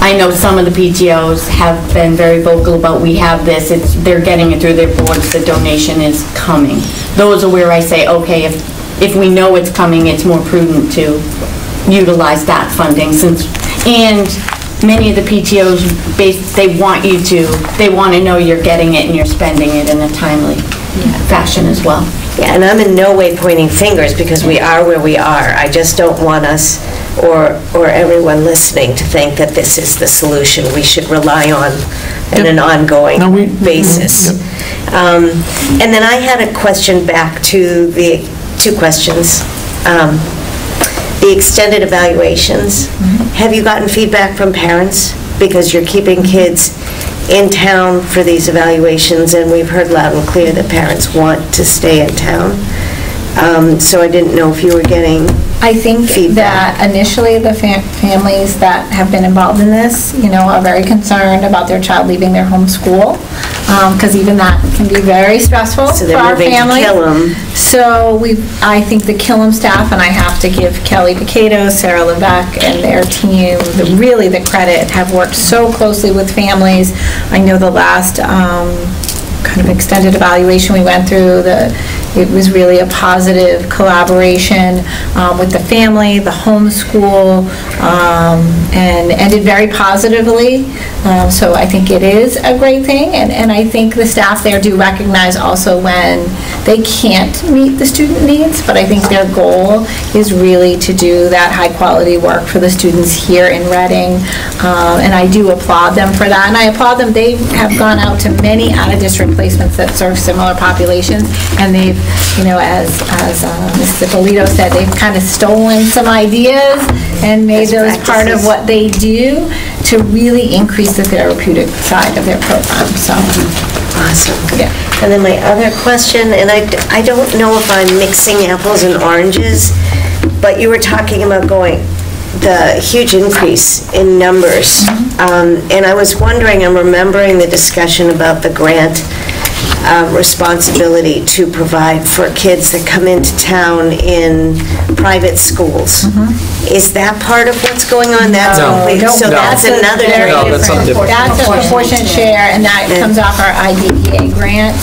I know some of the PTOs have been very vocal about, we have this, it's, they're getting it through their boards, the donation is coming. Those are where I say, okay, if, if we know it's coming, it's more prudent to utilize that funding since, and many of the PTOs, base- they want you to, they want to know you're getting it and you're spending it in a timely fashion as well. Yeah, and I'm in no way pointing fingers because we are where we are. I just don't want us or, or everyone listening to think that this is the solution we should rely on on an ongoing basis. Um, And then I had a question back to the, two questions. Um, The extended evaluations, have you gotten feedback from parents? Because you're keeping kids in town for these evaluations, and we've heard loud and clear that parents want to stay in town. Um, So I didn't know if you were getting I think that initially, the fam- families that have been involved in this, you know, are very concerned about their child leaving their home school, because even that can be very stressful So for they're our moving to families. Killam. So we, I think the Killam staff, and I have to give Kelly Picato, Sarah Levesque, and their team, the- really the credit, have worked so closely with families. I know the last um, kind of extended evaluation. We went through, the, it was really a positive collaboration um, with the family, the homeschool, um, and ended very positively. Um, So I think it is a great thing, and, and I think the staff there do recognize also when they can't meet the student needs, but I think their goal is really to do that high-quality work for the students here in Reading, Um, and I do applaud them for that, and I applaud them, they have gone out to many out-of-district placements that serve similar populations, and they've, you know, as, as uh, Mrs. Ippolito said, they've kind of stolen some ideas and made those part of what they do to really increase the therapeutic side of their program, so. Awesome. Yeah. And then my other question, and I, I don't know if I'm mixing apples and oranges, but you were talking about going, the huge increase in numbers. Um, And I was wondering, I'm remembering the discussion about the grant uh, responsibility to provide for kids that come into town in private schools. Is that part of what's going on? That's No. complete- So No. that's a another very No, that's something different. That's a proportionate share, and that comes off our IDEA grant.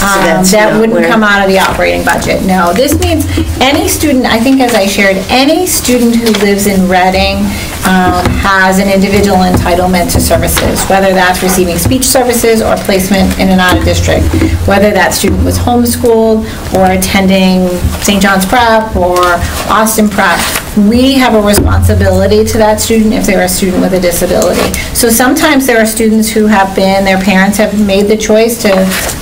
Um, that's That not wouldn't where- come out of the operating budget, no. This means any student, I think as I shared, any student who lives in Reading um, has an individual entitlement to services, whether that's receiving speech services or placement in an out-of-district, whether that student was homeschooled or attending St. John's Prep or Austin Prep, we have a responsibility to that student if they're a student with a disability. So sometimes there are students who have been, their parents have made the choice to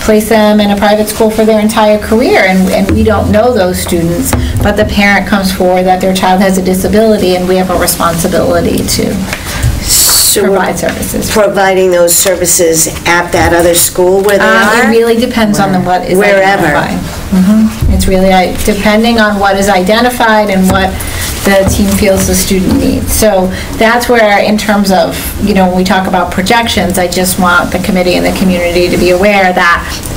place them in a private school for their entire career, and, and we don't know those students, but the parent comes forward that their child has a disability, and we have a responsibility to provide services. providing those services at that other school where they Um, It are? really depends on the what is Wherever. identified. Mhm. It's really, I- depending on what is identified and what the team feels the student needs. So that's where, in terms of, you know, when we talk about projections, I just want the committee and the community to be aware that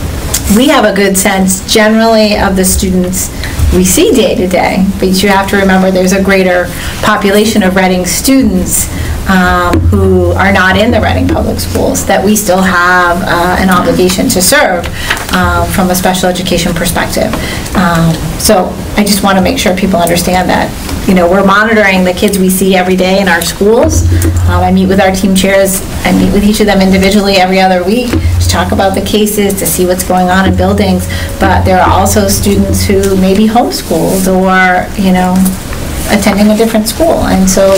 we have a good sense generally of the students we see day to day, but you have to remember there's a greater population of Reading students um, who are not in the Reading Public Schools that we still have uh, an obligation to serve um, from a special education perspective. Um, So I just want to make sure people understand that, you know, we're monitoring the kids we see every day in our schools. Um, I meet with our team chairs, I meet with each of them individually every other week to talk about the cases, to see what's going on in buildings, but there are also students who may be homeschooled or, you know, attending a different school, and so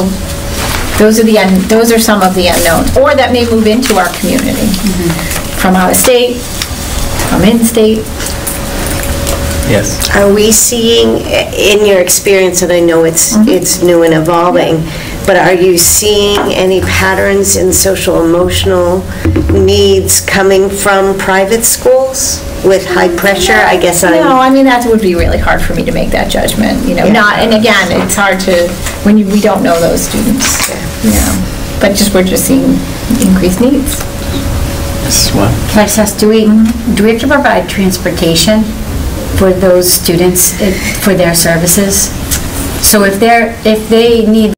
those are the, un- those are some of the unknowns, or that may move into our community from out of state, from in-state. Yes. Are we seeing, in your experience, and I know it's, mm-hmm. it's new and evolving, but are you seeing any patterns in social emotional needs coming from private schools with high mm, pressure? I guess I'm... No, I mean, that would be really hard for me to make that judgment, you know, Yeah. not, and again, it's hard to, when you- we don't know those students, you know, but just, we're just seeing increased needs. Mrs. Webb? Can I just ask, do we, mm-hmm. do we have to provide transportation for those students, eh, for their services? So if they're, if they need